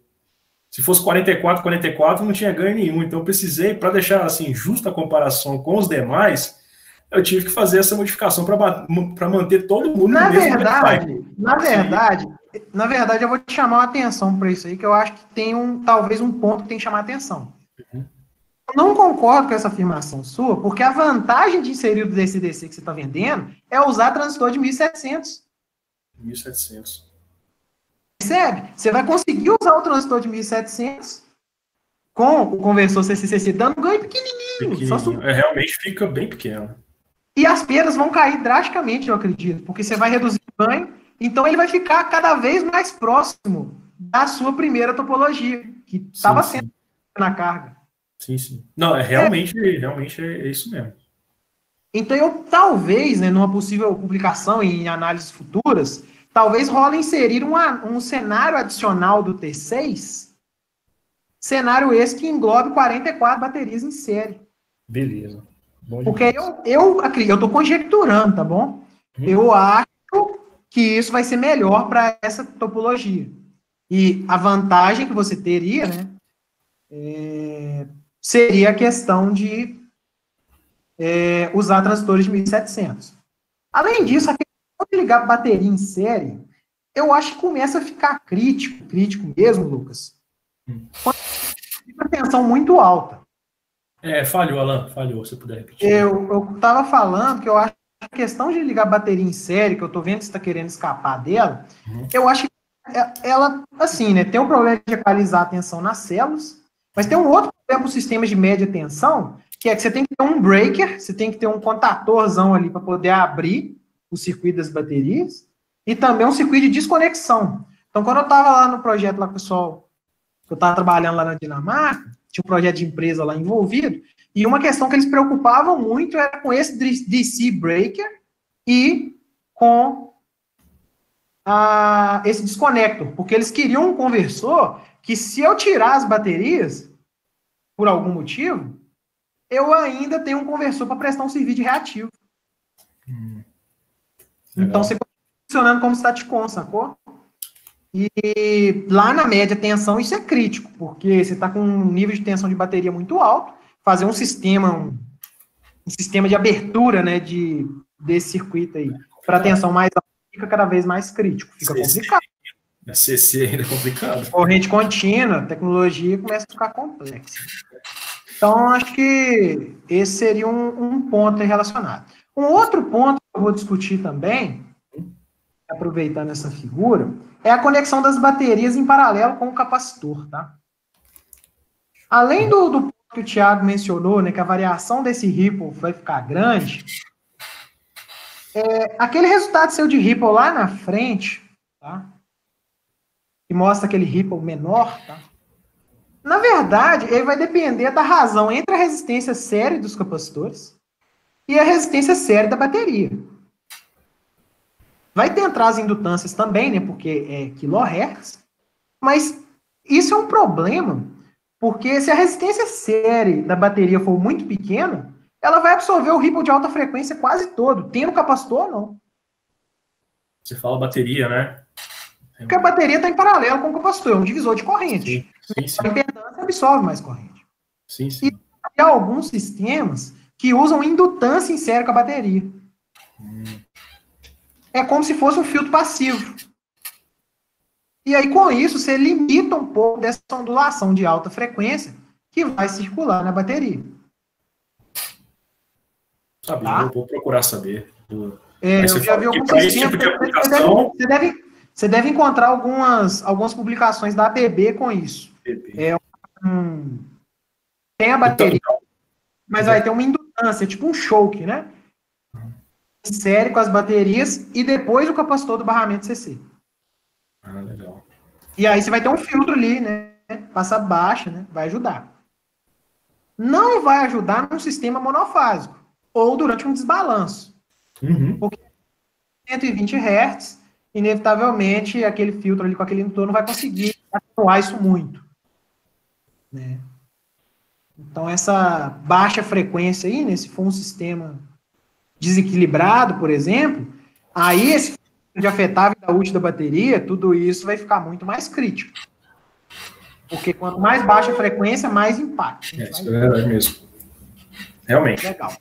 se fosse 44, 44, não tinha ganho nenhum. Então eu precisei, para deixar assim justa a comparação com os demais, eu tive que fazer essa modificação para manter todo mundo na no mesmo verdade, Na verdade, na verdade, eu vou te chamar a atenção para isso aí, que eu acho que tem um, talvez um ponto que tem que chamar a atenção. Uhum. Eu não concordo com essa afirmação sua, porque a vantagem de inserir o DCDC que você está vendendo é usar transistor de 1700. 1700. Percebe? Você vai conseguir usar o transistor de 1700 com o conversor CCCC dando ganho pequenininho. pequenininho. É, realmente fica bem pequeno. E as perdas vão cair drasticamente, eu acredito, porque você vai reduzir o ganho, então ele vai ficar cada vez mais próximo da sua primeira topologia, que estava sendo na carga. Sim, sim. Não, é realmente, é. realmente é isso mesmo. Então eu talvez, né, numa possível publicação em análises futuras, talvez role inserir uma, um cenário adicional do T6, cenário esse que englobe 44 baterias em série. Beleza. Porque eu, eu, eu tô conjecturando, tá bom? Hum. Eu acho que isso vai ser melhor para essa topologia. E a vantagem que você teria, né, é, seria a questão de é, usar transistores de 1700. Além disso, a ligar bateria em série, eu acho que começa a ficar crítico, crítico mesmo, Lucas. Hum. Quando a tensão muito alta. É, falhou, Alan, falhou, se puder repetir. Eu estava falando que eu acho a questão de ligar bateria em série, que eu estou vendo que está querendo escapar dela, uhum. eu acho que é, ela, assim, né, tem um problema de equalizar a tensão nas células, mas tem um outro problema para sistemas de média tensão, que é que você tem que ter um breaker, você tem que ter um contatorzão ali para poder abrir o circuito das baterias, e também um circuito de desconexão. Então, quando eu estava lá no projeto lá, pessoal, eu estava trabalhando lá na Dinamarca, tinha um projeto de empresa lá envolvido, e uma questão que eles preocupavam muito era com esse DC breaker e com esse desconector, porque eles queriam um conversor que se eu tirar as baterias, por algum motivo, eu ainda tenho um conversor para prestar um serviço de reativo. Hum. Então você funcionando como staticon, sacou? E lá na média tensão isso é crítico, porque você está com um nível de tensão de bateria muito alto, fazer um sistema, um, um sistema de abertura né, de, desse circuito aí para tensão mais alta fica cada vez mais crítico, fica CC, complicado. A CC ainda é complicado. Corrente contínua, tecnologia começa a ficar complexa. Então, acho que esse seria um, um ponto relacionado. Um outro ponto que eu vou discutir também, aproveitando essa figura, é a conexão das baterias em paralelo com o capacitor, tá? Além do, do que o Thiago mencionou, né, que a variação desse ripple vai ficar grande, é, aquele resultado seu de ripple lá na frente, tá? Que mostra aquele ripple menor, tá? Na verdade, ele vai depender da razão entre a resistência série dos capacitores e a resistência série da bateria. Vai ter as indutâncias também, né? Porque é kilohertz. Mas isso é um problema, porque se a resistência série da bateria for muito pequena, ela vai absorver o ripple de alta frequência quase todo, tendo capacitor ou não. Você fala bateria, né? Porque a bateria está em paralelo com o capacitor, é um divisor de corrente. Sim, sim, sim. A impedância absorve mais corrente. Sim, sim. E tem alguns sistemas que usam indutância em série com a bateria. Hum. É como se fosse um filtro passivo. E aí, com isso, você limita um pouco dessa ondulação de alta frequência que vai circular na bateria. Sabe, tá? vou procurar saber. É, eu já vi alguns tipo de aplicação... Você deve, você deve encontrar algumas, algumas publicações da ABB com isso. É um, tem a bateria, então, mas vai ter uma indutância, tipo um choke, né? série com as baterias e depois o capacitor do barramento CC. Ah, legal. E aí você vai ter um filtro ali, né? Passa baixa, né? Vai ajudar. Não vai ajudar num sistema monofásico ou durante um desbalanço. Uhum. Porque 120 Hz, inevitavelmente, aquele filtro ali com aquele indutor não vai conseguir atuar isso muito. Né? Então, essa baixa frequência aí, né, se for um sistema desequilibrado, por exemplo, aí esse de afetar a vida útil da bateria, tudo isso vai ficar muito mais crítico. Porque quanto mais baixa a frequência, mais impacto. É, isso é verdade mesmo. Realmente. Legal.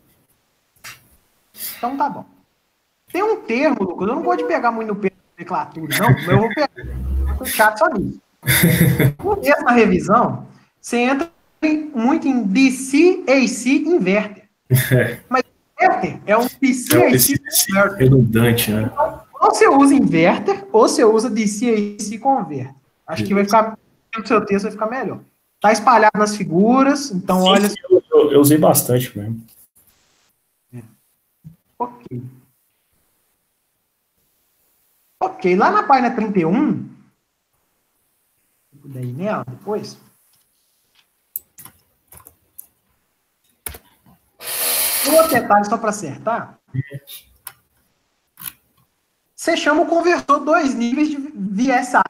Então tá bom. Tem um termo, Lucas, eu não vou te pegar muito no peso da nomenclatura, não, mas eu vou pegar. Eu chato só nisso. No mesmo revisão, você entra muito em DC AC inverter. [LAUGHS] Mas inverter é um DC é AC converter. Redundante, né? Ou você usa inverter, ou você usa DC AC converter. Acho que vai ficar, no seu texto vai ficar melhor. Tá espalhado nas figuras, então sim, olha. Sim, eu, eu usei bastante mesmo. Ok. Ok, lá na página 31, daí nela depois. Um detalhe só para acertar. Você chama o conversor dois níveis de VSI.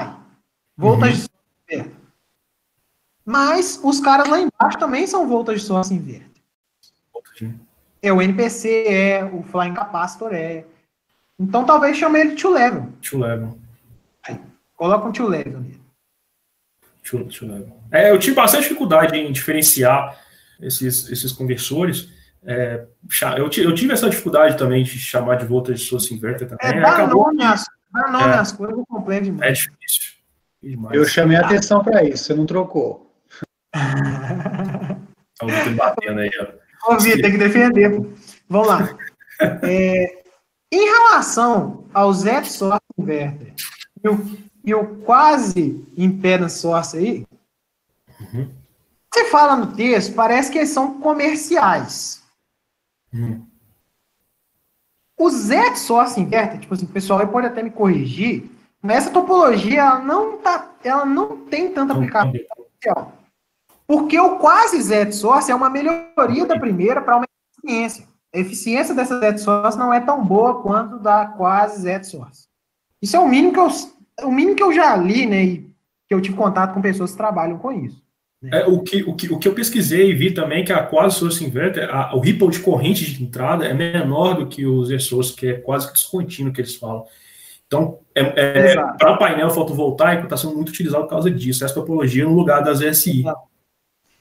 Voltage uhum. Mas os caras lá embaixo também são voltage source inverter. É o NPC, é o Flying Capacitor, é. Então talvez chame ele two level. Two level. Aí, coloca um two level nele. Two, two level. É, eu tive bastante dificuldade em diferenciar esses, esses conversores. É, eu, eu, tive essa dificuldade também de chamar de voltage source inverter também. É, dá Acabou... nome, às, dá nome é, às coisas, eu compreendo demais. É difícil. Demais. Eu chamei a atenção para isso, você não trocou. [LAUGHS] Estamos batendo aí, ó. Ô, Vitor, tem que defender. Vamos lá. [LAUGHS] É, em relação ao Z Source Inverter e o, e o quase Impedance Source aí, uhum. você fala no texto, parece que eles são comerciais. O Z Source Inverter, tipo assim, o pessoal pode até me corrigir, mas essa topologia ela não, tá, ela não tem tanta aplicação. Porque o quase Z Source é uma melhoria da primeira para uma eficiência. A eficiência dessa Z Source não é tão boa quanto da quase Z Source. Isso é o mínimo que eu, o mínimo que eu já li, né? E que eu tive contato com pessoas que trabalham com isso. Né? É, o, que, o, que, o que eu pesquisei e vi também que a quase source inverter, a, o ripple de corrente de entrada é menor do que o Z-source, que é quase que descontínuo que eles falam. Então, é, é para painel fotovoltaico, está sendo muito utilizado por causa disso, essa topologia no lugar das SI.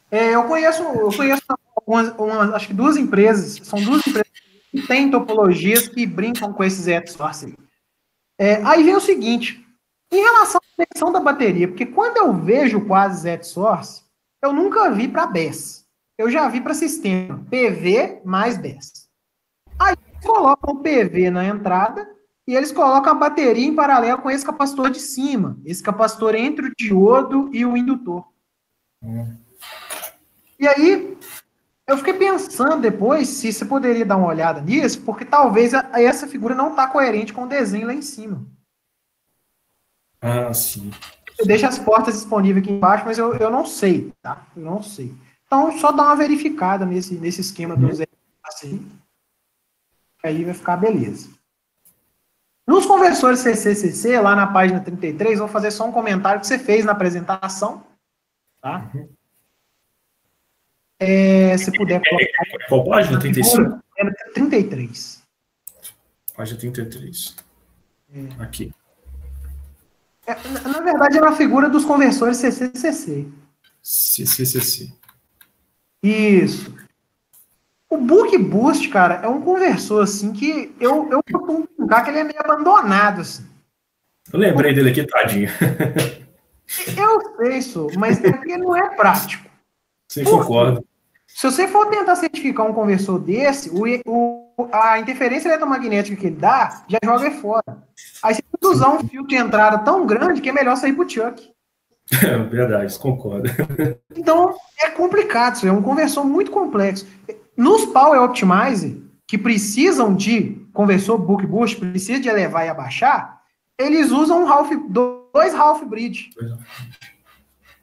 É, eu conheço, eu conheço algumas, acho que duas empresas, são duas empresas que têm topologias que brincam com esses Z-source. É, aí vem o seguinte, em relação à conexão da bateria, porque quando eu vejo quase Z-source, eu nunca vi para BES. Eu já vi para sistema PV mais BES. Aí eles colocam o PV na entrada e eles colocam a bateria em paralelo com esse capacitor de cima, esse capacitor entre o diodo e o indutor. Hum. E aí, eu fiquei pensando depois se você poderia dar uma olhada nisso, porque talvez essa figura não está coerente com o desenho lá em cima. Ah, sim. Você deixa as portas disponíveis aqui embaixo, mas eu, eu não sei, tá? Eu não sei. Então, só dá uma verificada nesse, nesse esquema do Zé assim. Aí vai ficar beleza. Nos conversores CCCC, lá na página 33, vou fazer só um comentário que você fez na apresentação, tá? Uhum. É, se puder colocar. Qual página? 35? É 33. Página 33. É. Aqui. É, na verdade, é uma figura dos conversores CCCC. CCCC. Isso. O Book Boost, cara, é um conversor, assim, que eu, eu costumo brincar que ele é meio abandonado, assim. Eu lembrei dele aqui, tadinho. [LAUGHS] eu sei isso, mas é porque não é prático. Sim, concordo. Se você for tentar certificar um conversor desse, o, o, a interferência eletromagnética que ele dá já joga fora. Aí você precisa usar um fio de entrada tão grande que é melhor sair pro Chuck. É [LAUGHS] verdade, concordo. [LAUGHS] Então, é complicado, isso é um conversor muito complexo. Nos Power Optimizer, que precisam de conversor book boost, precisa de elevar e abaixar, eles usam um half, dois half bridge.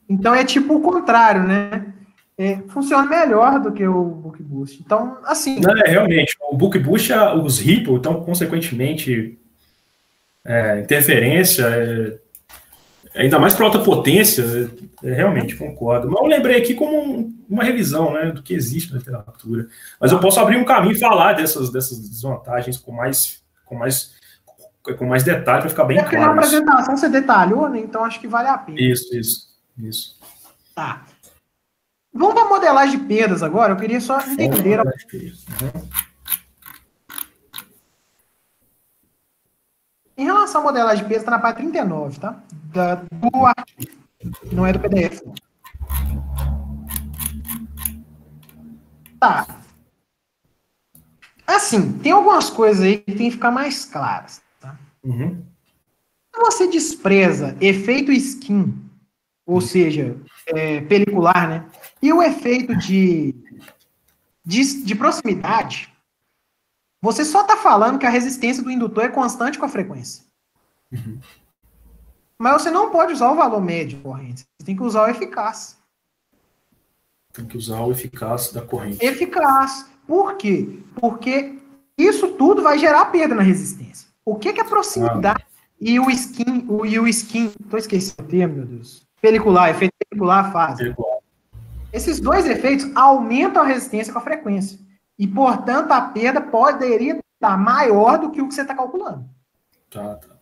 Então é tipo o contrário, né? É, funciona melhor do que o Book Boost. Então, assim. Não, é, realmente, o Book Boost, os Ripple, então, consequentemente, é, interferência, é, ainda mais para alta potência, é, realmente concordo. Mas eu lembrei aqui como um, uma revisão né, do que existe na literatura. Mas eu posso abrir um caminho e falar dessas, dessas desvantagens com mais, com mais, com mais detalhe para ficar bem é claro. Na apresentação você detalhou, né? Então acho que vale a pena. Isso, isso, isso. Tá. Vamos para a modelagem de perdas agora? Eu queria só entender. A... Em relação à modelagem de perdas, está na página 39, tá? Da, do artigo. Não é do PDF. Tá. Assim, tem algumas coisas aí que tem que ficar mais claras. Tá? Uhum. Você despreza efeito skin, ou seja, é, pelicular, né? E o efeito de, de, de proximidade, você só está falando que a resistência do indutor é constante com a frequência. Uhum. Mas você não pode usar o valor médio de corrente. Você tem que usar o eficaz. Tem que usar o eficaz da corrente. Eficaz. Por quê? Porque isso tudo vai gerar perda na resistência. O que, que a proximidade ah. e o skin, o, e o skin, estou esquecendo o termo, meu Deus. Pelicular, efeito pelicular faz. Pelicular. Esses dois efeitos aumentam a resistência com a frequência. E, portanto, a perda poderia estar maior do que o que você está calculando. Tá, tá.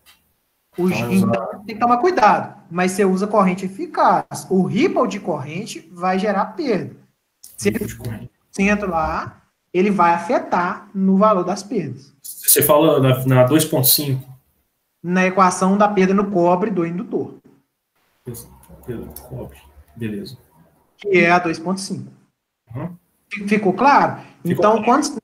O, então, tem que tomar cuidado. Mas você usa corrente eficaz. O ripple de corrente vai gerar perda. Se ele centro lá, ele vai afetar no valor das perdas. Você fala na, na 2.5? Na equação da perda no cobre do indutor. Cobre, beleza. Que é a 2.5. Uhum. Ficou claro? Ficou então, claro. quando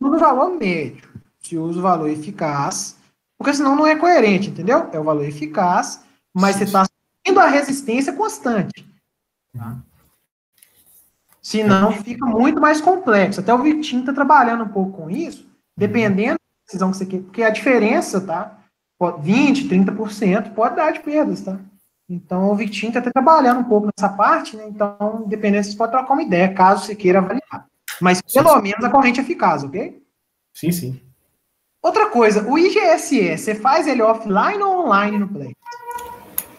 no valor médio, se usa o valor eficaz, porque senão não é coerente, entendeu? É o valor eficaz, mas você está subindo a resistência constante. Tá? Senão fica muito mais complexo. Até o Vitinho está trabalhando um pouco com isso, dependendo da decisão que você quer, porque a diferença, tá? 20, 30% pode dar de perdas, tá? Então, o Vitinho está até trabalhando um pouco nessa parte, né? Então, dependendo, você pode trocar uma ideia, caso você queira avaliar. Mas, pelo sim. menos, a corrente é eficaz, ok? Sim, sim. Outra coisa, o IGSE, você faz ele offline ou online no Play?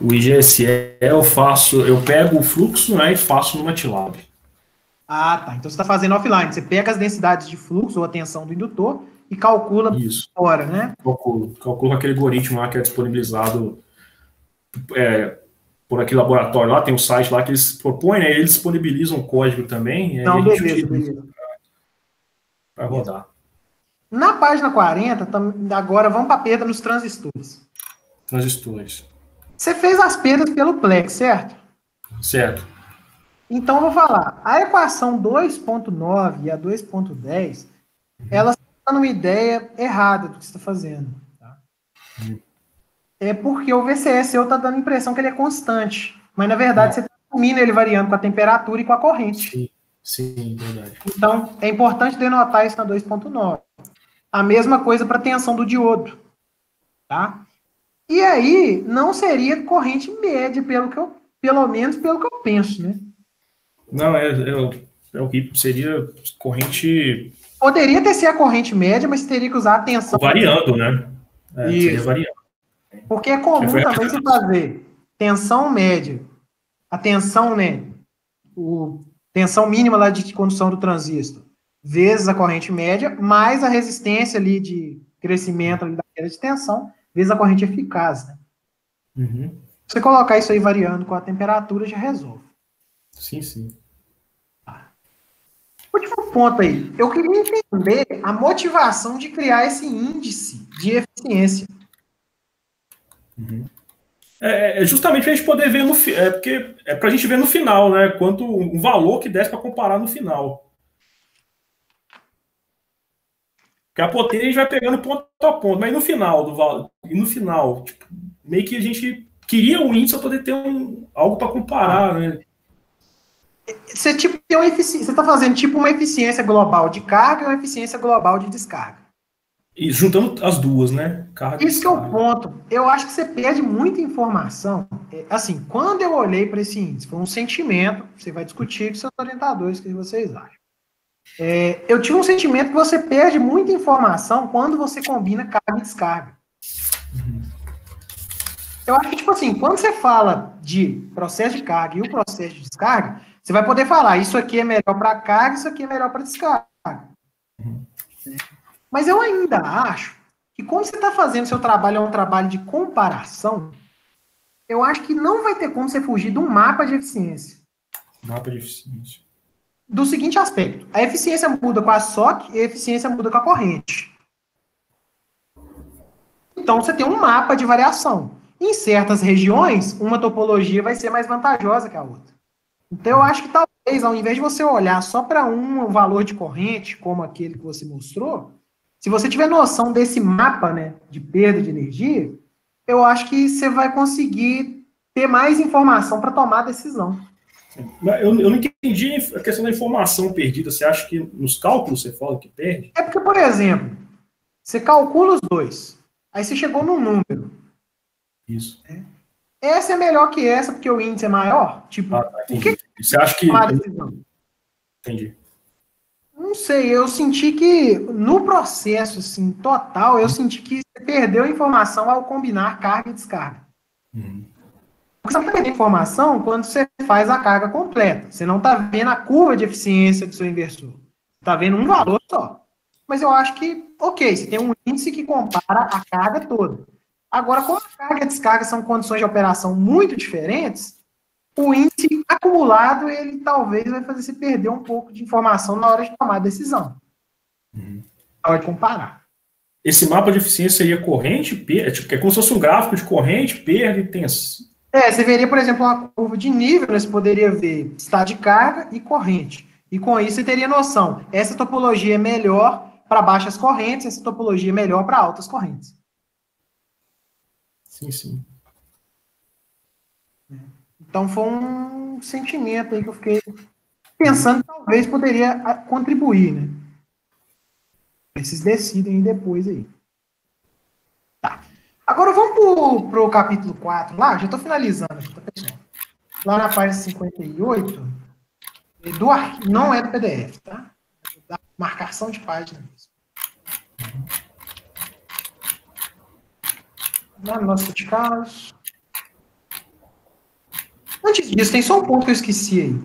O IGSE eu faço, eu pego o fluxo né, e faço no MATLAB. Ah, tá. Então você está fazendo offline. Você pega as densidades de fluxo ou a tensão do indutor e calcula Isso. fora, né? Calculo. Calculo aquele algoritmo lá que é disponibilizado é, por aquele laboratório lá, tem um site lá que eles propõem, né? Eles disponibilizam o código também. Não, beleza, beleza. Para rodar. Na página 40, agora vamos para a perda nos transistores. Transistores. Você fez as perdas pelo Plex, certo? Certo. Então, eu vou falar. A equação 2.9 e a 2.10, uhum. elas estão numa ideia errada do que você está fazendo. Tá? Uhum. É porque o VCS está dando a impressão que ele é constante. Mas, na verdade, uhum. você termina ele variando com a temperatura e com a corrente. Sim, sim verdade. Então, é importante denotar isso na 2.9. A mesma coisa para a tensão do diodo. Tá? E aí, não seria corrente média, pelo, que eu, pelo menos pelo que eu penso, né? Não, é, é, é o que seria corrente. Poderia ter sido a corrente média, mas teria que usar a tensão. Variando, né? É, seria variando. Porque é comum também se fazer tensão média, a tensão, né? O, tensão mínima lá de condução do transistor, vezes a corrente média, mais a resistência ali de crescimento ali da queda de tensão, vezes a corrente eficaz, né? Uhum. Você colocar isso aí variando com a temperatura, já resolve. Sim, sim. Último ponto aí. Eu queria entender a motivação de criar esse índice de eficiência. Uhum. É, é justamente a gente poder ver no é porque é para a gente ver no final, né? Quanto um valor que desce para comparar no final. Porque a potência a gente vai pegando ponto a ponto, mas no final do no final, tipo, meio que a gente queria um índice para poder ter um, algo para comparar, né? Você tipo tem uma eficiência, você tá fazendo tipo uma eficiência global de carga e uma eficiência global de descarga. E juntando as duas, né? Carga Isso que é o ponto. Eu acho que você perde muita informação. É, assim, quando eu olhei para esse índice, foi um sentimento, você vai discutir com seus orientadores o que vocês acham. É, eu tive um sentimento que você perde muita informação quando você combina carga e descarga. Uhum. Eu acho que, tipo assim, quando você fala de processo de carga e o processo de descarga, você vai poder falar, isso aqui é melhor para carga, isso aqui é melhor para descarga. Uhum. Mas eu ainda acho que como você está fazendo seu trabalho é um trabalho de comparação, eu acho que não vai ter como você fugir de um mapa de eficiência. Mapa de eficiência. Do seguinte aspecto, a eficiência muda com a SOC e a eficiência muda com a corrente. Então você tem um mapa de variação. Em certas regiões, uma topologia vai ser mais vantajosa que a outra. Então, eu acho que talvez, ao invés de você olhar só para um valor de corrente, como aquele que você mostrou, se você tiver noção desse mapa né, de perda de energia, eu acho que você vai conseguir ter mais informação para tomar a decisão. Eu, eu não entendi a questão da informação perdida. Você acha que nos cálculos você fala que perde? É porque, por exemplo, você calcula os dois. Aí você chegou num número. Isso. É. Essa é melhor que essa porque o índice é maior? Tipo, ah, tá, o que você acha que. Entendi. Não sei, eu senti que no processo assim, total, eu senti que você perdeu informação ao combinar carga e descarga. Uhum. Você perde informação quando você faz a carga completa. Você não está vendo a curva de eficiência do seu inversor. Está vendo um valor só. Mas eu acho que, ok, você tem um índice que compara a carga toda. Agora, como a carga e a descarga são condições de operação muito diferentes, o índice acumulado, ele talvez vai fazer você perder um pouco de informação na hora de tomar a decisão. Uhum. Pode comparar. Esse mapa de eficiência seria corrente, perda, tipo, é como se fosse um gráfico de corrente, perda e tensão. É, você veria, por exemplo, uma curva de nível, né? você poderia ver estado de carga e corrente. E com isso você teria noção, essa topologia é melhor para baixas correntes, essa topologia é melhor para altas correntes. Sim, sim. Então foi um sentimento aí que eu fiquei pensando que talvez poderia contribuir, né? Vocês decidem depois aí. Tá. Agora vamos para o capítulo 4 lá, já estou finalizando tá pessoal? Lá na página 58, do arquivo, não é do PDF, tá? Da marcação de página mesmo. Lá no nosso de casos. Antes disso, tem só um ponto que eu esqueci aí.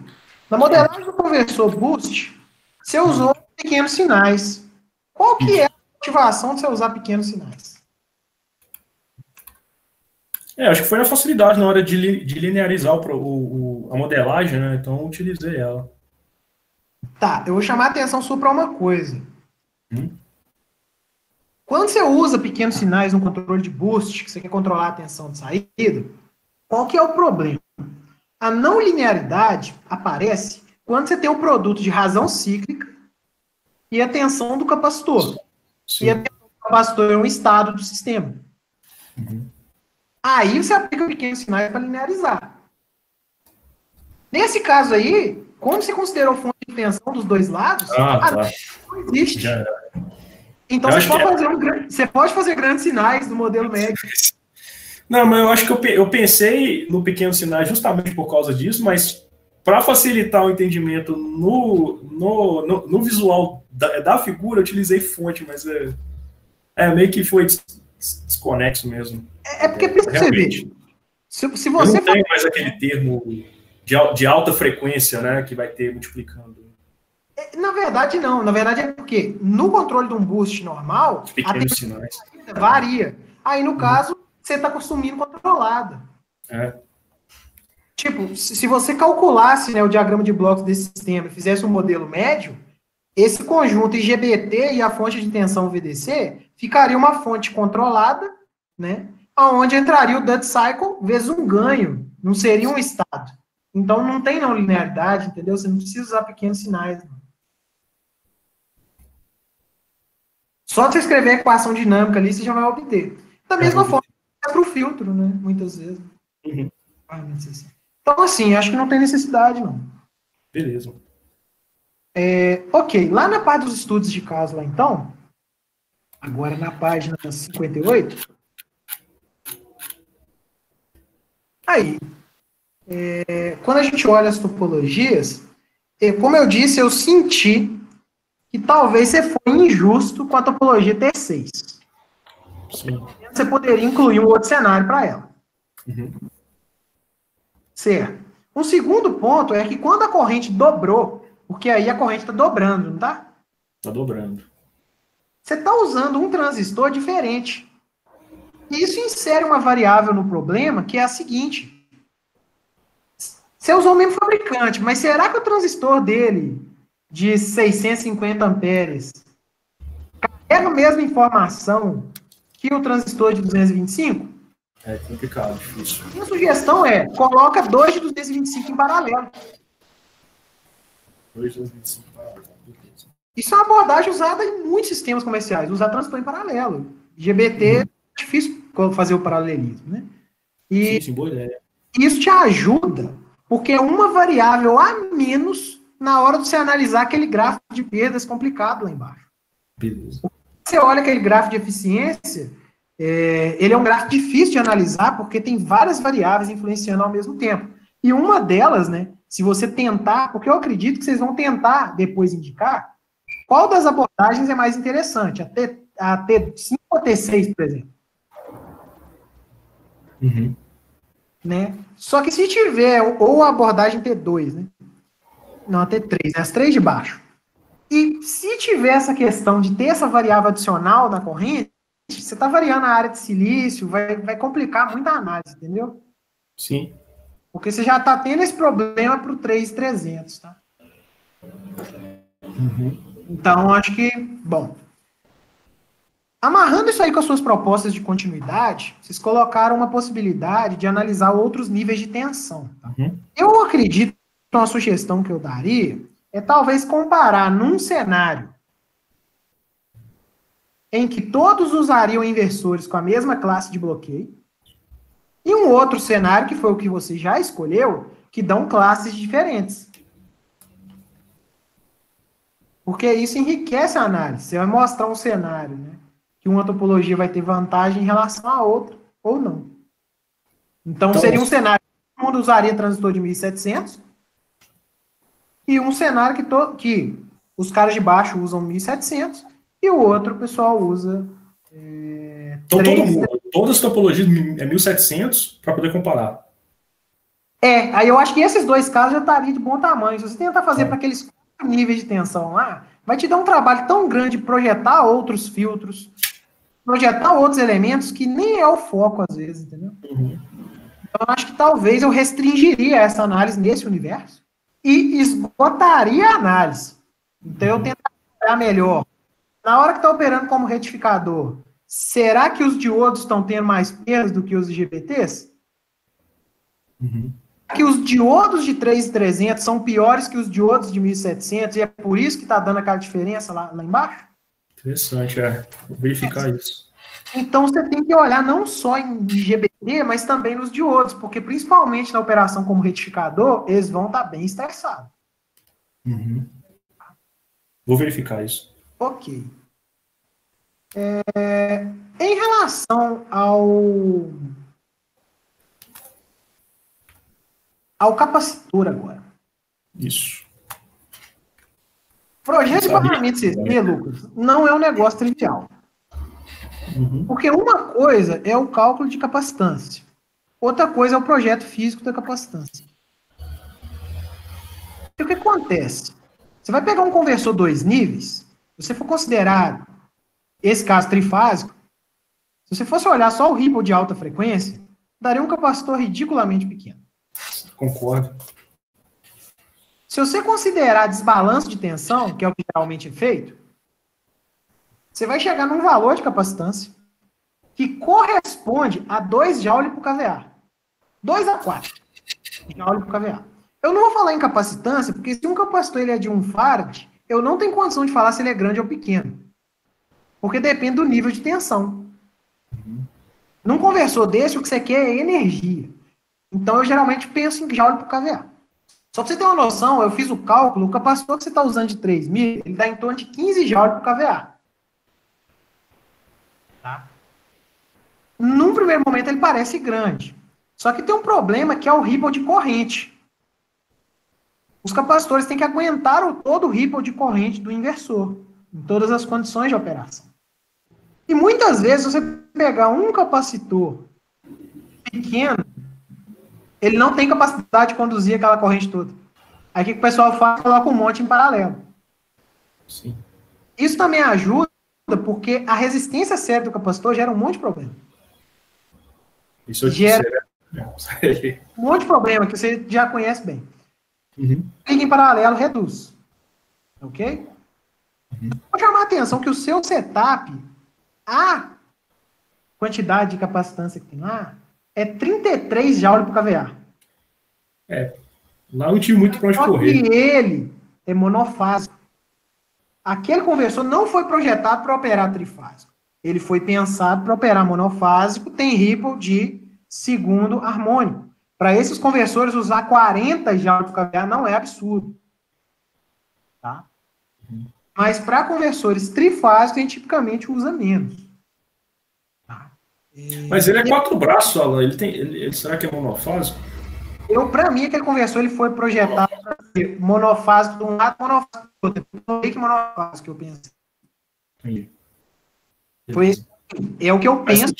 Na modelagem do conversor Boost, você usou pequenos sinais. Qual que é a motivação de você usar pequenos sinais? É, acho que foi a facilidade na hora de, de linearizar o, o, a modelagem, né? Então eu utilizei ela. Tá, eu vou chamar a atenção sua para uma coisa. Hum? Quando você usa pequenos sinais no controle de boost, que você quer controlar a tensão de saída, qual que é o problema? A não linearidade aparece quando você tem um produto de razão cíclica e a tensão do capacitor. Sim. E a tensão do capacitor é um estado do sistema. Uhum. Aí você aplica pequenos sinais para linearizar. Nesse caso aí, como você considerou fonte de tensão dos dois lados, ah, tá. não existe. Já. Então você pode, é... fazer um, você pode fazer grandes sinais do modelo médio. Não, mas eu acho que eu, eu pensei no pequeno sinal justamente por causa disso, mas para facilitar o entendimento no, no, no, no visual da, da, figura, eu utilizei fonte, mas é, é meio que foi desconexo mesmo. É, é porque precisa Realmente. Se, se você eu não tenho mais aquele termo de, de alta frequência, né, que vai ter multiplicando. É, na verdade, não. Na verdade, é porque no controle de um boost normal, pequenos sinais. varia. Aí, no caso, você está consumindo controlada. É. Tipo, se você calculasse né, o diagrama de blocos desse sistema e fizesse um modelo médio, esse conjunto IGBT e a fonte de tensão VDC ficaria uma fonte controlada, né? Onde entraria o dead cycle vezes um ganho, não seria um estado. Então não tem não linearidade, entendeu? Você não precisa usar pequenos sinais. Não. Só de você escrever a equação dinâmica ali, você já vai obter. Da mesma forma, é para o filtro, né? Muitas vezes. Uhum. Então, assim, acho que não tem necessidade, não. Beleza. É, ok, lá na parte dos estudos de caso, lá então, agora na página 58, aí, é, quando a gente olha as topologias, é, como eu disse, eu senti que talvez você foi injusto com a topologia T6. Sim. Você poderia incluir um outro cenário para ela. Uhum. Certo. Um segundo ponto é que quando a corrente dobrou, porque aí a corrente está dobrando, não está? Está dobrando. Você está usando um transistor diferente. E isso insere uma variável no problema que é a seguinte. Você usou o mesmo fabricante, mas será que o transistor dele de 650 amperes carrega a mesma informação que o transistor de 225? É complicado, difícil. Minha sugestão é, coloca dois de 225 em paralelo. Dois de 225 em paralelo. Isso é uma abordagem usada em muitos sistemas comerciais, usar transistor em paralelo. GBT uhum. é difícil fazer o paralelismo, né? E sim, sim, boa ideia. isso te ajuda, porque é uma variável a menos na hora de você analisar aquele gráfico de perdas complicado lá embaixo. Beleza. Você olha aquele gráfico de eficiência, é, ele é um gráfico difícil de analisar porque tem várias variáveis influenciando ao mesmo tempo. E uma delas, né, se você tentar, porque eu acredito que vocês vão tentar depois indicar, qual das abordagens é mais interessante, a, T, a T5 ou a T6, por exemplo? Uhum. Né? Só que se tiver, ou a abordagem T2, né? Não, até três, né? as três de baixo. E se tiver essa questão de ter essa variável adicional na corrente, você está variando a área de silício, vai, vai complicar muito a análise, entendeu? Sim. Porque você já está tendo esse problema para o 3,300, tá? Uhum. Então, acho que, bom. Amarrando isso aí com as suas propostas de continuidade, vocês colocaram uma possibilidade de analisar outros níveis de tensão. Tá? Uhum. Eu acredito, uma sugestão que eu daria é talvez comparar num cenário em que todos usariam inversores com a mesma classe de bloqueio, e um outro cenário, que foi o que você já escolheu, que dão classes diferentes. Porque isso enriquece a análise. Você vai mostrar um cenário, né? Que uma topologia vai ter vantagem em relação a outra, ou não. Então, então seria um cenário que todo mundo usaria transistor de 1700, e um cenário que, to, que os caras de baixo usam 1700, e o outro o pessoal usa. É, então, 3, todo mundo, todas as topologias é 1700 para poder comparar. É, aí eu acho que esses dois casos já estariam de bom tamanho. Se você tentar fazer é. para aqueles níveis de tensão lá, vai te dar um trabalho tão grande projetar outros filtros, projetar outros elementos que nem é o foco às vezes, entendeu? Uhum. Então, eu acho que talvez eu restringiria essa análise nesse universo e esgotaria a análise. Então, eu uhum. tentaria melhor na hora que está operando como retificador, será que os diodos estão tendo mais perdas do que os IGBTs? Uhum. Que os diodos de 3300 são piores que os diodos de 1700 e é por isso que está dando aquela diferença lá, lá embaixo? Interessante, é. Vou verificar é. isso. Então você tem que olhar não só em IGBT, mas também nos diodos, porque principalmente na operação como retificador, eles vão estar tá bem estressados. Uhum. Vou verificar isso. Ok. É, em relação ao ao capacitor agora. Isso. Projeto de barramento CC, Lucas, não é um negócio trivial. Uhum. Porque uma coisa é o cálculo de capacitância. Outra coisa é o projeto físico da capacitância. E o que acontece? Você vai pegar um conversor dois níveis, se você for considerar esse caso trifásico, se você fosse olhar só o ripple de alta frequência, daria um capacitor ridiculamente pequeno. Concordo. Se você considerar desbalanço de tensão, que é o que geralmente é feito, você vai chegar num valor de capacitância que corresponde a 2 joule por kVA. 2 a 4 joule por kVA. Eu não vou falar em capacitância, porque se um capacitor ele é de 1 farad, eu não tenho condição de falar se ele é grande ou pequeno. Porque depende do nível de tensão. Uhum. Num conversor desse, o que você quer é energia. Então, eu geralmente penso em joule por kVA. Só para você ter uma noção, eu fiz o cálculo, o capacitor que você está usando de 3.000, ele dá em torno de 15 joule por kVA. Tá? Num primeiro momento, ele parece grande. Só que tem um problema que é o ripple de corrente. Os capacitores têm que aguentar o todo o ripple de corrente do inversor, em todas as condições de operação. E muitas vezes, você pegar um capacitor pequeno, ele não tem capacidade de conduzir aquela corrente toda. Aí o que o pessoal faz? Coloca um monte em paralelo. Sim. Isso também ajuda porque a resistência séria do capacitor gera um monte de problema. Isso gera [LAUGHS] um monte de problema que você já conhece bem. Uhum. Liga em paralelo, reduz. Ok? Uhum. Vou chamar a atenção que o seu setup, a quantidade de capacitância que tem lá, é 33 joule por kVA. É. Lá não tinha muito para onde correr. E ele é monofásico. Aquele conversor não foi projetado para operar trifásico. Ele foi pensado para operar monofásico, tem ripple de segundo harmônico. Para esses conversores, usar 40 de AutoKVA não é absurdo. Tá? Mas para conversores trifásicos, a gente tipicamente usa menos. Tá? Mas ele é quatro braços, Alan. Ele tem, ele, ele, será que é monofásico? Eu, para mim, aquele conversor ele foi projetado para ser monofásico de um lado monofásico do outro. Não sei que monofásico que eu pensei. Foi, é o que eu penso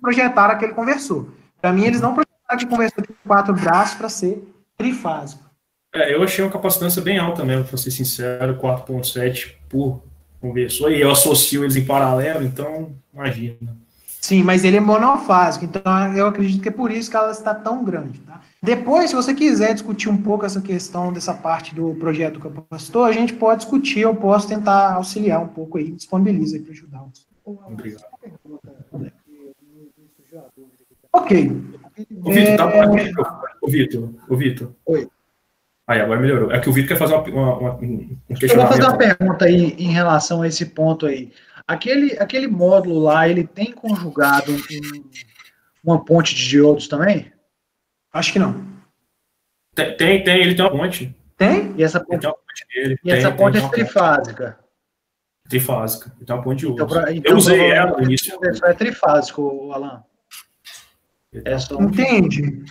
projetar aquele conversor. Para mim, eles não projetaram de conversor de quatro braços para ser trifásico. É, eu achei uma capacitância bem alta mesmo, para ser sincero, 4.7 por conversor, e eu associo eles em paralelo, então, imagina. Sim, mas ele é monofásico, então eu acredito que é por isso que ela está tão grande. Tá? Depois, se você quiser discutir um pouco essa questão dessa parte do projeto do capacitor, a gente pode discutir, eu posso tentar auxiliar um pouco aí, disponibiliza aí para ajudar. Obrigado. Ok. O Vitor, tá, é... o Vitor, o Vitor. Oi. Aí, agora melhorou. É que o Vitor quer fazer uma, uma, uma, um questionamento. Eu vou fazer uma pergunta aí em relação a esse ponto aí. Aquele, aquele módulo lá, ele tem conjugado um, uma ponte de diodos também? Acho que não. Tem, tem, tem ele tem uma ponte. Tem? E essa ponte, ponte dele. E tem, essa ponte é trifásica? Trifásica. Então a ponte de então, uso. então, eu usei ela no início. É trifásico, Alan. É só... Entende?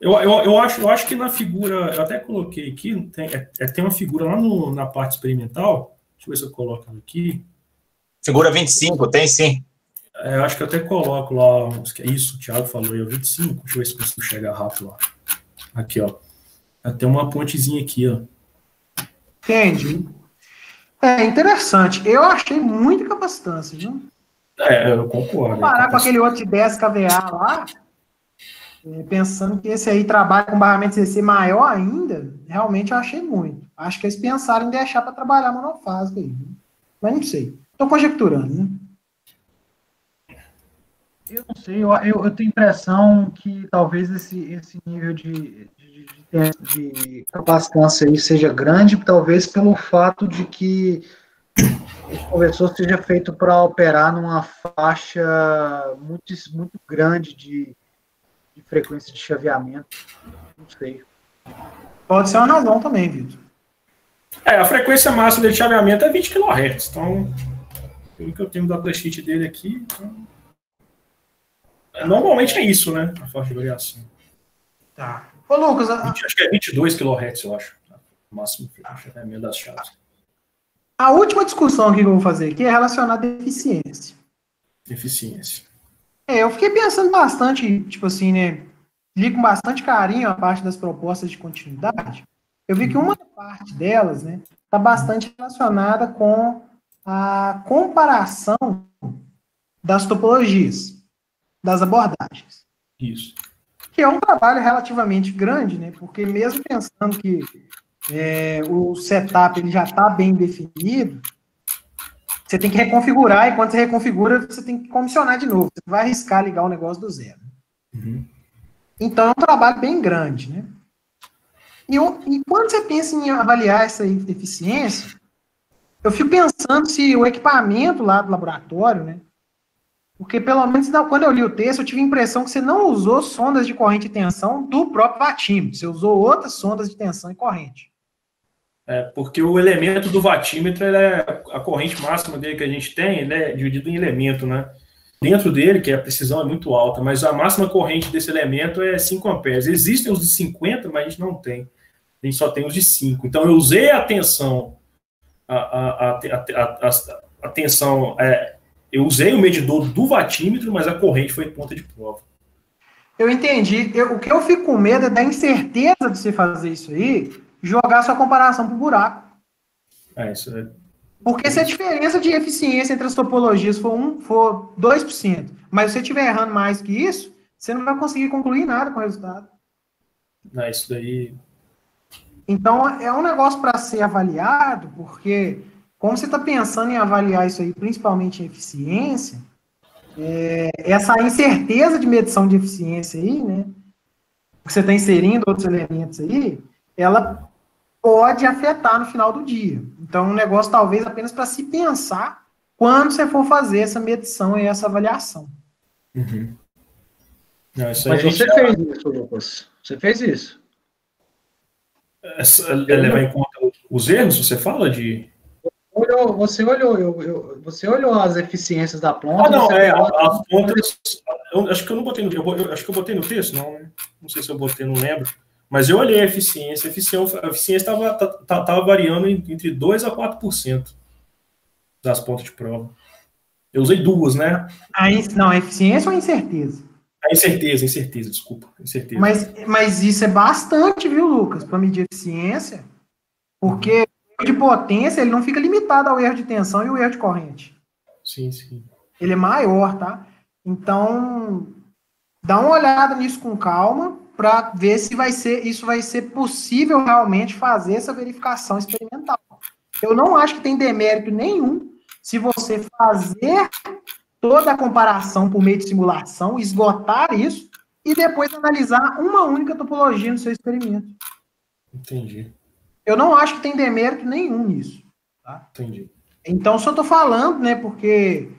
Eu, eu, eu, acho, eu acho que na figura, eu até coloquei aqui, tem, é, é tem uma figura lá no, na parte experimental, deixa eu ver se eu coloco ela aqui. Figura 25, tem sim. É, eu acho que eu até coloco lá, é isso, o Thiago falou aí, é o 25, deixa eu ver se consigo chegar rápido lá. Aqui, ó. Tem uma pontezinha aqui, ó. Entendi. É interessante. Eu achei muita capacitância, viu? É, eu concordo. Comparar com aquele outro de 10 KVA lá, é, pensando que esse aí trabalha com barramento CC maior ainda, realmente eu achei muito. Acho que eles pensaram em deixar para trabalhar monofásico aí. Né? Mas não sei. Estou conjecturando, né? Eu não sei, eu, eu, eu, tenho impressão que talvez esse, esse nível de, de, de, de capacitância aí seja grande, talvez pelo fato de que o conversor seja feito para operar numa faixa muito, muito grande de, de frequência de chaveamento. Não sei. Pode ser uma razão também, Vitor. É, a frequência máxima de chaveamento é 20 kHz. Então, pelo que eu tenho da playsheet dele aqui, então... normalmente é isso, né? A faixa de variação. Tá. Ô, Lucas, a... acho que é 22 kHz, eu acho. O máximo de chaveamento das chaves. A última discussão que eu vou fazer aqui é relacionada à eficiência. Eficiência. É, eu fiquei pensando bastante, tipo assim, né? Li com bastante carinho a parte das propostas de continuidade. Eu vi que uma parte delas, né, está bastante relacionada com a comparação das topologias, das abordagens. Isso. Que é um trabalho relativamente grande, né? Porque mesmo pensando que é, o setup ele já está bem definido, você tem que reconfigurar, e quando você reconfigura, você tem que comissionar de novo. Você vai arriscar ligar o negócio do zero. Uhum. Então é um trabalho bem grande, né? E, e, quando você pensa em avaliar essa eficiência, eu fico pensando se o equipamento lá do laboratório, né? Porque pelo menos quando eu li o texto, eu tive a impressão que você não usou sondas de corrente e tensão do próprio vatímetro, você usou outras sondas de tensão e corrente. É, porque o elemento do vatímetro é a corrente máxima dele que a gente tem, ele é dividido em elemento, né? Dentro dele, que a precisão é muito alta, mas a máxima corrente desse elemento é 5 amperes. Existem os de 50, mas a gente não tem. A gente só tem os de 5. Então eu usei a tensão, a, a, a, a, tensão, é, eu usei o medidor do vatímetro, mas a corrente foi ponta de prova. Eu entendi. Eu, o que eu fico com medo é da incerteza de você fazer isso aí, jogar sua comparação pro buraco. É, isso é. Porque se a diferença de eficiência entre as topologias for, um, for 2%, mas se você estiver errando mais que isso, você não vai conseguir concluir nada com o resultado. É, isso daí. Então, é um negócio para ser avaliado, porque, como você está pensando em avaliar isso aí, principalmente em eficiência, é, essa incerteza de medição de eficiência aí, né? Que você está inserindo outros elementos aí, ela pode afetar no final do dia. Então, um negócio talvez apenas para se pensar quando você for fazer essa medição e essa avaliação. Uhum. Não, Mas você já... fez isso, Lucas. Você fez isso. Essa, levar em conta os erros, você fala de. Olhou, você olhou, eu, eu, você olhou as eficiências da ponta. Ah, não, é, as pontas. Eu, acho que eu não botei no. Eu, acho que eu botei no texto, não, né? Não sei se eu botei, não lembro. Mas eu olhei a eficiência, a eficiência estava tava variando entre 2% a 4% das pontas de prova. Eu usei duas, né? A, não, a eficiência ou a incerteza? A incerteza, incerteza, desculpa. Incerteza. Mas, mas isso é bastante, viu, Lucas, para medir eficiência, porque de potência ele não fica limitado ao erro de tensão e o erro de corrente. Sim, sim. Ele é maior, tá? Então, dá uma olhada nisso com calma para ver se vai ser isso vai ser possível realmente fazer essa verificação experimental. Eu não acho que tem demérito nenhum se você fazer toda a comparação por meio de simulação, esgotar isso e depois analisar uma única topologia no seu experimento. Entendi. Eu não acho que tem demérito nenhum nisso. Tá? Entendi. Então, só estou falando, né, porque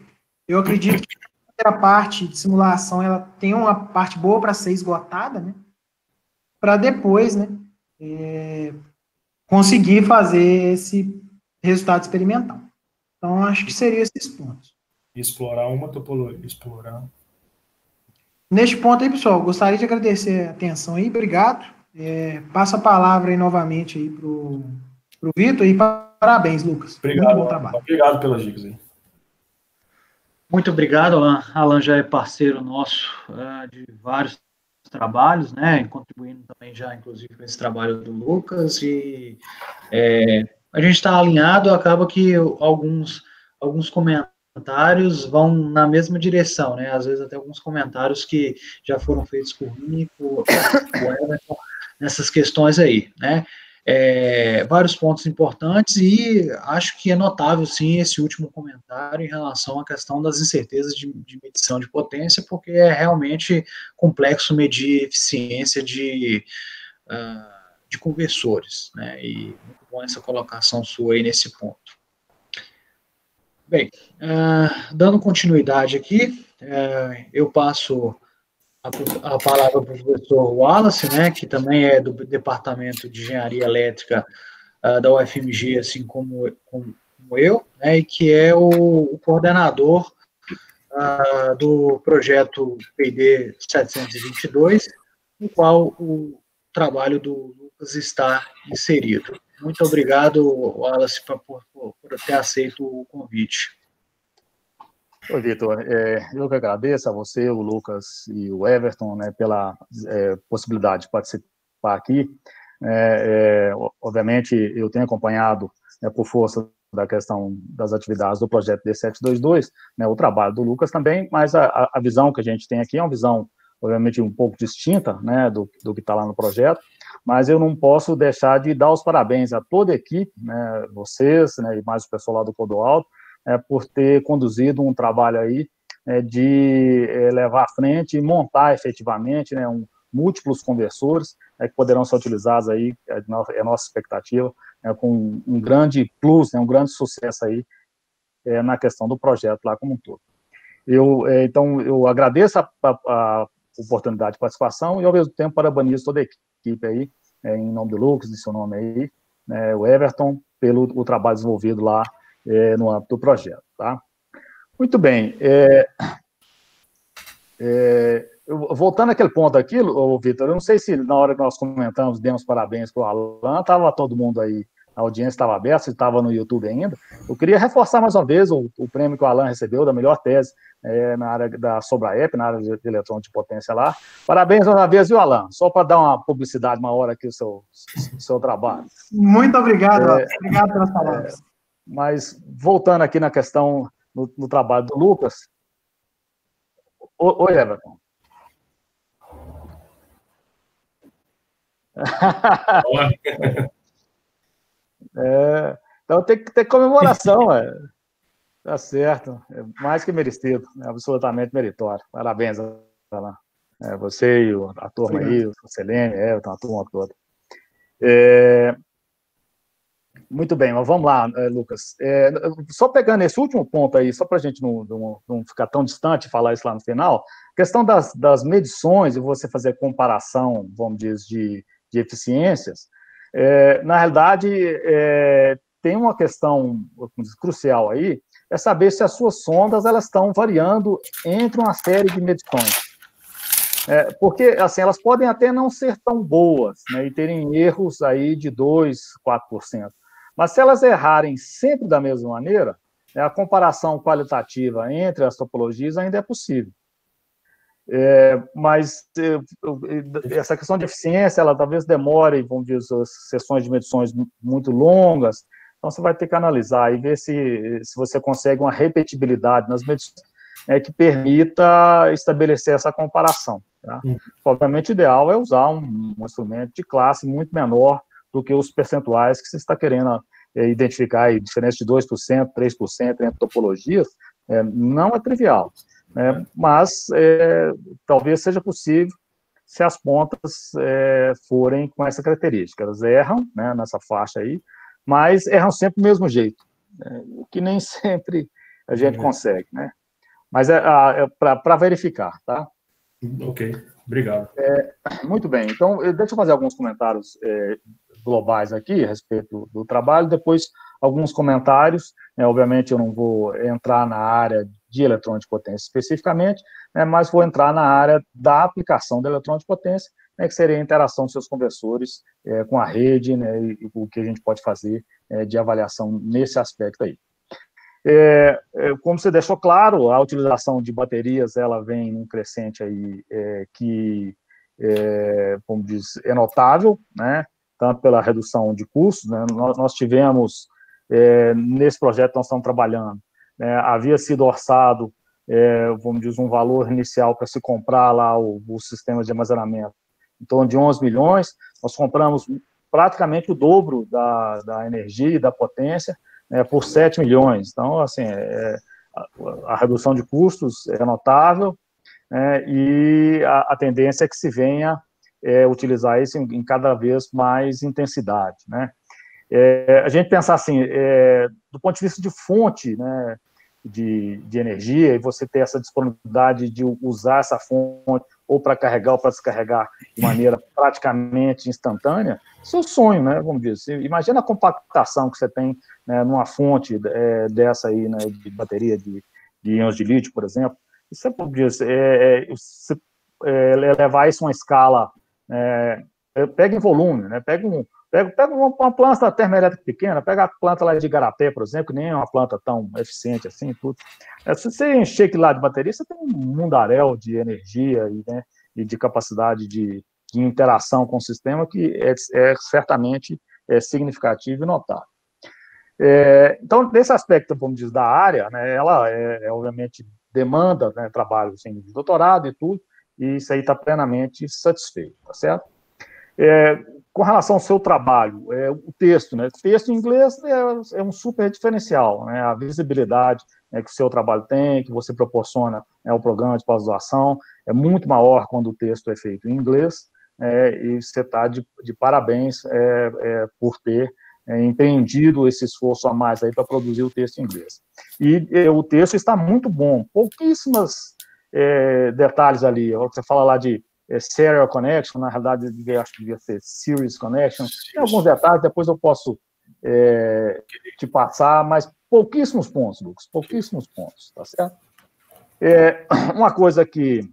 eu acredito que a primeira parte de simulação ela tem uma parte boa para ser esgotada, né, para depois, né, é, conseguir fazer esse resultado experimental. Então, acho que seria esses pontos. Explorar uma topologia, explorar. Neste ponto aí, pessoal, gostaria de agradecer a atenção aí, obrigado. É, passo a palavra aí novamente aí para o Vitor e parabéns, Lucas. Obrigado, Muito bom trabalho. Obrigado pelas dicas aí. Muito obrigado, Alan. Alan já é parceiro nosso uh, de vários trabalhos, né, contribuindo também já, inclusive, com esse trabalho do Lucas, e é, a gente está alinhado, acaba que alguns, alguns comentários vão na mesma direção, né, às vezes até alguns comentários que já foram feitos por mim, por, por Everton, nessas questões aí, né, é, vários pontos importantes e acho que é notável, sim, esse último comentário em relação à questão das incertezas de, de medição de potência, porque é realmente complexo medir eficiência de, uh, de conversores, né, e muito bom essa colocação sua aí nesse ponto. Bem, uh, dando continuidade aqui, uh, eu passo a, palavra para o professor Wallace, né, que também é do Departamento de Engenharia Elétrica uh, da UFMG, assim como, como, como, eu, né, e que é o, o coordenador uh, do projeto PD 722, no qual o trabalho do Lucas está inserido. Muito obrigado, Wallace, por, por ter aceito o convite. Oi, Vitor. É, eu que agradeço a você, o Lucas e o Everton, né, pela é, possibilidade de participar aqui. É, é obviamente, eu tenho acompanhado, né, por força da questão das atividades do projeto D722, né, o trabalho do Lucas também, mas a, a visão que a gente tem aqui é uma visão, obviamente, um pouco distinta né, do, do que está lá no projeto, mas eu não posso deixar de dar os parabéns a toda a equipe, né, vocês né, e mais o pessoal lá do Codo Alto, é, por ter conduzido um trabalho aí é, de é, levar à frente e montar efetivamente né, um, múltiplos conversores é, que poderão ser utilizados aí, é, é nossa expectativa, com um grande plus, né, um grande sucesso aí na questão do projeto lá como um todo. Eu, então, eu agradeço a, a, a, oportunidade de participação e, ao mesmo tempo, parabenizo toda a equipe aí, em nome do Lucas, de seu nome aí, né, o Everton, pelo o trabalho desenvolvido lá é, no âmbito do projeto. Tá? Muito bem. É, é, voltando àquele ponto aqui, Vitor, eu não sei se na hora que nós comentamos, demos parabéns para o Alan, estava todo mundo aí, a audiência estava aberta, se estava no YouTube ainda. Eu queria reforçar mais uma vez o, o prêmio que o Alan recebeu da melhor tese é, na área da Sobraep, na área de, eletrônica de potência lá. Parabéns mais uma vez, viu, Alan? Só para dar uma publicidade maior aqui o seu, seu trabalho. Muito obrigado, é, obrigado pelas palavras. Mas, voltando aqui na questão no, no trabalho do Lucas. Oi, Everton. [LAUGHS] é, então tem que ter comemoração, é. Tá certo. É mais que merecido, é absolutamente meritório. Parabéns, Alain. É, você e a turma aí, o Selene, Everton, a turma toda. É, muito bem, mas vamos lá, eh, Lucas. É, só pegando esse último ponto aí, só para a gente não, não, não, ficar tão distante e falar isso lá no final, questão das, das medições e você fazer comparação, vamos dizer, de, de eficiências, é, na realidade, é, tem uma questão crucial aí, é saber se as suas sondas elas estão variando entre uma série de medições. É, porque, assim, elas podem até não ser tão boas, né, e terem erros aí de 2%, 4%. Mas se elas errarem sempre da mesma maneira, né, a comparação qualitativa entre as topologias ainda é possível. É, mas é, essa questão de eficiência, ela talvez demore, vamos dizer, sessões de medições muito longas, então você vai ter que analisar e ver se, se você consegue uma repetibilidade nas medições. é, que permita estabelecer essa comparação. Tá? Uhum. Obviamente, o ideal é usar um, um, instrumento de classe muito menor do que os percentuais que você está querendo é, identificar, aí, diferença de 2%, 3% entre topologias, é, não é trivial. Né? Mas é, talvez seja possível se as pontas é, forem com essa característica. Elas erram né, nessa faixa aí, mas erram sempre do mesmo jeito, né? o que nem [LAUGHS] sempre a gente uhum. consegue, né? Mas é, é para verificar, tá? Ok, obrigado. É, muito bem, então deixa eu fazer alguns comentários é, globais aqui a respeito do trabalho, depois alguns comentários, né, obviamente eu não vou entrar na área de eletrônica de potência especificamente, né, mas vou entrar na área da aplicação da eletrônica de potência, né, que seria a interação dos seus conversores é, com a rede, né, e, e, o que a gente pode fazer é, de avaliação nesse aspecto aí. É, é como você deixou claro, a utilização de baterias ela vem num crescente aí é, que, é, como diz, é notável, né, tanto pela redução de custos, né, nós, nós tivemos nesse projeto nós estamos trabalhando né, havia sido orçado, é, vamos dizer, um valor inicial para se comprar lá o, o sistema de armazenamento, em torno de 11 milhões, nós compramos praticamente o dobro da, da energia e da potência né, por 7 milhões. Então, assim, é, a, a, redução de custos é notável né, e a, a, tendência é que se venha é, utilizar isso em, em, cada vez mais intensidade, né. É, a gente pensar assim, é, do ponto de vista de fonte, né, de, de energia e você ter essa disponibilidade de usar essa fonte ou para carregar ou para descarregar de maneira [LAUGHS] praticamente instantânea, seu sonho, né? Vamos dizer, imagina a compactação que você tem né, numa fonte é, dessa aí, né, de bateria de, de íons de lítio, por exemplo. Isso é, é, é, é, levar isso a uma escala, é, pega em volume, né? Pega um, Pega, pega uma, planta termoelétrica pequena, pega a planta lá de Igarapé, por exemplo, que nem é uma planta tão eficiente assim, tudo. É, se você encher aquilo lá de bateria, você tem um mundaréu de energia e, né, e de capacidade de, de, interação com o sistema que é, é certamente é significativo e notável. É, então, nesse aspecto, vamos dizer, da área, né, ela, é, é obviamente, demanda né, trabalho assim, de doutorado e tudo, e isso aí está plenamente satisfeito, tá certo? É, com relação ao seu trabalho, é, o texto, né? O texto em inglês é, é um super diferencial, né? A visibilidade né, que o seu trabalho tem, que você proporciona né, o programa de pós-graduação, é muito maior quando o texto é feito em inglês, é, e você está de, de, parabéns é, é por ter é, empreendido esse esforço a mais aí para produzir o texto em inglês. E o texto está muito bom, pouquíssimas detalhes ali, você fala lá de é, serial connection, na realidade devia, acho que devia ser series connection. Tem alguns detalhes, depois eu posso é, te passar, mas pouquíssimos pontos, Lucas, pouquíssimos pontos, tá certo? É, uma coisa que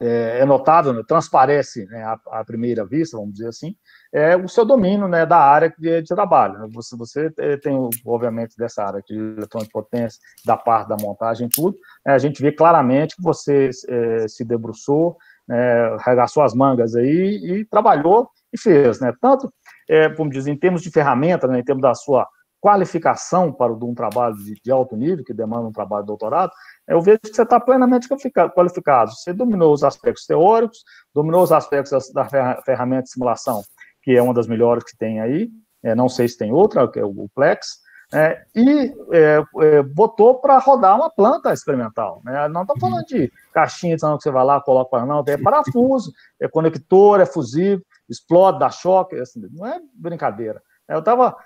é, é notável, né, transparece né, à, à, primeira vista, vamos dizer assim, é o seu domínio né, da área de, de trabalho. Né? Você, você é, tem, obviamente, dessa área de eletrônica de potência, da parte da montagem tudo, né, a gente vê claramente que você é, se debruçou é, regaçou as mangas aí e trabalhou e fez, né? Tanto, é, vamos dizer, em termos de ferramenta, né, em termos da sua qualificação para um trabalho de, alto nível, que demanda um trabalho de doutorado, eu vejo que você está plenamente qualificado. Você dominou os aspectos teóricos, dominou os aspectos da ferramenta de simulação, que é uma das melhores que tem aí, é, não sei se tem outra, que é o Plex, é, e é, é, botou para rodar uma planta experimental. Né? Não estamos falando de caixinha não, que você vai lá, coloca, não, é parafuso, [LAUGHS] é conector, é fusível, explode, dá choque, assim, não é brincadeira. Eu estava.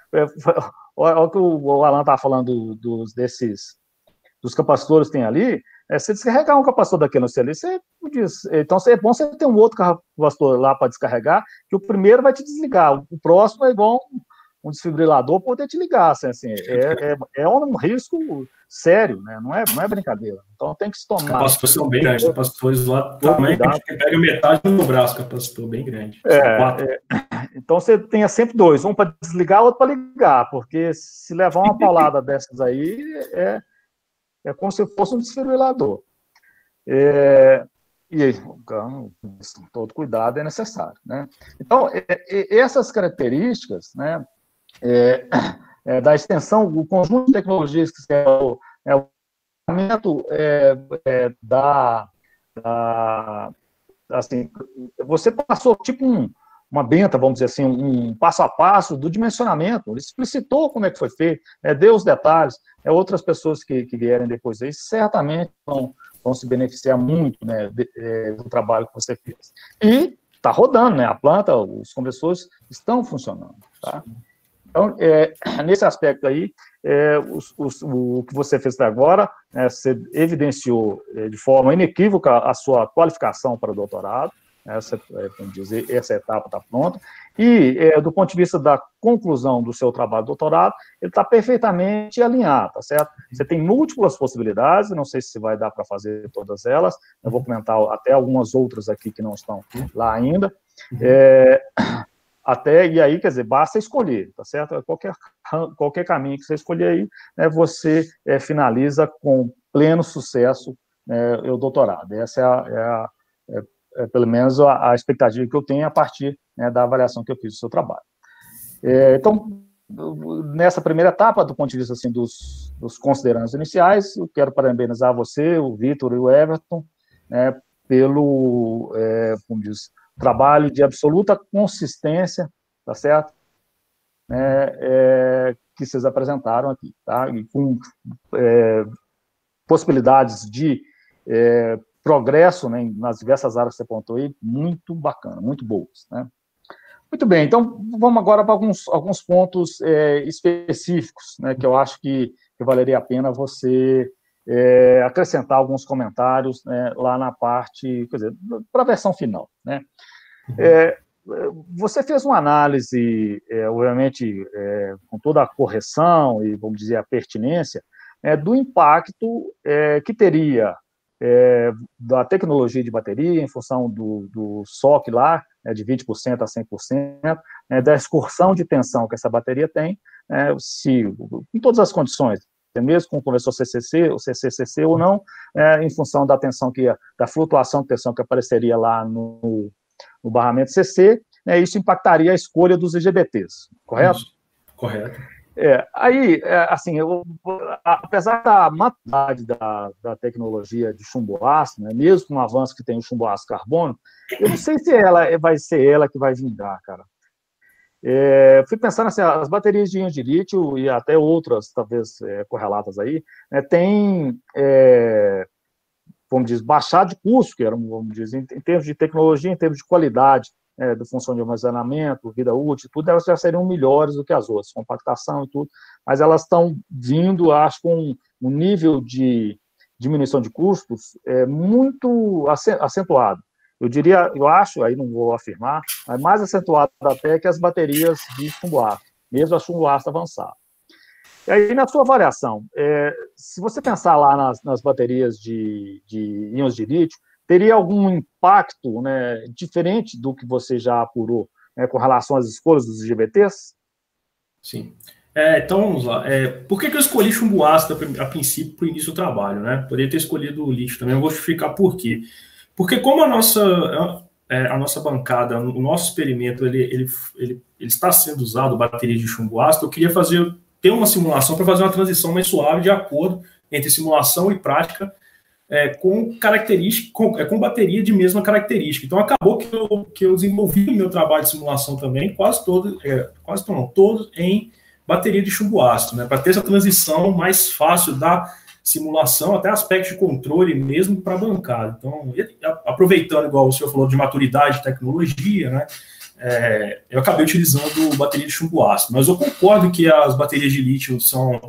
Olha o que o Alan estava falando dos, desses dos capacitores que tem ali. É, se descarregar um capacitor daquele ali, você diz. Então é bom você ter um outro capacitor lá para descarregar, que o primeiro vai te desligar, o próximo é igual um desfibrilador poder te ligar, assim, assim é, é, é, um risco sério, né? Não é, não é brincadeira. Então tem que se tomar. Capacitores são bem grandes, capacitores lá também pega metade do braço, capacitor bem grande. É, é, então você tenha sempre dois, um para desligar, outro para ligar, porque se levar uma paulada [LAUGHS] dessas aí, é, é como se fosse um desfibrilador. É, e aí, todo cuidado é necessário, né? Então, essas características, né, é, é, da extensão, o conjunto de tecnologias que você é, tratamento é, é, da, da, assim, você passou tipo um, uma benta, vamos dizer assim, um passo a passo do dimensionamento. Ele explicitou como é que foi feito, é, deu os detalhes. É, outras pessoas que, que vierem depois aí certamente vão, vão se beneficiar muito né, de, é, do trabalho que você fez. E está rodando, né? A planta, os conversores estão funcionando, tá? Então, é, [CLEARS THROAT] nesse aspecto aí, é, os, os, o que você fez até agora, é, você evidenciou é, de forma inequívoca a sua qualificação para doutorado, essa, é, vamos dizer, essa etapa está pronta, e é, do ponto de vista da conclusão do seu trabalho de doutorado, ele está perfeitamente alinhado, tá certo? Você tem múltiplas possibilidades, não sei se vai dar para fazer todas elas, eu vou comentar até algumas outras aqui que não estão lá ainda, é, [CLEARS THROAT] até, e aí, quer dizer, basta escolher, tá certo? Qualquer, qualquer caminho que você escolher aí, né, você é, finaliza com pleno sucesso né, o doutorado. Essa é, a, é, a, é, é pelo menos a, a, expectativa que eu tenho a partir né, da avaliação que eu fiz do seu trabalho. É, então, nessa primeira etapa, do ponto de vista assim, dos, dos considerandos iniciais, eu quero parabenizar você, o Vitor e o Everton, né, pelo, é, como diz, trabalho de absoluta consistência, tá certo? É, é, que vocês apresentaram aqui, tá? E com é, possibilidades de é, progresso né, nas diversas áreas que você apontou aí, muito bacana, muito boas, né? Muito bem, então vamos agora para alguns, alguns pontos é, específicos, né, que eu acho que, que valeria a pena você é, acrescentar alguns comentários né, lá na parte, quer dizer, para a versão final. Né? Uhum. É, você fez uma análise, é, obviamente, é, com toda a correção e, vamos dizer, a pertinência, é, do impacto é, que teria da tecnologia de bateria em função do, do SOC lá, né, de 20% a 100%, né, da excursão de tensão que essa bateria tem, né, se, em todas as condições, mesmo com o conversor CCC, ou CCCC ou não, é, em função da tensão que da flutuação de tensão que apareceria lá no, no barramento CC, né, isso impactaria a escolha dos IGBTs, correto? Isso, correto. É, aí, é, assim, eu, apesar da maturidade da, da tecnologia de chumbo ácido, né, mesmo com o avanço que tem o chumbo ácido carbono, eu não sei se ela vai ser ela que vai vingar, cara. É, fui pensando assim, as baterias de íons de lítio e até outras, talvez, é, correlatas aí, né, tem, é, dizer, baixar de custo, que era, vamos dizer, em, em, termos de tecnologia, em termos de qualidade é, da função de armazenamento, vida útil, tudo, elas já seriam melhores do que as outras, compactação e tudo, mas elas estão vindo, acho, com um nível de diminuição de custos é, muito acentuado. Eu diria, eu acho, aí não vou afirmar, mas mais acentuado até que as baterias de chumbo ácido, mesmo a chumbo ácido avançado. E aí, na sua avaliação, é, se você pensar lá nas, nas baterias de, de íons de lítio, teria algum impacto né, diferente do que você já apurou né, com relação às escolhas dos IGBTs? Sim. É, então, vamos lá. É, por que, que eu escolhi chumbo ácido a, princípio para o início do trabalho? Né? Poderia ter escolhido o lítio também, eu vou explicar por quê. Porque como a nossa, é, a nossa bancada, o nosso experimento, ele, ele, ele, ele está sendo usado bateria de chumbo ácido, eu queria fazer ter uma simulação para fazer uma transição mais suave de acordo entre simulação e prática é, com característica, com, é, com, bateria de mesma característica. Então acabou que eu, que eu desenvolvi meu trabalho de simulação também, quase todo, é, quase não, todo em bateria de chumbo ácido, né, para ter essa transição mais fácil da simulação, até aspectos de controle mesmo para a bancada. Então, aproveitando, igual o senhor falou, de maturidade de tecnologia, né? É, eu acabei utilizando bateria de chumbo ácido, mas eu concordo que as baterias de lítio são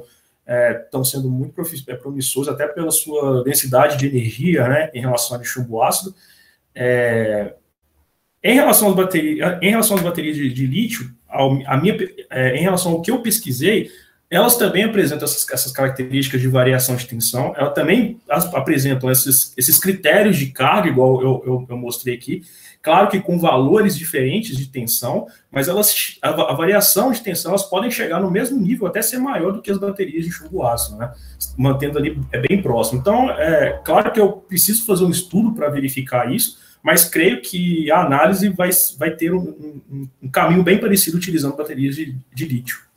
estão é, sendo muito é, promissoras até pela sua densidade de energia, né, em relação a de chumbo ácido. É, em relação às baterias, em relação às baterias de, de lítio, a, a minha, é, em relação ao que eu pesquisei, elas também apresentam essas, essas, características de variação de tensão, elas também apresentam esses, esses critérios de carga, igual eu, eu, eu, mostrei aqui, claro que com valores diferentes de tensão, mas elas, a, a, variação de tensão elas podem chegar no mesmo nível, até ser maior do que as baterias de chumbo ácido, né? mantendo ali é bem próximo. Então, é claro que eu preciso fazer um estudo para verificar isso, mas creio que a análise vai, vai ter um, um, um caminho bem parecido utilizando baterias de, de lítio.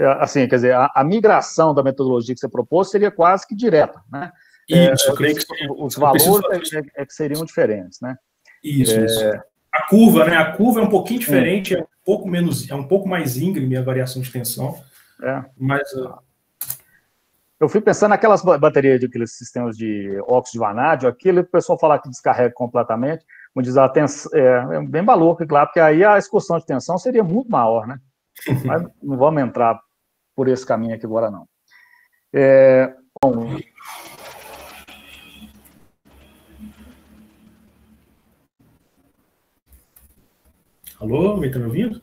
É, assim, quer dizer, a, a, migração da metodologia que você propôs seria quase que direta, né? Isso, é, creio que os, os valores é, é, que seriam diferentes, né? Isso, é, isso. A curva, né? A curva é um pouquinho diferente, é um pouco menos, é um pouco mais íngreme a variação de tensão. É. Mas uh... eu fui pensando naquelas baterias de aqueles sistemas de óxido de vanádio, aquilo que o pessoal fala que descarrega completamente, como diz a tensão, é, é bem maluco, claro, porque aí a excursão de tensão seria muito maior, né? [LAUGHS] Mas não vamos entrar por esse caminho aqui agora, não. É, bom, Alô, me está me ouvindo?